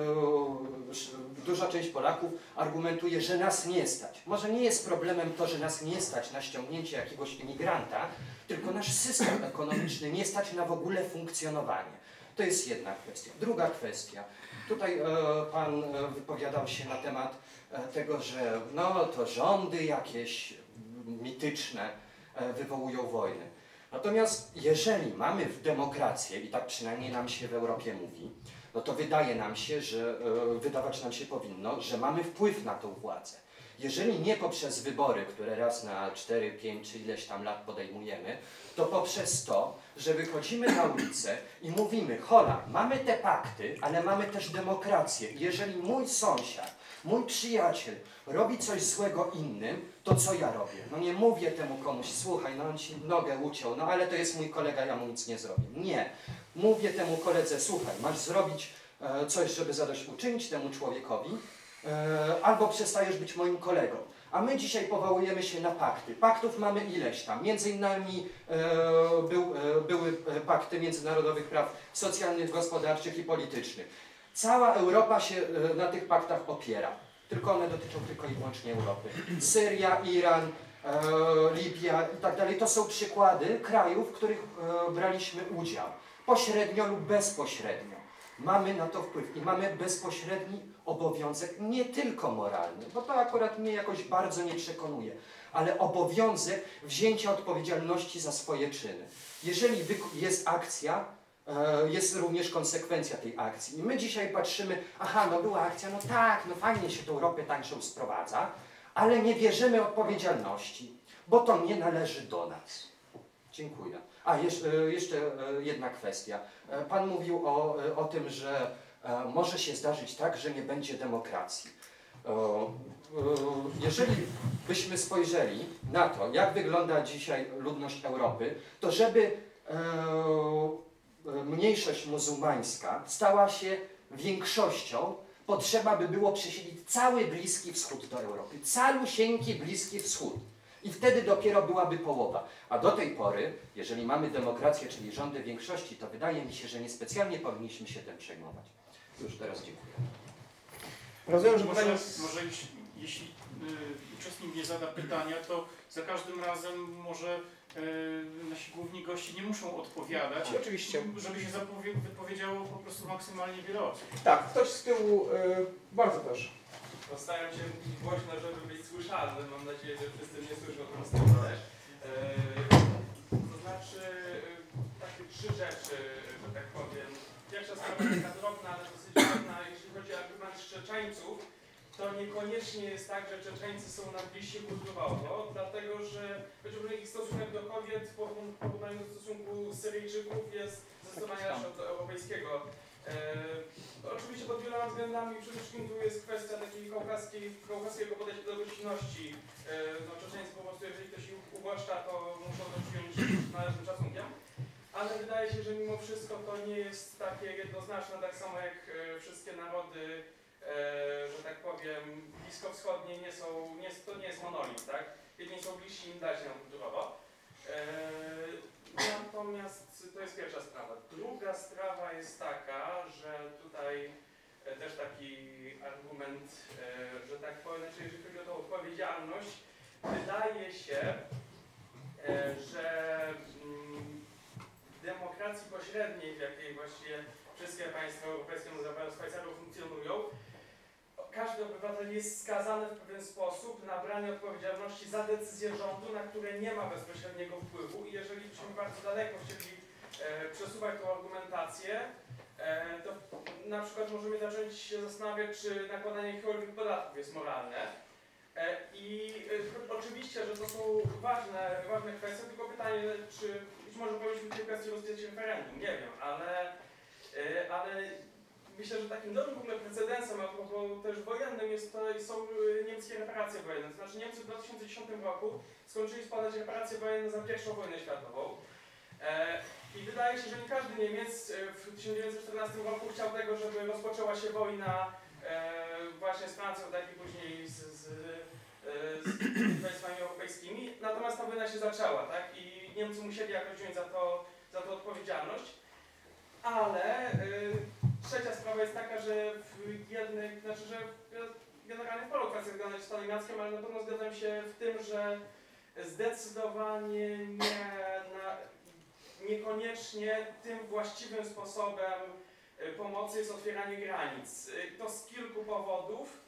Speaker 7: duża część Polaków argumentuje, że nas nie stać. Może nie jest problemem to, że nas nie stać na ściągnięcie jakiegoś imigranta, tylko nasz system ekonomiczny nie stać na w ogóle funkcjonowanie. To jest jedna kwestia. Druga kwestia. Tutaj Pan wypowiadał się na temat tego, że no to rządy jakieś mityczne wywołują wojny. Natomiast jeżeli mamy w demokrację, i tak przynajmniej nam się w Europie mówi, no to wydaje nam się, że e, wydawać nam się powinno, że mamy wpływ na tą władzę. Jeżeli nie poprzez wybory, które raz na 4, 5 czy ileś tam lat podejmujemy, to poprzez to, że wychodzimy na ulicę i mówimy, hola, mamy te pakty, ale mamy też demokrację. Jeżeli mój sąsiad, mój przyjaciel robi coś złego innym, to co ja robię? No nie mówię temu komuś, słuchaj, no on ci nogę uciął, no ale to jest mój kolega, ja mu nic nie zrobię. Nie. Mówię temu koledze, słuchaj, masz zrobić e, coś, żeby zadośćuczynić temu człowiekowi, e, albo przestajesz być moim kolegą. A my dzisiaj powołujemy się na pakty. Paktów mamy ileś tam. Między innymi e, był, e, były e, pakty międzynarodowych praw socjalnych, gospodarczych i politycznych. Cała Europa się e, na tych paktach opiera. Tylko one dotyczą tylko i wyłącznie Europy. Syria, Iran, e, Libia i tak dalej. To są przykłady krajów, w których e, braliśmy udział. Pośrednio lub bezpośrednio. Mamy na to wpływ i mamy bezpośredni obowiązek, nie tylko moralny, bo to akurat mnie jakoś bardzo nie przekonuje, ale obowiązek wzięcia odpowiedzialności za swoje czyny. Jeżeli jest akcja, jest również konsekwencja tej akcji. I my dzisiaj patrzymy, aha, no była akcja, no tak, no fajnie się tą ropę tańszą sprowadza, ale nie bierzemy odpowiedzialności, bo to nie należy do nas. Dziękuję. A jeszcze, jeszcze e, jedna kwestia. E, Pan mówił o, e, o tym, że e, może się zdarzyć tak, że nie będzie demokracji. E, e, Jeżeli byśmy spojrzeli na to, jak wygląda dzisiaj ludność Europy, to żeby e, e, mniejszość muzułmańska stała się większością, potrzeba by było przesiedlić cały Bliski Wschód do Europy. Calusieńki Bliski Wschód. I wtedy dopiero byłaby połowa. A do tej pory, jeżeli mamy demokrację, czyli rządy większości, to wydaje mi się, że niespecjalnie powinniśmy się tym przejmować. Już teraz dziękuję.
Speaker 1: Rozumiem, że
Speaker 8: może,
Speaker 1: pytanie...
Speaker 8: może jeśli, jeśli y, uczestnik nie zada pytania, to za każdym razem może nasi główni goście nie muszą odpowiadać,
Speaker 1: Oczywiście.
Speaker 8: żeby się wypowiedziało po prostu maksymalnie wiele osób.
Speaker 1: Tak, ktoś z tyłu... e, bardzo proszę.
Speaker 9: Postaram się mówić głośno, żeby być słyszalny. Mam nadzieję, że wszyscy mnie słyszą prostego też. Eee, to znaczy e, takie trzy rzeczy, że tak powiem. Pierwsza sprawa taka drobna, ale dosyć ważna, jeśli chodzi o argument szczeczeńców, to niekoniecznie jest tak, że Czeczeńcy są nam bliżsi kulturowo, dlatego że chociażby ich stosunek do kobiet w porówn- porównaniu do stosunku Syryjczyków jest zdecydowanie lepszy od europejskiego. E, oczywiście pod wieloma względami przede wszystkim tu jest kwestia takiej kaukaskiej, kaukaskiego podejścia do gościnności. E, no, Czeczeńcy po prostu, jeżeli ktoś ich uwłaszcza, to muszą to przyjąć z należnym szacunkiem. Ale wydaje się, że mimo wszystko to nie jest takie jednoznaczne, tak samo jak e, wszystkie narody, że tak powiem, bliskowschodnie nie są, nie, to nie jest monolit, tak? Jedni są bliżsi, im dalej nam kulturowo. E, Natomiast to jest pierwsza sprawa. Druga sprawa jest taka, że tutaj e, też taki argument, e, że tak powiem, znaczy jeżeli chodzi o tą odpowiedzialność, wydaje się, e, że mm, w demokracji pośredniej, w jakiej właściwie wszystkie państwa europejskie, no Szwajcarów funkcjonują, każdy obywatel jest skazany w pewien sposób na branie odpowiedzialności za decyzje rządu, na które nie ma bezpośredniego wpływu i jeżeli byśmy bardzo daleko chcieli e, przesuwać tą argumentację, e, to na przykład możemy zacząć się zastanawiać, czy nakładanie jakichkolwiek podatków jest moralne. E, I e, oczywiście, że to są ważne, ważne kwestie, tylko pytanie, czy być może powinniśmy tej kwestii rozwijać referendum, nie wiem, ale, e, ale myślę, że takim dobrym w ogóle precedensem, a propos też wojennym jest to, są y, niemieckie reparacje wojenne. To znaczy Niemcy w 2010 roku skończyli składać reparacje wojenne za pierwszą wojnę światową. E, I wydaje się, że nie każdy Niemiec e, w 1914 roku chciał tego, żeby rozpoczęła się wojna e, właśnie z Francją, tak i później z, z, z państwami europejskimi. Natomiast ta wojna się zaczęła, tak? I Niemcy musieli jakoś wziąć za to, za to odpowiedzialność. Ale trzecia sprawa jest taka, że w jednej, znaczy, że generalnie w paru kwestiach zgadzam się z panem Jackiem, ale na pewno zgadzam się w tym, że zdecydowanie nie, na, niekoniecznie tym właściwym sposobem y, pomocy jest otwieranie granic. Y, To z kilku powodów,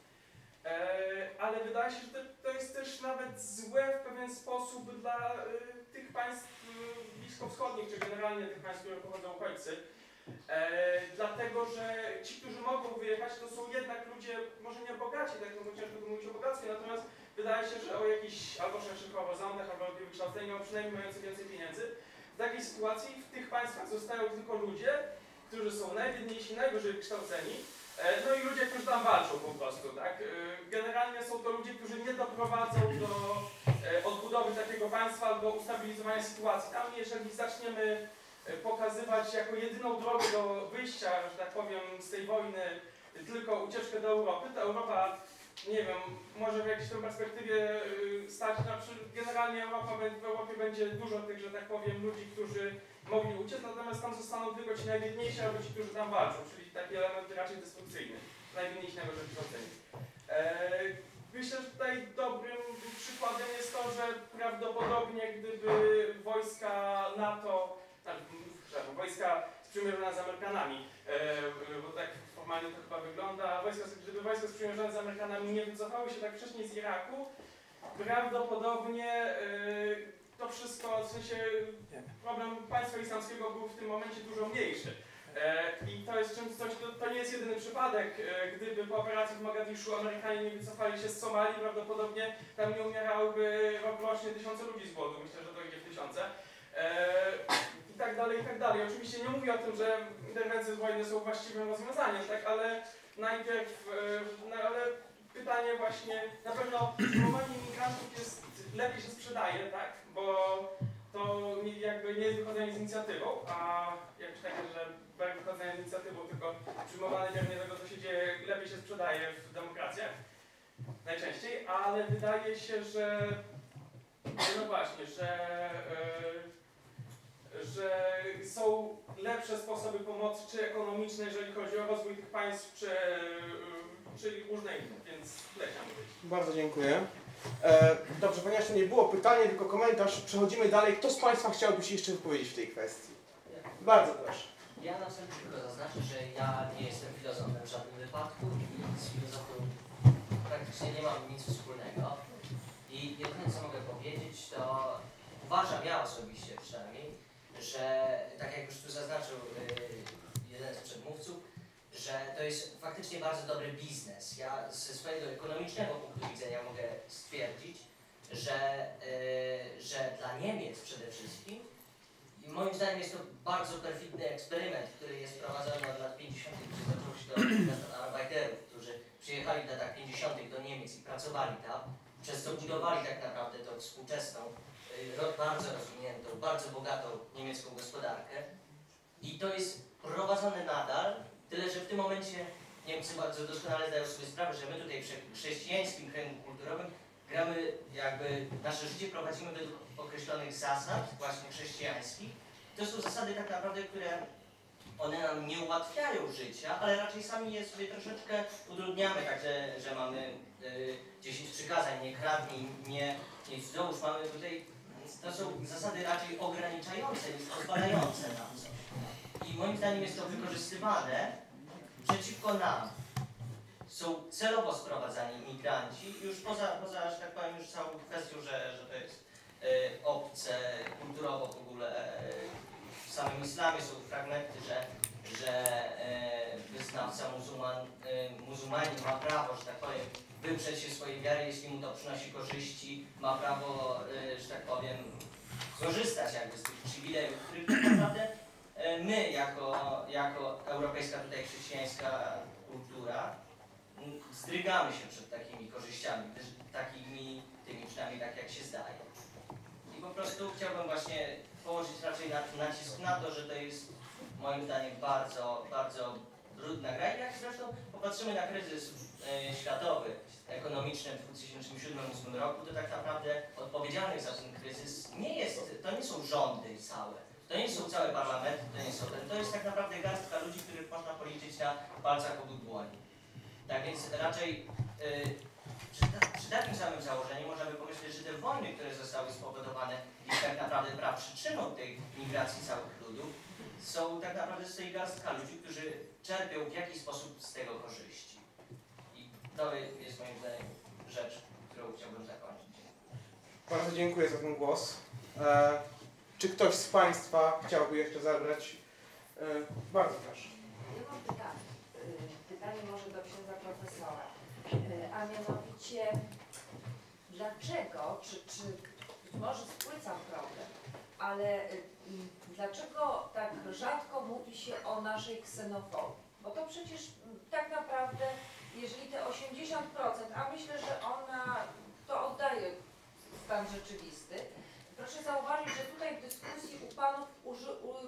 Speaker 9: e, ale wydaje się, że to, jest też nawet złe w pewien sposób dla tych państw y, bliskowschodnich, czy generalnie tych państw, które pochodzą uchodźcy. E, dlatego, że ci, którzy mogą wyjechać, to są jednak ludzie, może nie bogaci, tak no ciężko tu mówić o bogactwie, natomiast wydaje się, że o jakichś albo szerszych horyzontach, albo lepiej wykształceni, albo przynajmniej mający więcej pieniędzy. W takiej sytuacji w tych państwach zostają tylko ludzie, którzy są najbiedniejsi, najgorzej wykształceni, e, no i ludzie, którzy tam walczą po prostu, tak? E, Generalnie są to ludzie, którzy nie doprowadzą do e, odbudowy takiego państwa albo ustabilizowania sytuacji. Tam jeżeli zaczniemy pokazywać jako jedyną drogę do wyjścia, że tak powiem, z tej wojny tylko ucieczkę do Europy, to Europa, nie wiem, może w jakiejś tam perspektywie y, stać, znaczy generalnie Europa, w Europie będzie dużo tych, że tak powiem, ludzi, którzy mogli uciec, natomiast tam zostaną tylko ci najbiedniejsi albo ci, którzy tam walczą, czyli taki element raczej destrukcyjny, najbiedniejsi. Eee, Myślę, że tutaj dobrym przykładem jest to, że prawdopodobnie gdyby wojska NATO, znaczy, przepraszam, wojska sprzymierzone z Amerykanami, e, bo tak formalnie to chyba wygląda, wojska, gdyby wojska sprzymierzone z Amerykanami nie wycofały się tak wcześniej z Iraku, prawdopodobnie e, to wszystko, w sensie problem państwa islamskiego był w tym momencie dużo mniejszy. E, I to jest czymś, coś, to, to nie jest jedyny przypadek. E, Gdyby po operacji w Mogadiszu Amerykanie nie wycofali się z Somalii, prawdopodobnie tam nie umierałyby rocznie tysiące ludzi z głodu. Myślę, że to w tysiące. E, tak dalej, i tak dalej. Oczywiście nie mówię o tym, że interwencje wojenne są właściwym rozwiązaniem, tak, ale najpierw, no, ale pytanie właśnie, na pewno promowanie imigrantów jest, lepiej się sprzedaje, tak, bo to jakby nie jest wychodzenie z inicjatywą, a jakieś takie, że brak wychodzenia z inicjatywą, tylko przyjmowane wiernie tego, co się dzieje, lepiej się sprzedaje w demokracjach, najczęściej, ale wydaje się, że no właśnie, że, e, że są lepsze sposoby pomocy, czy ekonomiczne, jeżeli chodzi o rozwój tych państw, czy, e, czy różne inne, więc powiedzieć.
Speaker 1: Bardzo dziękuję. E, dobrze, ponieważ to nie było pytanie, tylko komentarz, przechodzimy dalej. Kto z Państwa chciałby się jeszcze wypowiedzieć w tej kwestii? Bardzo proszę.
Speaker 10: Ja na wstępie tylko zaznaczę, że ja nie jestem filozofem w żadnym wypadku i z filozofią praktycznie nie mam nic wspólnego. I jedyne co mogę powiedzieć, to uważam ja osobiście że tak jak już tu zaznaczył y, jeden z przedmówców, że to jest faktycznie bardzo dobry biznes. Ja ze swojego ekonomicznego punktu widzenia mogę stwierdzić, że, y, że dla Niemiec przede wszystkim i moim zdaniem jest to bardzo perfidny eksperyment, który jest prowadzony od lat 50., który zaczął się do Arbeiterów, którzy przyjechali w latach 50. do Niemiec i pracowali tam, przez co budowali tak naprawdę tą współczesną, bardzo rozwiniętą, bardzo bogatą niemiecką gospodarkę. I to jest prowadzone nadal, tyle że w tym momencie Niemcy bardzo doskonale zdają sobie sprawę, że my tutaj w chrześcijańskim kręgu kulturowym gramy jakby, nasze życie prowadzimy według określonych zasad, właśnie chrześcijańskich. To są zasady tak naprawdę, które one nam nie ułatwiają życia, ale raczej sami je sobie troszeczkę utrudniamy, także, że mamy y, 10 przykazań, nie kradnij, nie, nie cudzołóż, mamy tutaj, to są zasady raczej ograniczające niż pozwalające coś. I moim zdaniem jest to wykorzystywane przeciwko nam. Są celowo sprowadzani migranci, już poza, poza że tak powiem, już całą kwestią, że, że to jest e, obce kulturowo w ogóle. E, w samym islamie są fragmenty, że, że e, wyznawca muzułman, e, muzułmanin ma prawo, że tak powiem, wyprzeć się swojej wiary, jeśli mu to przynosi korzyści, ma prawo, e, że tak powiem, korzystać jakby z tych przywilejów, których tak naprawdę my jako, jako europejska tutaj chrześcijańska kultura zdrygamy się przed takimi korzyściami, takimi, tymi przynajmniej tak jak się zdaje. I po prostu chciałbym właśnie położyć raczej na- nacisk na to, że to jest moim zdaniem bardzo, bardzo brudna gra. Jak zresztą popatrzymy na kryzys e, światowy, ekonomiczny w 2007-2008 roku, to tak naprawdę odpowiedzialnych za ten kryzys nie jest, to nie są rządy całe, to nie są całe parlamenty, to nie są to jest tak naprawdę garstka ludzi, których można policzyć na palcach obu dłoni. Tak więc raczej y, przy, przy takim samym założeniu można by pomyśleć, że te wojny, które zostały spowodowane i tak naprawdę praprzyczyną tej migracji całych ludów, są tak naprawdę z tej garstka ludzi, którzy czerpią w jakiś sposób z tego korzyści. I to jest moim zdaniem rzecz, którą chciałbym zakończyć.
Speaker 1: Bardzo dziękuję za ten głos. E, czy ktoś z Państwa chciałby jeszcze zabrać? E, bardzo proszę.
Speaker 11: Ja mam pytanie. Y, Pytanie może do księdza profesora. Y, A mianowicie, dlaczego, czy, czy być może spłycam problem, ale mm, dlaczego tak rzadko mówi się o naszej ksenofobii? Bo to przecież mm, tak naprawdę, jeżeli te 80%, a myślę, że ona to oddaje stan rzeczywisty, proszę zauważyć, że tutaj w dyskusji u Panów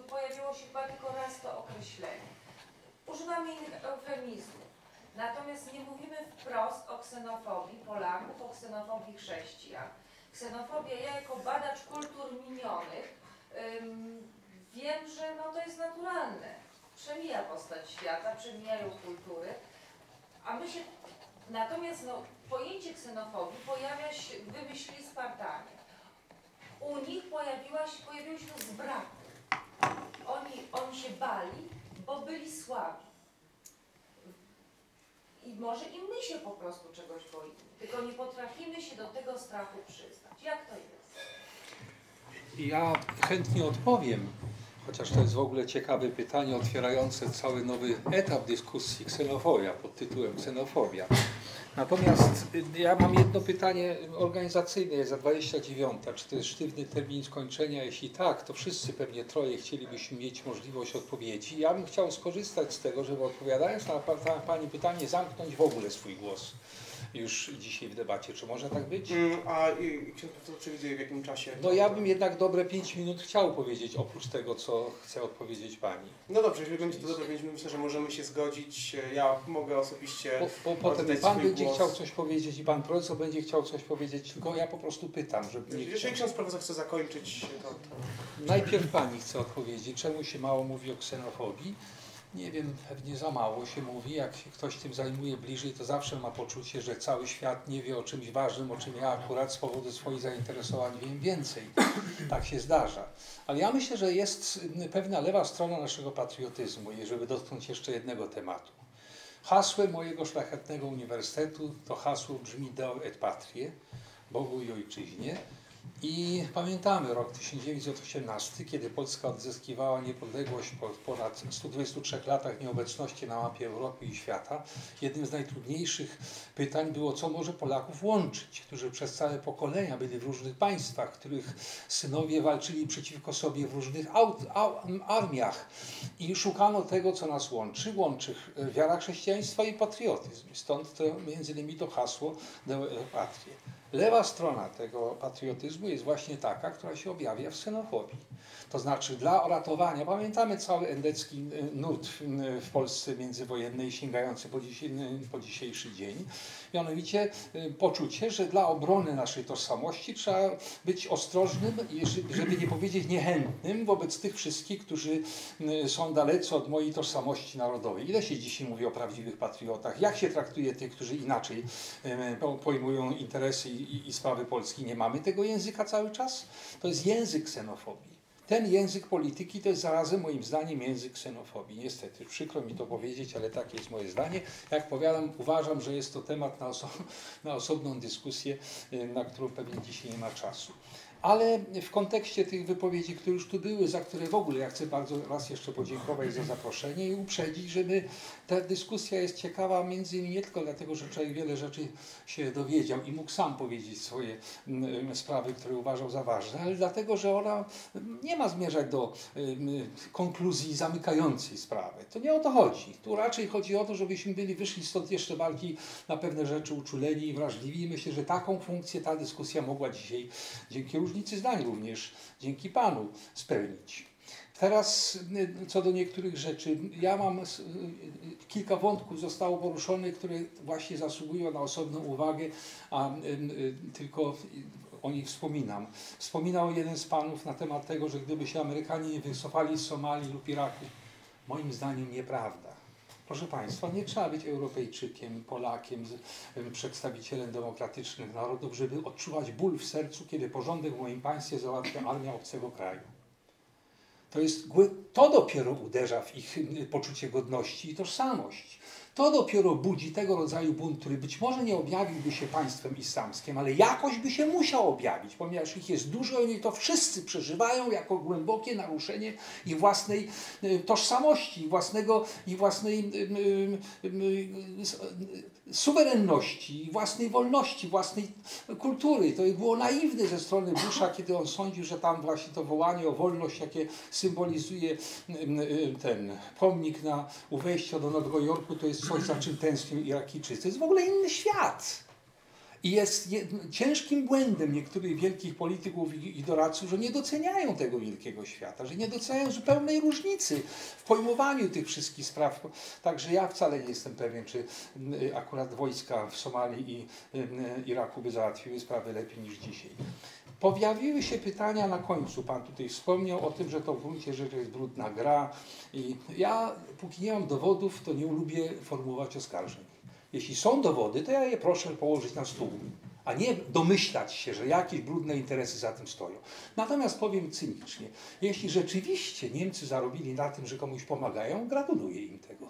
Speaker 11: pojawiło się chyba tylko raz to określenie. Używamy innych eufemizmów. Natomiast nie mówimy wprost o ksenofobii Polaków, o ksenofobii chrześcijan. Ksenofobia, ja jako badacz kultur minionych wiem, że no to jest naturalne. Przemija postać świata, przemijają kultury, a my się... Natomiast no, pojęcie ksenofobii pojawia się, wymyślili Spartanie. U nich pojawiła się, pojawiło się to z braku. Oni, oni się bali, bo byli słabi. I może i my się po prostu czegoś boimy, tylko nie potrafimy się do tego strachu przyznać. Jak to jest?
Speaker 2: Ja chętnie odpowiem, chociaż to jest w ogóle ciekawe pytanie otwierające cały nowy etap dyskusji ksenofobia pod tytułem ksenofobia. Natomiast y, ja mam jedno pytanie organizacyjne, jest za 29. Czy to jest sztywny termin skończenia? Jeśli tak, to wszyscy pewnie troje chcielibyśmy mieć możliwość odpowiedzi. Ja bym chciał skorzystać z tego, żeby odpowiadając na pa- na Pani pytanie, zamknąć w ogóle swój głos już dzisiaj w debacie. Czy może tak być?
Speaker 1: Mm, a i, ksiądz profesor przewiduje w jakim czasie?
Speaker 2: No ja bym jednak dobre 5 minut chciał powiedzieć, oprócz tego, co chce odpowiedzieć Pani.
Speaker 1: No dobrze, jeżeli będzie to dobre, więc myślę, że możemy się zgodzić. Ja mogę osobiście
Speaker 2: Bo, bo potem Pan będzie
Speaker 1: głos.
Speaker 2: chciał coś powiedzieć i Pan profesor będzie chciał coś powiedzieć, tylko ja po prostu pytam, żeby nie
Speaker 1: Jeżeli
Speaker 2: chciał.
Speaker 1: ksiądz profesor chce zakończyć, to, to
Speaker 2: Najpierw Pani chce odpowiedzieć, czemu się mało mówi o ksenofobii. Nie wiem, pewnie za mało się mówi. Jak się ktoś tym zajmuje bliżej, to zawsze ma poczucie, że cały świat nie wie o czymś ważnym, o czym ja akurat z powodu swoich zainteresowań wiem więcej. Tak się zdarza. Ale ja myślę, że jest pewna lewa strona naszego patriotyzmu, żeby dotknąć jeszcze jednego tematu. Hasłem mojego szlachetnego uniwersytetu to hasło brzmi Deo et Patrie, Bogu i Ojczyźnie. I pamiętamy rok 1918, kiedy Polska odzyskiwała niepodległość po ponad 123 latach nieobecności na mapie Europy i świata. Jednym z najtrudniejszych pytań było, co może Polaków łączyć, którzy przez całe pokolenia byli w różnych państwach, których synowie walczyli przeciwko sobie w różnych aut, au, armiach. I szukano tego, co nas łączy. Łączy wiara chrześcijaństwa i patriotyzm. Stąd to między innymi to hasło Deo Patrie. Lewa strona tego patriotyzmu jest właśnie taka, która się objawia w ksenofobii. To znaczy dla ratowania, pamiętamy cały endecki y, nurt w, Polsce międzywojennej sięgający po, dziś, po dzisiejszy dzień, mianowicie y, poczucie, że dla obrony naszej tożsamości trzeba być ostrożnym, żeby nie powiedzieć niechętnym wobec tych wszystkich, którzy y, są dalecy od mojej tożsamości narodowej. Ile się dzisiaj mówi o prawdziwych patriotach? Jak się traktuje tych, którzy inaczej pojmują interesy i sprawy Polski? Nie mamy tego języka cały czas? To jest język ksenofobii. Ten język polityki to jest zarazem moim zdaniem język ksenofobii. Niestety, przykro mi to powiedzieć, ale takie jest moje zdanie. Jak powiadam, uważam, że jest to temat na, oso na osobną dyskusję, y, na którą pewnie dzisiaj nie ma czasu. Ale w kontekście tych wypowiedzi, które już tu były, za które w ogóle ja chcę bardzo raz jeszcze podziękować za zaproszenie i uprzedzić, żeby ta dyskusja jest ciekawa między innymi nie tylko dlatego, że człowiek wiele rzeczy się dowiedział i mógł sam powiedzieć swoje mm, sprawy, które uważał za ważne, ale dlatego, że ona nie ma zmierzać do konkluzji zamykającej sprawę. To nie o to chodzi. Tu raczej chodzi o to, żebyśmy byli wyszli stąd jeszcze bardziej na pewne rzeczy uczuleni i wrażliwi i myślę, że taką funkcję ta dyskusja mogła dzisiaj dzięki różnicy zdań również, dzięki Panu spełnić. Teraz y, co do niektórych rzeczy. Ja mam y, y, kilka wątków zostało poruszonych, które właśnie zasługują na osobną uwagę, a tylko o nich wspominam. Wspominał jeden z panów na temat tego, że gdyby się Amerykanie nie wycofali z Somalii lub Iraku. Moim zdaniem nieprawda. Proszę Państwa, nie trzeba być Europejczykiem, Polakiem, przedstawicielem demokratycznych narodów, żeby odczuwać ból w sercu, kiedy porządek w moim państwie załatwia armia obcego kraju. To, jest, to dopiero uderza w ich poczucie godności i tożsamość. To dopiero budzi tego rodzaju bunt, który być może nie objawiłby się państwem islamskim, ale jakoś by się musiał objawić, ponieważ ich jest dużo i oni to wszyscy przeżywają jako głębokie naruszenie ich własnej y, tożsamości, własnego, i własnej y, suwerenności, własnej wolności, własnej kultury. To było naiwne ze strony Busha, kiedy on sądził, że tam właśnie to wołanie o wolność, jakie symbolizuje ten pomnik na, u wejścia do Nowego Jorku, to jest coś, za czym tęsknią Irakijczycy. To jest w ogóle inny świat. I jest ciężkim błędem niektórych wielkich polityków i, doradców, że nie doceniają tego wielkiego świata, że nie doceniają zupełnej różnicy w pojmowaniu tych wszystkich spraw. Także ja wcale nie jestem pewien, czy akurat wojska w Somalii i Iraku by załatwiły sprawy lepiej niż dzisiaj. Pojawiły się pytania na końcu. Pan tutaj wspomniał o tym, że to w gruncie rzeczy jest brudna gra. I ja, póki nie mam dowodów, to nie lubię formułować oskarżeń. Jeśli są dowody, to ja je proszę położyć na stół, a nie domyślać się, że jakieś brudne interesy za tym stoją. Natomiast powiem cynicznie, jeśli rzeczywiście Niemcy zarobili na tym, że komuś pomagają, gratuluję im tego.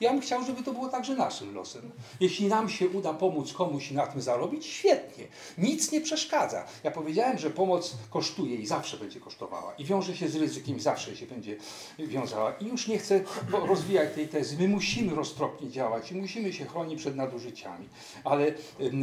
Speaker 2: Ja bym chciał, żeby to było także naszym losem. Jeśli nam się uda pomóc komuś i na tym zarobić, świetnie. Nic nie przeszkadza. Ja powiedziałem, że pomoc kosztuje i zawsze będzie kosztowała. I wiąże się z ryzykiem zawsze się będzie wiązała. I już nie chcę rozwijać tej tezy. My musimy roztropnie działać i musimy się chronić przed nadużyciami. Ale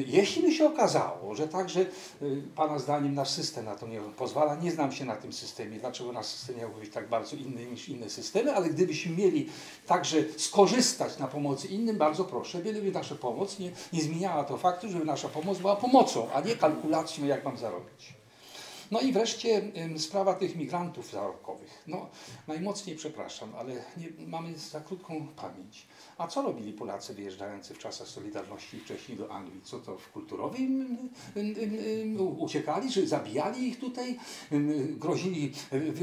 Speaker 2: jeśli by się okazało, że także y, Pana zdaniem nasz system na to nie pozwala, nie znam się na tym systemie, dlaczego nasz system miałby być tak bardzo inny niż inne systemy, ale gdybyśmy mieli także skorzystać stać na pomocy innym, bardzo proszę, byleby nasza pomoc nie, nie zmieniała to faktu, żeby nasza pomoc była pomocą, a nie kalkulacją, jak mam zarobić. No i wreszcie sprawa tych migrantów zarobkowych. No, najmocniej przepraszam, ale nie, mamy za krótką pamięć. A co robili Polacy wyjeżdżający w czasach Solidarności wcześniej do Anglii? Co to w kulturowym uciekali, czy zabijali ich tutaj? Grozili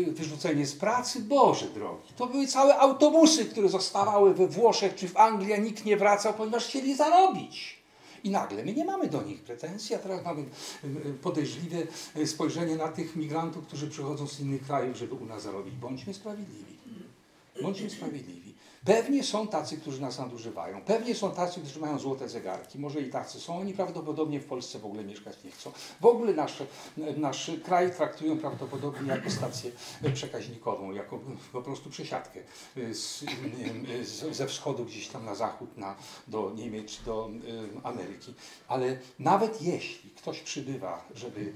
Speaker 2: wyrzucenie z pracy? Boże drogi, to były całe autobusy, które zostawały we Włoszech czy w Anglii, a nikt nie wracał, ponieważ chcieli zarobić. I nagle my nie mamy do nich pretensji, a teraz mamy podejrzliwe spojrzenie na tych migrantów, którzy przychodzą z innych krajów, żeby u nas zarobić. Bądźmy sprawiedliwi. Bądźmy sprawiedliwi. Pewnie są tacy, którzy nas nadużywają. Pewnie są tacy, którzy mają złote zegarki. Może i tacy są. Oni prawdopodobnie w Polsce w ogóle mieszkać nie chcą. W ogóle nasz, nasz kraj traktują prawdopodobnie jako stację przekaźnikową, jako po prostu przesiadkę z, z, ze wschodu gdzieś tam na zachód, na, do Niemiec do y, Ameryki. Ale nawet jeśli ktoś przybywa, żeby,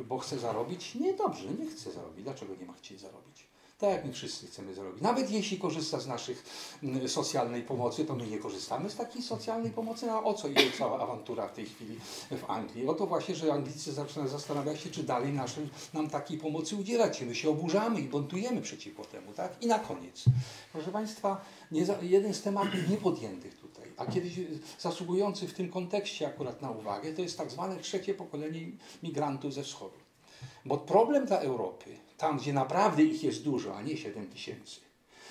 Speaker 2: y, bo chce zarobić, nie dobrze, nie chce zarobić. Dlaczego nie ma chcieć zarobić? Tak jak my wszyscy chcemy zrobić. Nawet jeśli korzysta z naszych mm, socjalnej pomocy, to my nie korzystamy z takiej socjalnej pomocy. A o co idzie cała awantura w tej chwili w Anglii? O to właśnie, że Anglicy zaczynają zastanawiać się, czy dalej naszym, nam takiej pomocy udzielać. My się oburzamy i buntujemy przeciwko temu. Tak? I na koniec. Proszę Państwa, nie jeden z tematów niepodjętych tutaj, a kiedyś zasługujący w tym kontekście akurat na uwagę, to jest tak zwane trzecie pokolenie migrantów ze wschodu. Bo problem dla Europy, tam gdzie naprawdę ich jest dużo, a nie 7 tysięcy,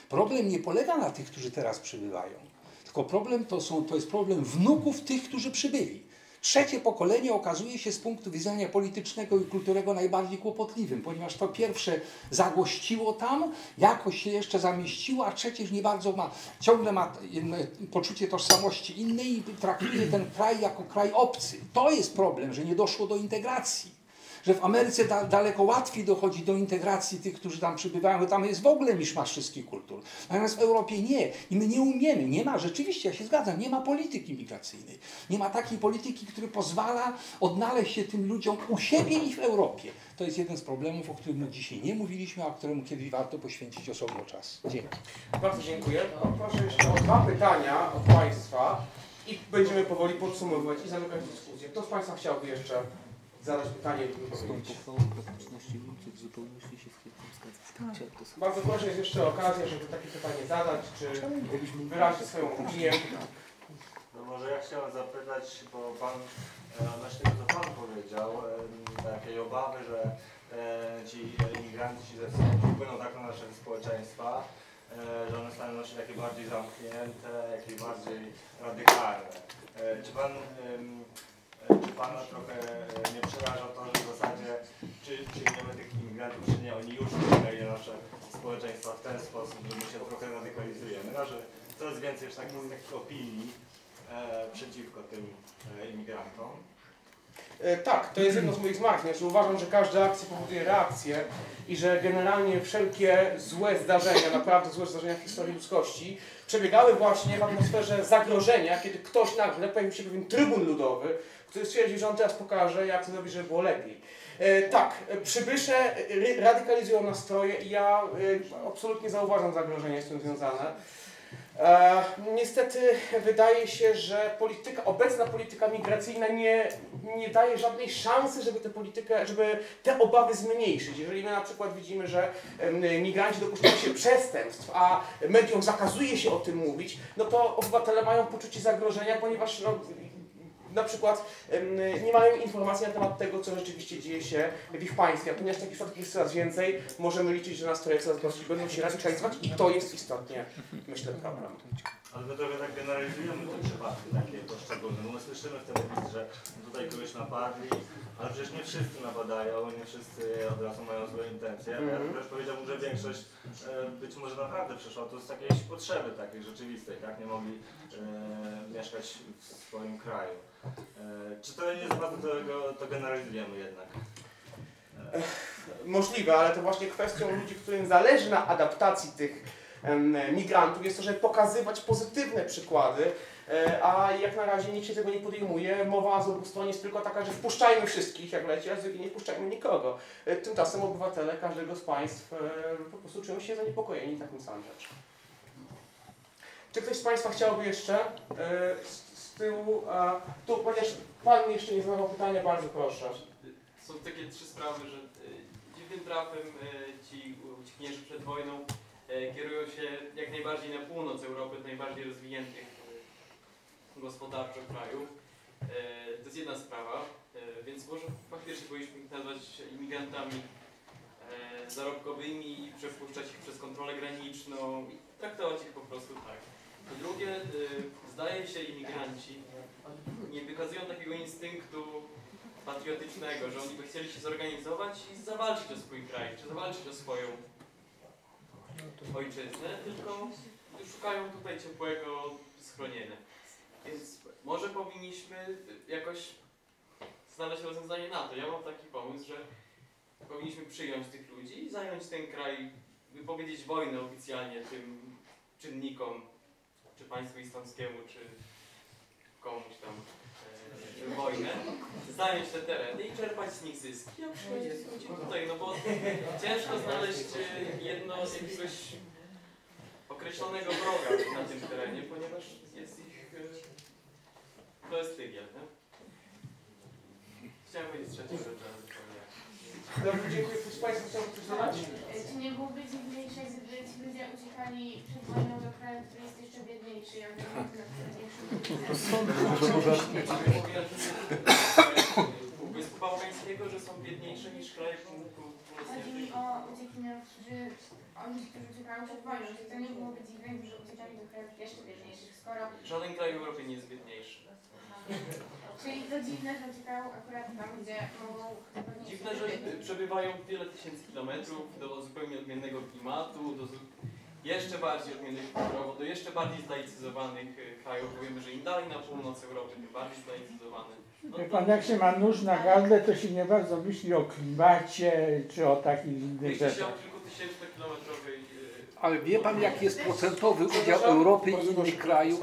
Speaker 2: problem nie polega na tych, którzy teraz przybywają, tylko problem to, są, to jest problem wnuków tych, którzy przybyli. Trzecie pokolenie okazuje się z punktu widzenia politycznego i kulturowego najbardziej kłopotliwym, ponieważ to pierwsze zagościło tam, jakoś się jeszcze zamieściło, a trzecie nie bardzo ma, ciągle ma poczucie tożsamości innej i traktuje ten kraj jako kraj obcy. To jest problem, że nie doszło do integracji że w Ameryce da, daleko łatwiej dochodzi do integracji tych, którzy tam przybywają, bo tam jest w ogóle miszmasz wszystkich kultur. Natomiast w Europie nie. I my nie umiemy, nie ma, rzeczywiście, ja się zgadzam, nie ma polityki migracyjnej. Nie ma takiej polityki, która pozwala odnaleźć się tym ludziom u siebie i w Europie. To jest jeden z problemów, o którym dzisiaj nie mówiliśmy, a któremu kiedyś warto poświęcić osobno czas. Dzięki.
Speaker 1: Bardzo dziękuję. No, proszę jeszcze o dwa pytania od Państwa i będziemy powoli podsumowywać i zamykać dyskusję. Kto z Państwa chciałby jeszcze zadać pytanie
Speaker 12: w zupełności się z tym zgadzam.
Speaker 1: Bardzo proszę, jest jeszcze okazja, żeby takie pytanie zadać, czy wyrazić swoją opinię.
Speaker 13: No może ja chciałem zapytać, bo Pan e, odnośnie tego, co Pan powiedział, e, takiej obawy, że e, ci imigranci ze wschodu wpłyną tak na nasze społeczeństwa, e, że one staną się takie bardziej zamknięte, jakieś bardziej radykalne. E, czy Pan czy Pana trochę nie przeraża to, że w zasadzie czy przyjmiemy tych imigrantów, czy nie, oni już na nasze społeczeństwa w ten sposób, że my się trochę radykalizujemy, no, że coraz więcej już takich, takich opinii e, przeciwko tym e, imigrantom.
Speaker 1: E, Tak, to jest jedno z moich zmartwień, że uważam, że każda akcja powoduje reakcję i że generalnie wszelkie złe zdarzenia, naprawdę złe zdarzenia w historii ludzkości przebiegały właśnie w atmosferze zagrożenia, kiedy ktoś nagle pojawił się pewien trybun ludowy, który stwierdził, że on teraz pokaże, jak to zrobić, żeby było lepiej. E, tak, przybysze radykalizują nastroje i ja e, absolutnie zauważam zagrożenia z tym związane. E, niestety wydaje się, że polityka, obecna polityka migracyjna nie, nie daje żadnej szansy, żeby tę politykę, żeby te obawy zmniejszyć. Jeżeli my na przykład widzimy, że migranci dopuszczają się przestępstw, a mediom zakazuje się o tym mówić, no to obywatele mają poczucie zagrożenia, ponieważ no, na przykład nie mają informacji na temat tego, co rzeczywiście dzieje się w ich państwie. A ponieważ takich przypadków jest coraz więcej, możemy liczyć, że nastroje coraz bardziej będą się radykalizować i to jest istotnie, myślę, problem.
Speaker 13: Ale my trochę tak generalizujemy te przypadki takie poszczególne. My słyszymy w telewizji, że tutaj kogoś napadli, ale przecież nie wszyscy napadają, nie wszyscy od razu mają złe intencje. Ja
Speaker 1: Mhm.
Speaker 13: też powiedziałbym, że większość e, być może naprawdę przyszła tu z jakiejś potrzeby takiej rzeczywistej, tak? Nie mogli e, mieszkać w swoim kraju. E, czy to nie jest bardzo tego, to generalizujemy jednak?
Speaker 1: Możliwe, ale to właśnie kwestią ludzi, którym zależy na adaptacji tych migrantów jest to, żeby pokazywać pozytywne przykłady, e, a jak na razie nikt się tego nie podejmuje. Mowa z obu stron jest tylko taka, że wpuszczajmy wszystkich jak leci, a z drugiej nie wpuszczajmy nikogo. E, Tymczasem obywatele każdego z państw e, po prostu czują się zaniepokojeni taką samą rzeczą. Czy ktoś z Państwa chciałby jeszcze e, tyłu, a, tu, ponieważ Pan jeszcze nie zadawał pytania, bardzo proszę.
Speaker 9: Są takie trzy sprawy, że e, dziwnym trafem e, ci uciekinierzy przed wojną e, kierują się jak najbardziej na północ Europy, najbardziej rozwiniętych gospodarczo krajów. To jest jedna sprawa, więc może faktycznie powinniśmy ich nazwać imigrantami zarobkowymi i przepuszczać ich przez kontrolę graniczną i traktować ich po prostu tak. Po drugie, e, zdaje się imigranci nie wykazują takiego instynktu patriotycznego, że oni by chcieli się zorganizować i zawalczyć o swój kraj, czy zawalczyć o swoją ojczyznę, tylko
Speaker 14: szukają tutaj ciepłego schronienia. Więc może powinniśmy jakoś znaleźć rozwiązanie na to. Ja mam taki pomysł, że powinniśmy przyjąć tych ludzi i zająć ten kraj, wypowiedzieć wojnę oficjalnie tym czynnikom, czy państwu islamskiemu, czy komuś tam e, wojnę, zająć te tereny i czerpać z nich zyski, a przyjąć tych ludzi tutaj, no bo ciężko znaleźć e, jedno jakiegoś określonego wroga na tym terenie, ponieważ jest ich, e, to jest tygiel, nie? Chciałem powiedzieć trzecią rzecz.
Speaker 1: Dobrze, dziękuję. Państwa?
Speaker 15: Czy nie byłoby dziwniejsze, gdyby ci ludzie uciekali przed wojną do kraju, który jest jeszcze biedniejszy, jak na
Speaker 14: Półwyspu Bałkańskiego, że są biedniejsze niż kraje półwyspu
Speaker 15: Chodzi mi o uciekinierów, którzy, oni, którzy uciekają przed wojną. Czy to nie byłoby dziwne, że uciekali do krajów jeszcze biedniejszych, skoro...
Speaker 14: Żaden kraj w Europie nie jest biedniejszy.
Speaker 15: Czyli to dziwne, że uciekają akurat tam, gdzie mogą...
Speaker 14: Dziwne, że przebywają wiele tysięcy kilometrów do zupełnie odmiennego klimatu, do jeszcze bardziej odmiennych kulturowo, do jeszcze bardziej zlaicyzowanych e, krajów. Wiemy, że im dalej na północ Europy, tym bardziej zlaicyzowane.
Speaker 5: Wie pan, jak się ma nóż na gardle, to się nie bardzo myśli o klimacie czy o takich innych rzeczach.
Speaker 14: e,
Speaker 2: Ale wie pan, jaki jest procentowy udział Europy i innych krajów?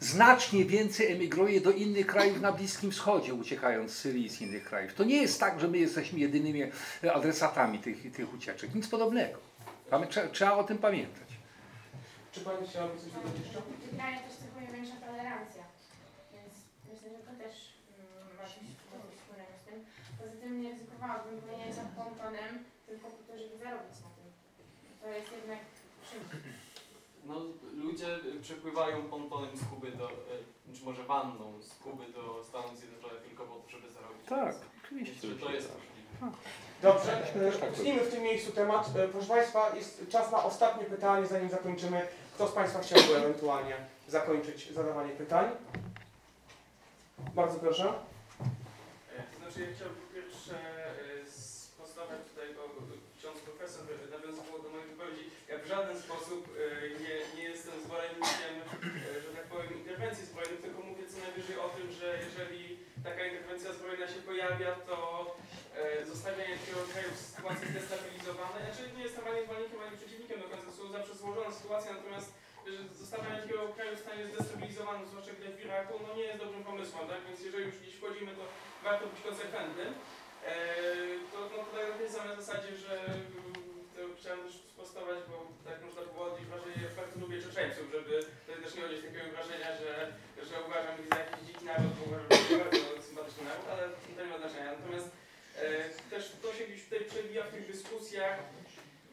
Speaker 2: Znacznie więcej emigruje do innych krajów na Bliskim Wschodzie, uciekając z Syrii i z innych krajów. To nie jest tak, że my jesteśmy jedynymi adresatami tych, tych ucieczek. Nic podobnego. Trzeba, trzeba o tym pamiętać.
Speaker 1: Czy Pani chciałaby coś dodać jeszcze?
Speaker 15: Też większa tolerancja, więc myślę, że to też mm, ma coś coś wspólnego z tym. Nie ryzykowałabym płynięcia pontonem tylko po to, żeby zarobić na tym. To jest jednak czymś.
Speaker 14: No, ludzie przepływają pontonem z Kuby do, czy może wanną z Kuby do Stanów Zjednoczonych tylko po to, żeby zarobić.
Speaker 2: Tak, oczywiście,
Speaker 14: to jest
Speaker 2: tak.
Speaker 14: możliwe.
Speaker 1: Dobrze,
Speaker 2: Też tak
Speaker 1: e, w tym miejscu temat. E, Proszę Państwa, jest czas na ostatnie pytanie, zanim zakończymy. Kto z Państwa chciałby ewentualnie zakończyć zadawanie pytań? Bardzo proszę.
Speaker 9: E, znaczy ja chciałbym po pierwsze e, sprostować tutaj, bo ksiądz profesor nawiązywał do mojej wypowiedzi. Ja w żaden sposób e, nie, nie jestem zwolennikiem, e, że tak powiem, interwencji zbrojnych, tylko mówię co najwyżej o tym, że jeżeli taka interwencja zbrojna się pojawia, to zostawianie takiego kraju w sytuacji zdestabilizowanej, znaczy nie jestem ani zwolennikiem, ani przeciwnikiem do końca, są zawsze złożone sytuacje, natomiast zostawianie takiego kraju w stanie zdestabilizowanym, zwłaszcza gdy w Iraku, no nie jest dobrym pomysłem, tak? Więc jeżeli już gdzieś wchodzimy, to warto być konsekwentnym. Eee, to no, tutaj na tej samej zasadzie, że mm, chciałem też sprostować, bo tak można było odnieść wrażenie, ja bardzo lubię Czeczeńców, żeby tutaj też nie odnieść takiego wrażenia, że, że uważam ich za jakiś dziki naród, bo uważam, że to bardzo sympatyczny naród, ale to nie ma znaczenia. Natomiast e, też to się gdzieś tutaj przewija w tych dyskusjach.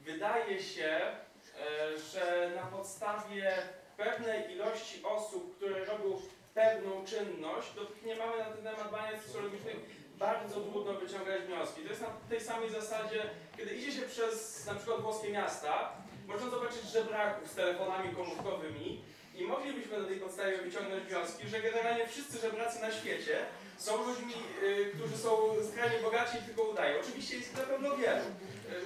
Speaker 9: Wydaje się, e, że na podstawie pewnej ilości osób, które robią pewną czynność, dopóki nie mamy na ten temat badań socjologicznych, bardzo trudno wyciągać wnioski. To jest na tej samej zasadzie, kiedy idzie się przez na przykład włoskie miasta, można zobaczyć żebraków z telefonami komórkowymi i moglibyśmy na tej podstawie wyciągnąć wnioski, że generalnie wszyscy żebracy na świecie są ludźmi, y, którzy są skrajnie bogaci i tylko udają. Oczywiście jest na pewno wielu.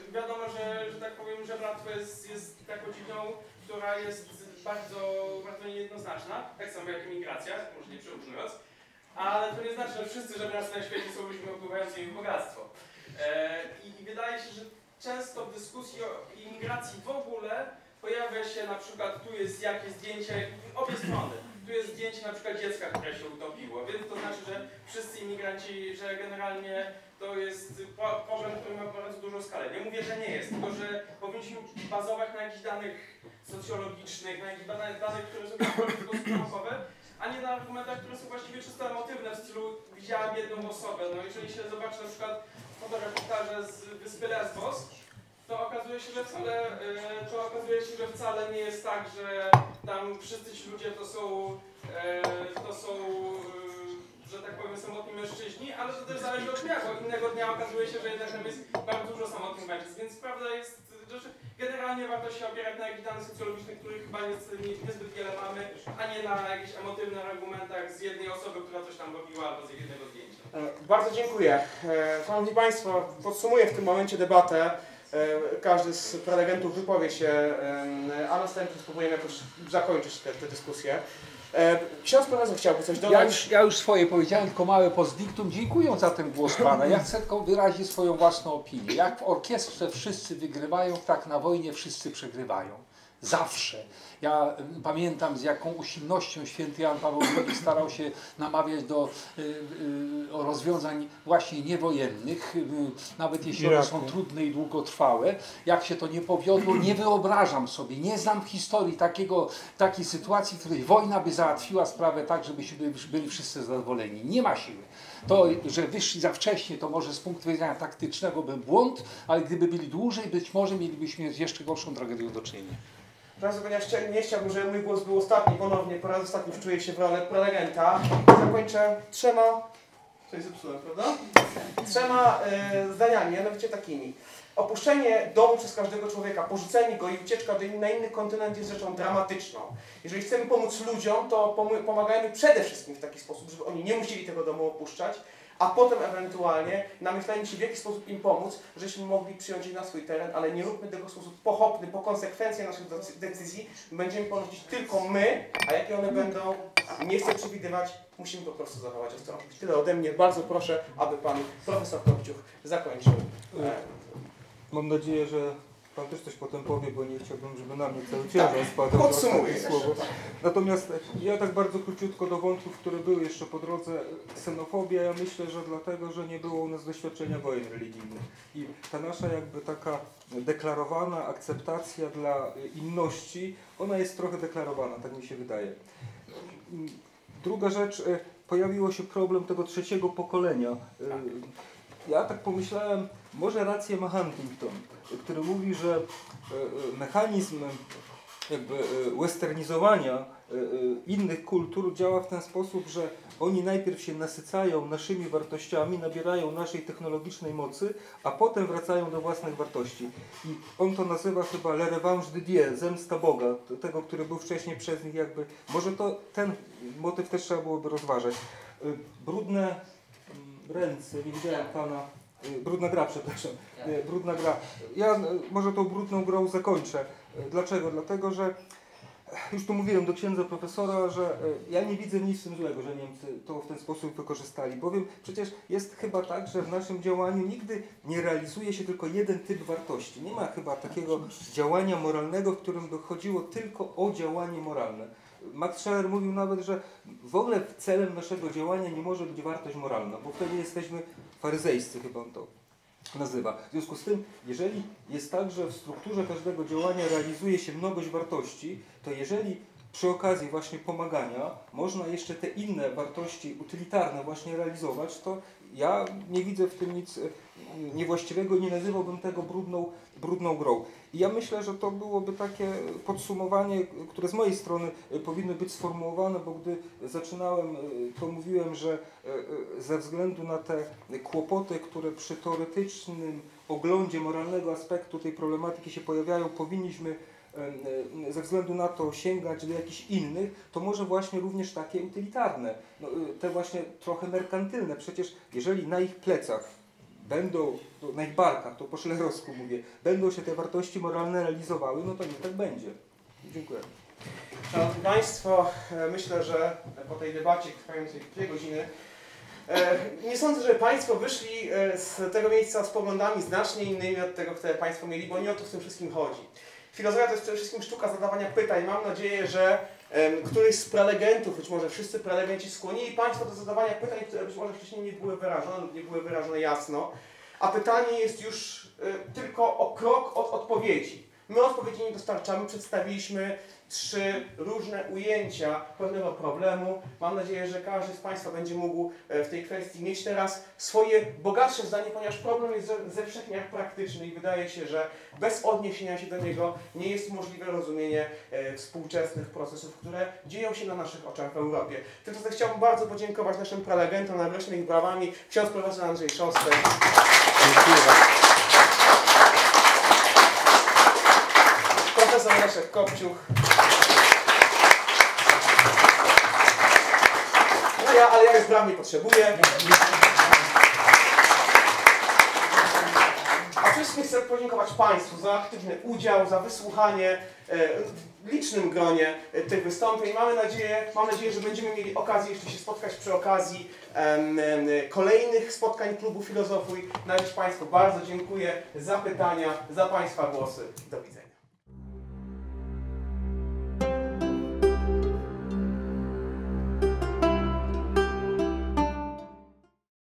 Speaker 9: Y, wiadomo, że, że tak powiem, żebractwo jest, jest taką dziedziną, która jest bardzo, bardzo niejednoznaczna, tak samo jak imigracja, może nie przyrównując, ale to nie znaczy, że wszyscy żebracy na świecie są ludźmi opływającymi w bogactwo. E, i, I wydaje się, że często w dyskusji o imigracji w ogóle pojawia się na przykład, tu jest jakieś zdjęcie, obie strony, tu jest zdjęcie na przykład dziecka, które się utopiło, więc to znaczy, że wszyscy imigranci, że generalnie to jest problem, który ma bardzo dużą skalę. Nie mówię, że nie jest, tylko że powinniśmy bazować na jakichś danych socjologicznych, na jakichś danych, które są naukowy, a nie na argumentach, które są właściwie czysto emotywne w stylu widziałam jedną osobę. No jeżeli się zobaczy na przykład fotoreportaże z wyspy Lesbos, to okazuje się, że wcale, e, to okazuje się, że wcale nie jest tak, że tam wszyscy ci ludzie to są, e, to są, e, że tak powiem, samotni mężczyźni, ale to też zależy od dnia, bo innego dnia okazuje się, że jednak tam jest bardzo dużo samotnych mężczyzn, więc prawda jest, że generalnie warto się opierać na jakichś danych socjologicznych, których chyba niezbyt wiele mamy, a nie na jakichś emotywnych argumentach z jednej osoby, która coś tam robiła, albo z jednego zdjęcia.
Speaker 1: E, Bardzo dziękuję. E, Szanowni Państwo, podsumuję w tym momencie debatę. E, Każdy z prelegentów wypowie się, a następnie spróbujemy jakoś zakończyć tę dyskusję. E, Ksiądz profesor chciałby coś
Speaker 2: Ja
Speaker 1: dodać?
Speaker 2: już, ja już swoje powiedziałem, tylko małe postdictum. Dziękuję za ten głos Pana. Ja chcę tylko wyrazić swoją własną opinię. Jak w orkiestrze wszyscy wygrywają, tak na wojnie wszyscy przegrywają. Zawsze. Ja pamiętam z jaką usilnością święty Jan Paweł II starał się namawiać do y, y, rozwiązań właśnie niewojennych, y, nawet jeśli one są trudne i długotrwałe. Jak się to nie powiodło, nie wyobrażam sobie, nie znam historii takiego, takiej sytuacji, w której wojna by załatwiła sprawę tak, żebyśmy byli, byli wszyscy zadowoleni. Nie ma siły. To, że wyszli za wcześnie, to może z punktu widzenia taktycznego był błąd, ale gdyby byli dłużej, być może mielibyśmy z jeszcze gorszą tragedią do czynienia.
Speaker 1: Proszę, ponieważ nie chciałbym, żeby mój głos był ostatni ponownie, po raz ostatni wczuję się w rolę prelegenta. Zakończę trzema, coś zepsułem, prawda? Trzema e, zdaniami, mianowicie takimi. Opuszczenie domu przez każdego człowieka, porzucenie go i ucieczka do na inny kontynent jest rzeczą dramatyczną. Jeżeli chcemy pomóc ludziom, to pomagajmy przede wszystkim w taki sposób, żeby oni nie musieli tego domu opuszczać, a potem ewentualnie namyślajmy się, w jaki sposób im pomóc, żebyśmy mogli przyjąć ich na swój teren, ale nie róbmy tego w sposób pochopny, bo konsekwencje naszych decy- decyzji będziemy ponosić tylko my, a jakie one będą, nie chcę przewidywać, musimy po prostu zachować ostrożność. Tyle ode mnie. Bardzo proszę, aby pan profesor Kopciuch zakończył. E,
Speaker 3: Mam nadzieję, że Pan też coś potem powie, bo nie chciałbym, żeby na mnie cały ciężar
Speaker 1: Tak,
Speaker 3: spadł.
Speaker 1: podsumuję
Speaker 3: słowo. Natomiast ja tak bardzo króciutko do wątków, które były jeszcze po drodze. Ksenofobia, ja myślę, że dlatego, że nie było u nas doświadczenia wojen religijnych. I ta nasza jakby taka deklarowana akceptacja dla inności, ona jest trochę deklarowana, tak mi się wydaje. Druga rzecz, e, pojawiło się problem tego trzeciego pokolenia. Ja tak pomyślałem, może rację ma Huntington, który mówi, że e, e, mechanizm jakby e, westernizowania innych kultur działa w ten sposób, że oni najpierw się nasycają naszymi wartościami, nabierają naszej technologicznej mocy, a potem wracają do własnych wartości. I on to nazywa chyba Le Revanche de Dieu, zemsta Boga, tego, który był wcześniej przez nich jakby. Może to ten motyw też trzeba byłoby rozważać. Brudne ręce, nie widziałem pana. y, Brudna gra, przepraszam. Y, Brudna gra. Ja y, może tą brudną grą zakończę. Dlaczego? Dlatego, że już tu mówiłem do księdza profesora, że ja nie widzę nic w tym złego, że Niemcy to w ten sposób wykorzystali, bowiem przecież jest chyba tak, że w naszym działaniu nigdy nie realizuje się tylko jeden typ wartości. Nie ma chyba takiego działania moralnego, w którym by chodziło tylko o działanie moralne. Max Scherer mówił nawet, że w ogóle celem naszego działania nie może być wartość moralna, bo wtedy jesteśmy faryzejscy, chyba on to nazywa. W związku z tym, jeżeli jest tak, że w strukturze każdego działania realizuje się mnogość wartości, to jeżeli przy okazji właśnie pomagania można jeszcze te inne wartości utylitarne właśnie realizować, to ja nie widzę w tym nic e, niewłaściwego, nie nazywałbym tego brudną, brudną grą. I ja myślę, że to byłoby takie podsumowanie, które z mojej strony e, powinno być sformułowane, bo gdy zaczynałem, e, to mówiłem, że ze względu na te kłopoty, które przy teoretycznym oglądzie moralnego aspektu tej problematyki się pojawiają, powinniśmy ze względu na to sięgać do jakichś innych, to może właśnie również takie utylitarne, no, e, te właśnie trochę merkantylne. Przecież jeżeli na ich plecach będą, na ich barkach, to po szlerowsku mówię, będą się te wartości moralne realizowały, no to nie tak będzie. Dziękuję.
Speaker 1: Szanowni Państwo, e, myślę, że po tej debacie trwającej dwie godziny e, nie sądzę, że Państwo wyszli e, z tego miejsca z poglądami znacznie innymi od tego, które Państwo mieli, bo nie o to w tym wszystkim chodzi. Filozofia to jest przede wszystkim sztuka zadawania pytań. Mam nadzieję, że któryś z prelegentów, być może wszyscy prelegenci skłonili Państwa do zadawania pytań, które być może wcześniej nie były wyrażone nie były wyrażone jasno. A pytanie jest już e, tylko o krok od odpowiedzi. My odpowiedzi nie dostarczamy, przedstawiliśmy trzy różne ujęcia pewnego problemu. Mam nadzieję, że każdy z Państwa będzie mógł e, w tej kwestii mieć teraz swoje bogatsze zdanie, ponieważ problem jest ze- ze wszech miar praktyczny i wydaje się, że bez odniesienia się do niego nie jest możliwe rozumienie e, współczesnych procesów, które dzieją się na naszych oczach w Europie. Tymczasem chciałbym bardzo podziękować naszym prelegentom, nagrośmy ich brawami. Ksiądz profesor Andrzej Szostek. Profesor Leszek Kopciuch. Już braw nie potrzebuję. A wszystkim chcę podziękować Państwu za aktywny udział, za wysłuchanie e, w licznym gronie e, tych wystąpień. Mamy nadzieję, mam nadzieję, że będziemy mieli okazję jeszcze się spotkać przy okazji kolejnych spotkań Klubu Filozofuj. Na dziś Państwu bardzo dziękuję za pytania, za Państwa głosy. Do